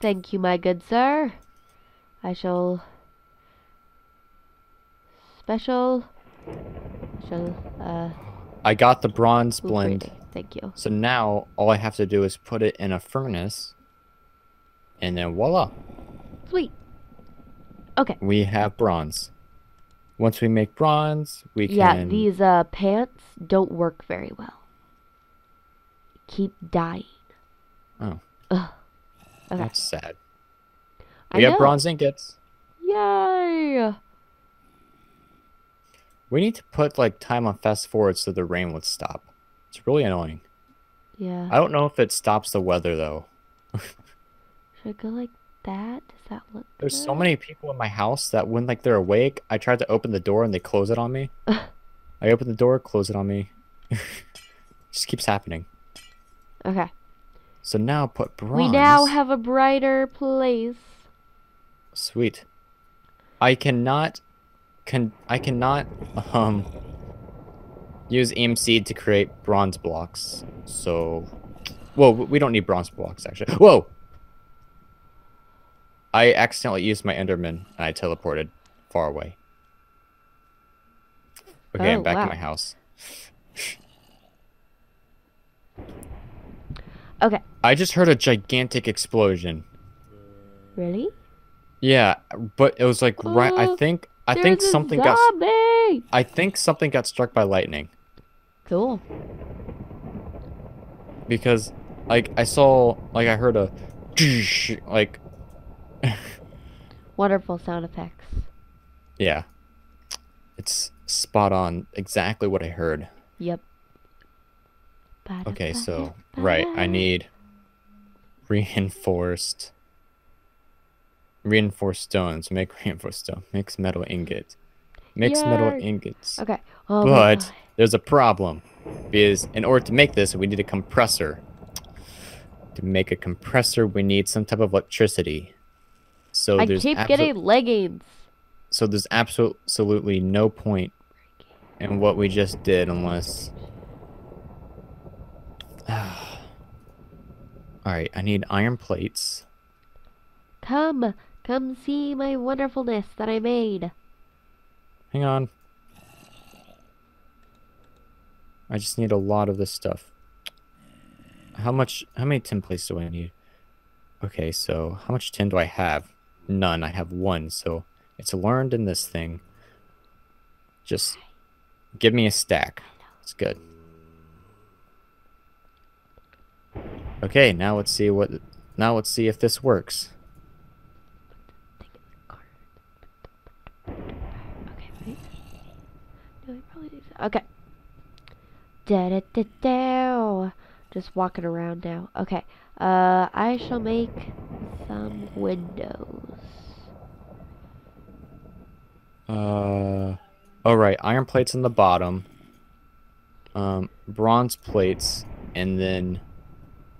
Thank you, my good sir. I shall special shall uh I got the bronze blend. freely. Thank you. So now all I have to do is put it in a furnace. And then voila, Sweet. Okay. we have bronze. Once we make bronze, we can Yeah, these uh pants don't work very well. Keep dying. Oh. Ugh. Okay. That's sad. I We have know. bronze ingots. Yay! We need to put like time on fast forward so the rain would stop. It's really annoying. Yeah. I don't know if it stops the weather though. [LAUGHS] Should I go like that? Does that look There's so many people in my house that when like they're awake, I tried to open the door and they close it on me. [LAUGHS] I open the door, close it on me. it [LAUGHS] Just keeps happening. Okay. So now put bronze. We now have a brighter place. Sweet. I cannot can I cannot um use EMC to create bronze blocks. So well, we don't need bronze blocks actually. Whoa. I accidentally used my Enderman and I teleported far away. Okay, Oh, I'm back wow. in my house. Okay. I just heard a gigantic explosion. Really? Yeah, but it was like right I Oh, think I think There's something got! I think something got struck by lightning. Cool. because like I saw like I heard a like [LAUGHS] Wonderful sound effects. yeah it's spot on exactly what I heard Yep. okay so right I need reinforced reinforced stones make [LAUGHS] reinforced stone mix metal ingot mix metal ingots Okay. Oh but there's a problem because in order to make this we need a compressor To make a compressor, we need some type of electricity. So I there's keep getting leggings. so there's absolutely no point in what we just did unless. [SIGHS] All right, I need iron plates. Come, come see my wonderfulness that I made. Hang on. I just need a lot of this stuff. How much, how many tin plates do I need? Okay, so how much tin do I have? None. I have one, so it's learned in this thing. Just give me a stack. It's good. Okay, now let's see what, now let's see if this works. Okay, wait. No, I probably do so. Okay. Da da da da. Just walking around now. Okay. Uh, I shall make some windows. Uh, all right. Iron plates on the bottom. Um, bronze plates, and then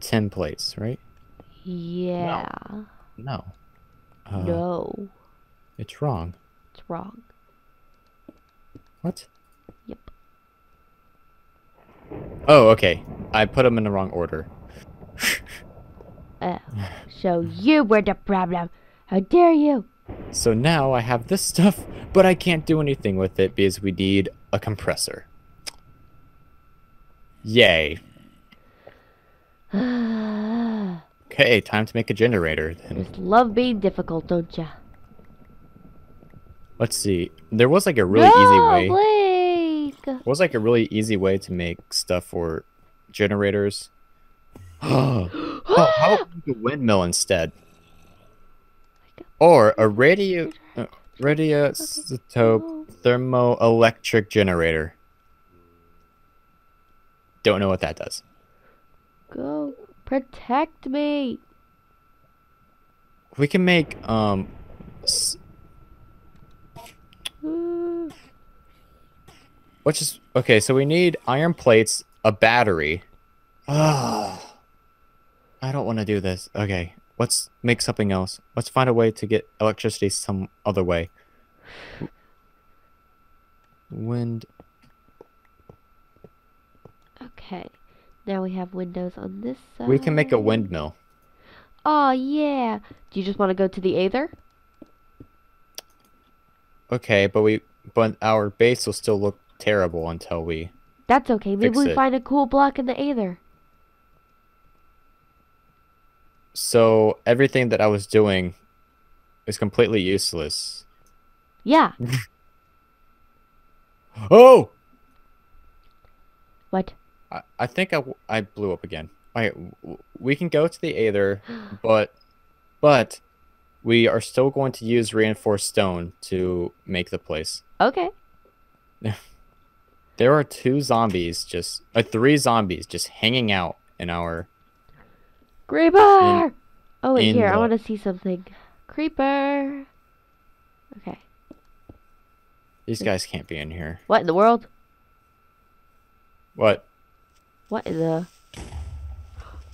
tin plates, right? Yeah. No. Uh, No, It's wrong. it's wrong. What? Yep. Oh, okay. I put them in the wrong order. Oh, so you were the problem. How dare you? So now I have this stuff, but I can't do anything with it because we need a compressor. Yay. [SIGHS] Okay, time to make a generator then. love being difficult, don't ya? Let's see. There was like a really no, easy way. There was like a really easy way to make stuff for generators. [GASPS] oh, how about a windmill instead? Or a radio uh, radioisotope thermoelectric generator. Don't know what that does. Go protect me. We can make um s- Uh, Let's just okay. So we need iron plates, a battery. Ah, I don't want to do this. Okay, let's make something else. Let's find a way to get electricity some other way. Wind. Okay. Now we have windows on this side. We can make a windmill. Oh yeah. Do you just want to go to the Aether? Okay, but we but our base will still look terrible until we. That's okay. Maybe we it. find a cool block in the Aether. So everything that I was doing is completely useless. Yeah. [LAUGHS] Oh. What? I, I think I, I blew up again. Okay, we can go to the Aether, [GASPS] but but we are still going to use reinforced stone to make the place. Okay. [LAUGHS] There are two zombies just uh, three zombies just hanging out in our Creeper! oh wait, in here, I want to see something. Creeper! Okay. These guys can't be in here. What in the world? What? What in the...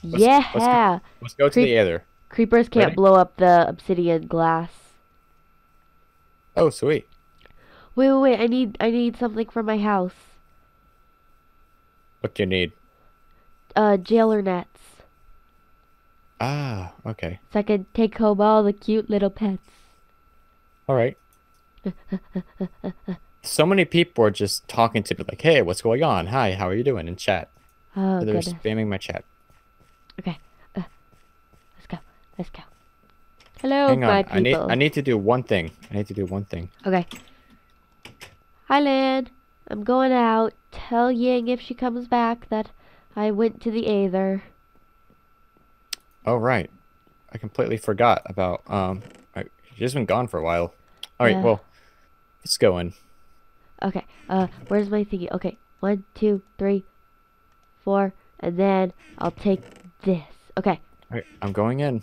let's yeah! go- Let's go to Creep- the other. Creepers can't Ready? blow up the obsidian glass. Oh, sweet. Wait, wait, wait, I need, I need something for my house. What do you need? Uh, jailer nets. Ah, okay. So I can take home all the cute little pets. All right. so many people are just talking to me like, "Hey, what's going on? Hi, how are you doing?" in chat. Oh, They're goodness. spamming my chat. Okay. Uh, let's go. Let's go. Hello, Hang my on. I need. I need to do one thing. I need to do one thing. Okay. Hi, Lan. I'm going out. Tell Ying if she comes back that I went to the Aether. Oh right. I completely forgot about um I, she's been gone for a while. All right, Yeah. well, let's go in. Okay. Uh, where's my thingy? Okay. One, two, three, four, and then I'll take this. Okay. All right, I'm going in.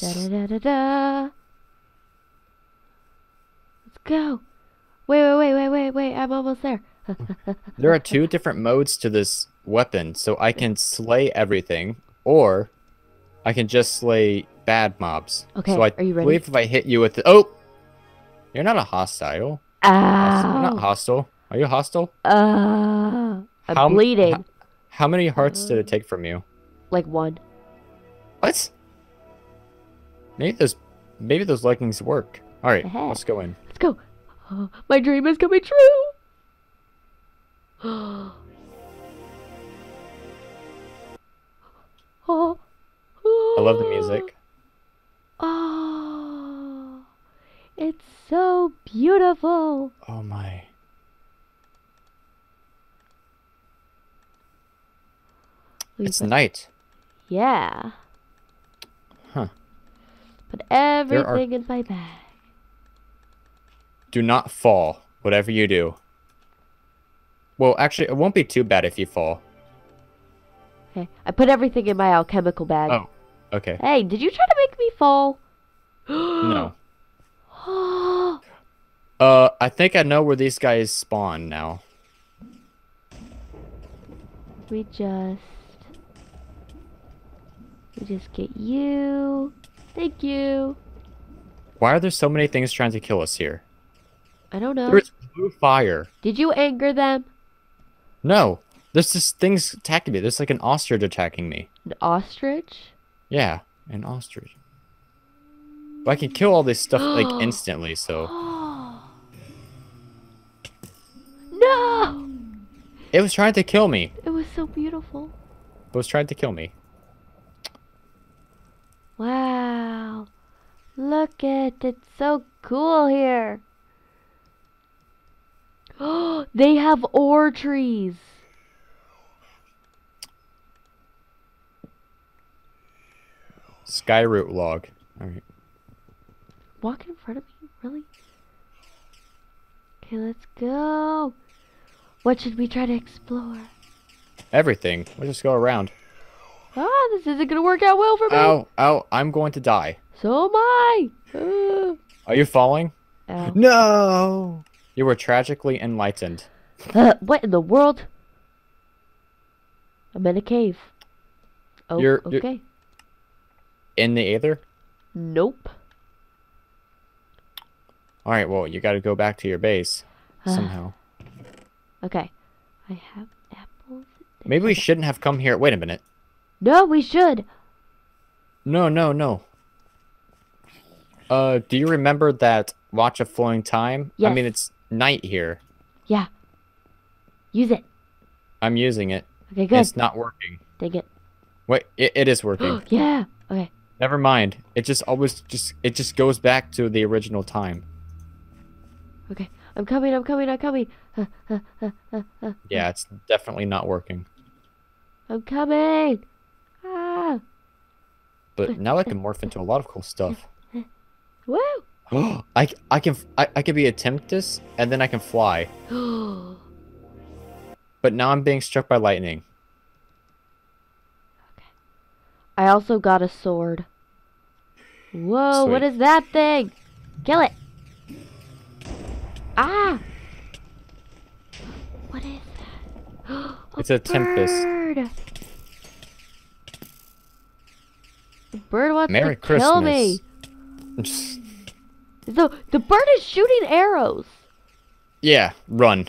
Da da da da da. Go. Wait, wait, wait, wait, wait, wait. I'm almost there. [LAUGHS] there are two different modes to this weapon, so I can slay everything, or I can just slay bad mobs. Okay, So I are you ready? believe if I hit you with the oh, you're not a hostile. Hostile- You're not hostile. Are you hostile? Uh, I'm How bleeding. h- How many hearts did it take from you? like one. What? Maybe those, maybe those leggings work. All right, let's go in. Let's go. Oh, [GASPS] my dream is coming true. [GASPS] oh, I love the music. [GASPS] Oh, it's so beautiful. Oh my. It's night. Yeah. Huh. Put everything in my bag. Do not fall, whatever you do. Well, actually, it won't be too bad if you fall. Okay. I put everything in my alchemical bag. Oh, okay. Hey, did you try to make me fall? [GASPS] No. [GASPS] Uh, I think I know where these guys spawn now. we just we just get you. Thank you. Why are there so many things trying to kill us here? I don't know. There's blue fire. Did you anger them? No, there's just things attacking me. There's like an ostrich attacking me. An ostrich? Yeah, an ostrich. But I can kill all this stuff like [GASPS] instantly, so [GASPS] no! it was trying to kill me. It was so beautiful. It was trying to kill me. Wow. Look at it. it's so cool here. Oh, [GASPS] they have ore trees. Skyroot log. All right. Walk in front of me? Really? Okay, let's go. What should we try to explore? Everything. We'll just go around. Ah, this isn't gonna work out well for me. Ow, ow, I'm going to die. So am I. Are you falling? Ow. No! You were tragically enlightened. Uh, what in the world? I'm in a cave. Oh, You're- you're- okay. In the Aether? Nope. Alright, well, you gotta go back to your base. Somehow. Okay. I have apples. Maybe we shouldn't have come here. Wait a minute. No, we should. No, no, no. Uh, do you remember that Watch of Flowing Time? I mean, it's night here. Yeah. Use it. I'm using it. Okay, good. It's not working. Dang it. Wait, it, it is working. [GASPS] yeah. Okay. Never mind. It just always just it just goes back to the original time. Okay. I'm coming. I'm coming. I'm coming. Yeah, it's definitely not working. I'm coming. Ah. But now I can morph into a lot of cool stuff. Woo. [GASPS] I, I can I, I can be a Tempest and then I can fly. [GASPS] But now I'm being struck by lightning. Okay. I also got a sword. Whoa, what Sweet. is that thing? Kill it. Ah. What is that? [GASPS] It's a tempest. Bird. The bird wants Merry to kill me. The the bird is shooting arrows. yeah, run.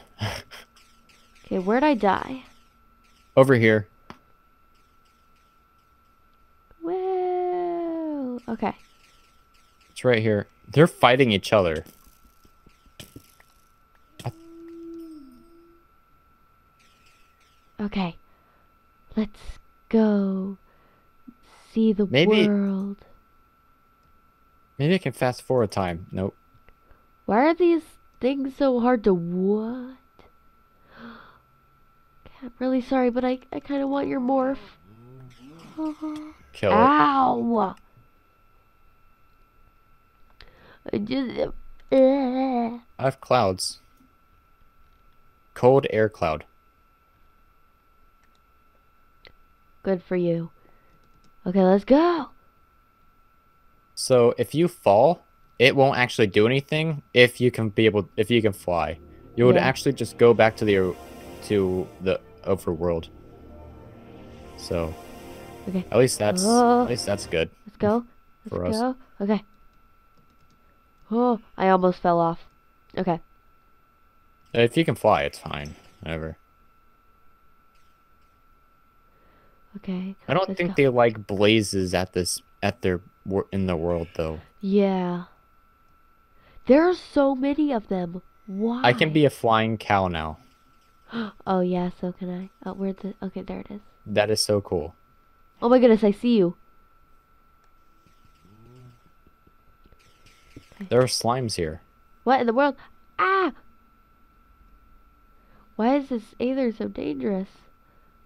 Okay, where'd I die? Over here. Whoa. Okay. It's right here. They're fighting each other. Okay. Let's go see the Maybe- world. Maybe I can fast forward time. Nope. Why are these things so hard to what? [GASPS] I'm really sorry, but I, I kind of want your morph. [GASPS] Kill it. Ow! I just. uh, I have clouds. Cold Aercloud. Good for you. Okay, let's go. So if you fall, it won't actually do anything if you can be able if you can fly. You would Yeah. actually just go back to the to the overworld. So, Okay. at least that's Oh. at least that's good. Let's go. Let's For us. go. Okay. Oh, I almost fell off. Okay. If you can fly, it's fine. Whatever. Okay. I don't think go. they like blazes at this at their in the world though. Yeah. There are so many of them. Why? I can be a flying cow now. [GASPS] Oh yeah, so can I. Oh, where's the? Okay, there it is. That is so cool. Oh my goodness, I see you. There are slimes here. What in the world? Ah! Why is this Aether so dangerous?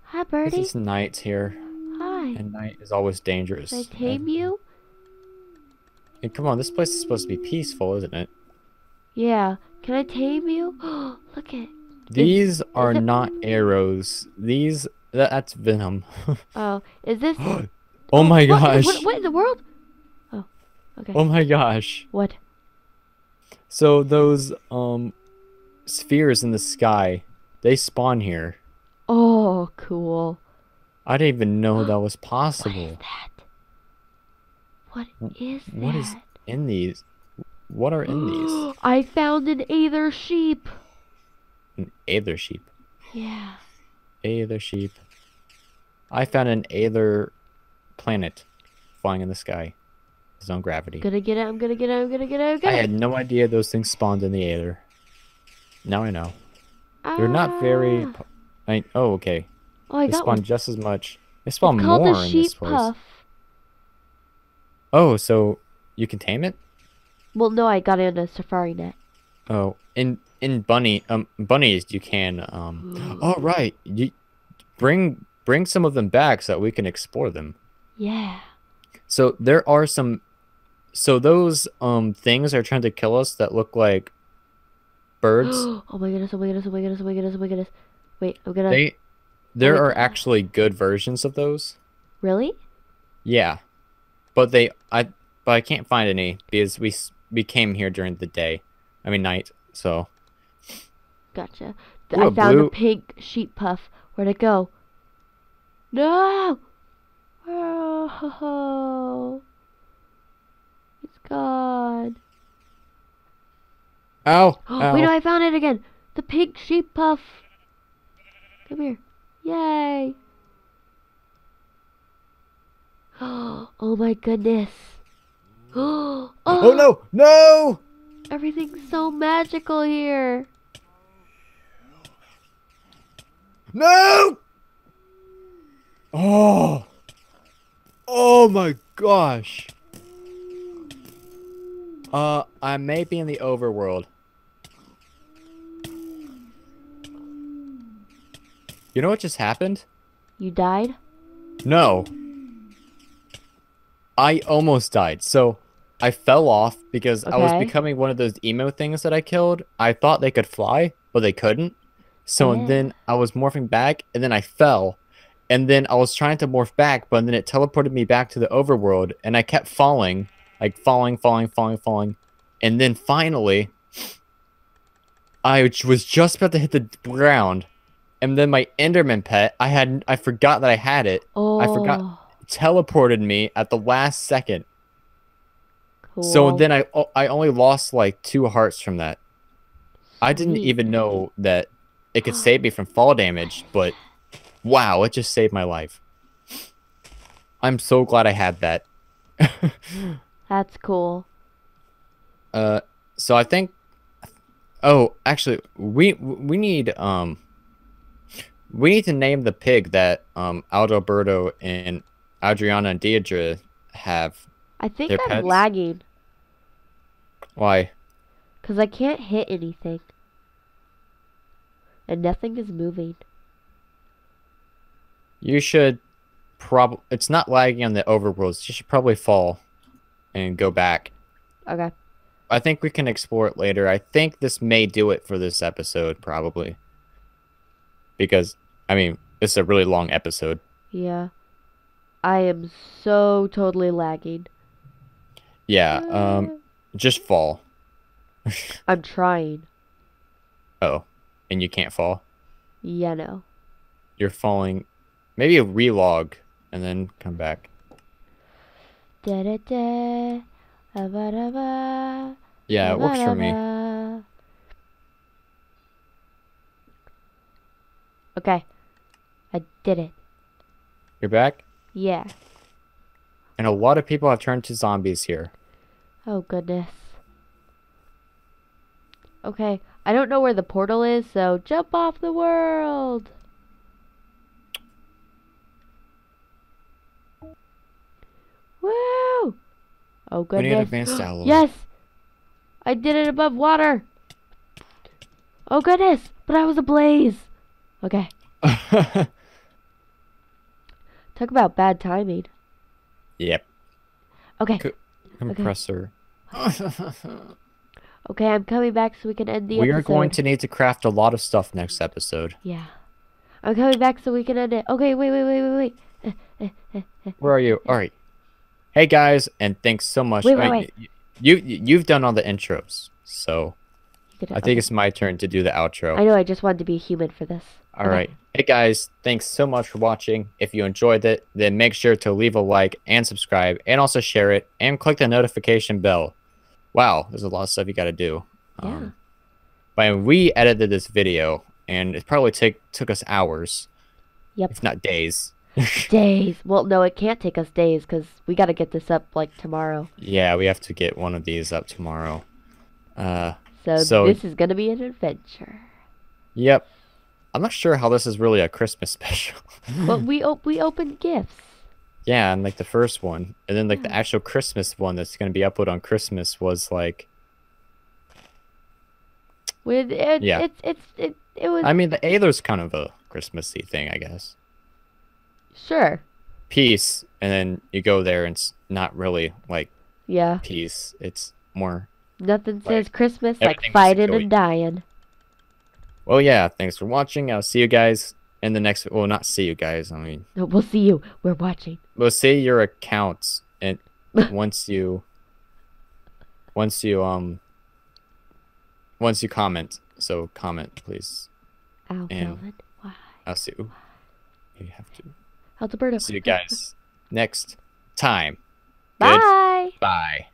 Hi, This birdie. is night here, Hi. and night is always dangerous. Can I tame you? Hey, come on, this place is supposed to be peaceful, isn't it? Yeah. Can I tame you? [GASPS] Look at. These are it- not [LAUGHS] arrows. These that, that's venom. [LAUGHS] Oh, is this? [GASPS] oh my what- gosh. What, what in the world? Oh, okay. Oh my gosh. What? So those um spheres in the sky, they spawn here. Oh, cool. I didn't even know that was [GASPS] What is possible. that? What is that? What is in these? What are in these? [GASPS] I found an Aether sheep. An Aether sheep. Yeah. Aether sheep. I found an Aether planet flying in the sky. His own gravity. Gonna get it. I'm gonna get it. I'm gonna get it. I'm gonna. had no idea those things spawned in the Aether. Now I know. They're not very. Ah. I oh okay. Oh, I They spawn one. just as much. They spawn more in this place. puff. Oh, so you can tame it? Well, no, I got it in a safari net. Oh, in in bunny um bunnies you can um. Oh right, you bring bring some of them back so that we can explore them. Yeah. So there are some. So those um things are trying to kill us that look like birds. [GASPS] oh my goodness. Oh my goodness. Oh my goodness. Oh my goodness. Oh my goodness. Wait, I'm gonna. they there wait. are actually good versions of those. Really? Yeah, but they I but I can't find any because we we came here during the day. I mean night. So Gotcha. Ooh, I a found blue- a pink sheep puff. Where'd it go? No! Oh, [LAUGHS] it's gone. ow Oh, [GASPS] wait, no. I found it again. The pink sheep puff. Come here. Yay. [GASPS] Oh my goodness. [GASPS] Oh, Oh no no! Everything's so magical here. No! Oh! Oh my gosh! Uh, I may be in the overworld. You know what just happened? You died? No. I almost died. So I fell off because I was becoming one of those emo things that I killed. I thought they could fly, but they couldn't. So Yeah. then I was morphing back and then I fell. And then I was trying to morph back, but then it teleported me back to the overworld and I kept falling, like falling, falling, falling, falling. And then finally I was just about to hit the ground. And then my Enderman pet, I had I forgot that I had it Oh. forgot. Teleported me at the last second. Cool. So then I I only lost like two hearts from that. I didn't even know that it could save me from fall damage, but wow, it just saved my life. I'm so glad I had that. [LAUGHS] That's cool. uh so I think Oh, actually we we need um we need to name the pig that um Aldoberto and Adriana and Deidre have. I think I'm pets? lagging Why? because I can't hit anything. And nothing is moving. You should prob it's not lagging on the overworlds. You should probably fall and go back. Okay. I think we can explore it later. I think this may do it for this episode, probably. Because I mean, it's a really long episode. Yeah. I am so totally lagging. Yeah, um just fall. [LAUGHS] I'm trying. Oh, and you can't fall. Yeah, no. You're falling. Maybe a relog and then come back. Da da da. ba da ba. Yeah, it works for me. Okay. I did it. You're back, Yeah. and a lot of people have turned to zombies here. Oh goodness. Okay. I don't know where the portal is, so jump off the world. Woo! Oh goodness. We need advanced [GASPS] alloy. Yes! I did it above water! Oh goodness! But I was ablaze! Okay. [LAUGHS] Talk about bad timing. yep. Okay. Co- Compressor. [LAUGHS] Okay, I'm coming back so we can end the we episode. are going to need to craft a lot of stuff next episode. Yeah. I'm coming back so we can end it. Okay, wait, wait, wait, wait, wait. [LAUGHS] Where are you? All right. Hey guys, and thanks so much. Wait, wait, I- wait. You you- you've done all the intros, so I think okay. it's my turn to do the outro. I know. I just wanted to be human for this. All right. Hey guys, thanks so much for watching. If you enjoyed it, then make sure to leave a like and subscribe and also share it and click the notification bell. Wow, there's a lot of stuff you got to do. Yeah. but we edited this video and it probably took took us hours, Yep. if not days. [LAUGHS] Days. Well, no, it can't take us days because we got to get this up like tomorrow. yeah, we have to get one of these up tomorrow. Uh, So, So- this is gonna be an adventure. yep. I'm not sure how this is really a Christmas [LAUGHS] special. but we op- we opened gifts. Yeah, and like the first one, and then like the hmm. actual Christmas one that's gonna be uploaded on Christmas was like, With it, Yeah. it's it's it it was I mean, the Aether's kind of a Christmassy thing, I guess. sure. Peace, and then you go there, and it's not really like Yeah. peace. It's more. Nothing says Christmas like fighting and dying. Well, yeah. Thanks for watching. I'll see you guys in the next. Well, not see you guys. I mean, No, we'll see you. We're watching. we'll see your accounts, and [LAUGHS] once you, once you um, once you comment. So comment, please. Ow, And-. Why? I'll see. Ooh, you have to. Alberto. See you guys next time. Bye. Bye.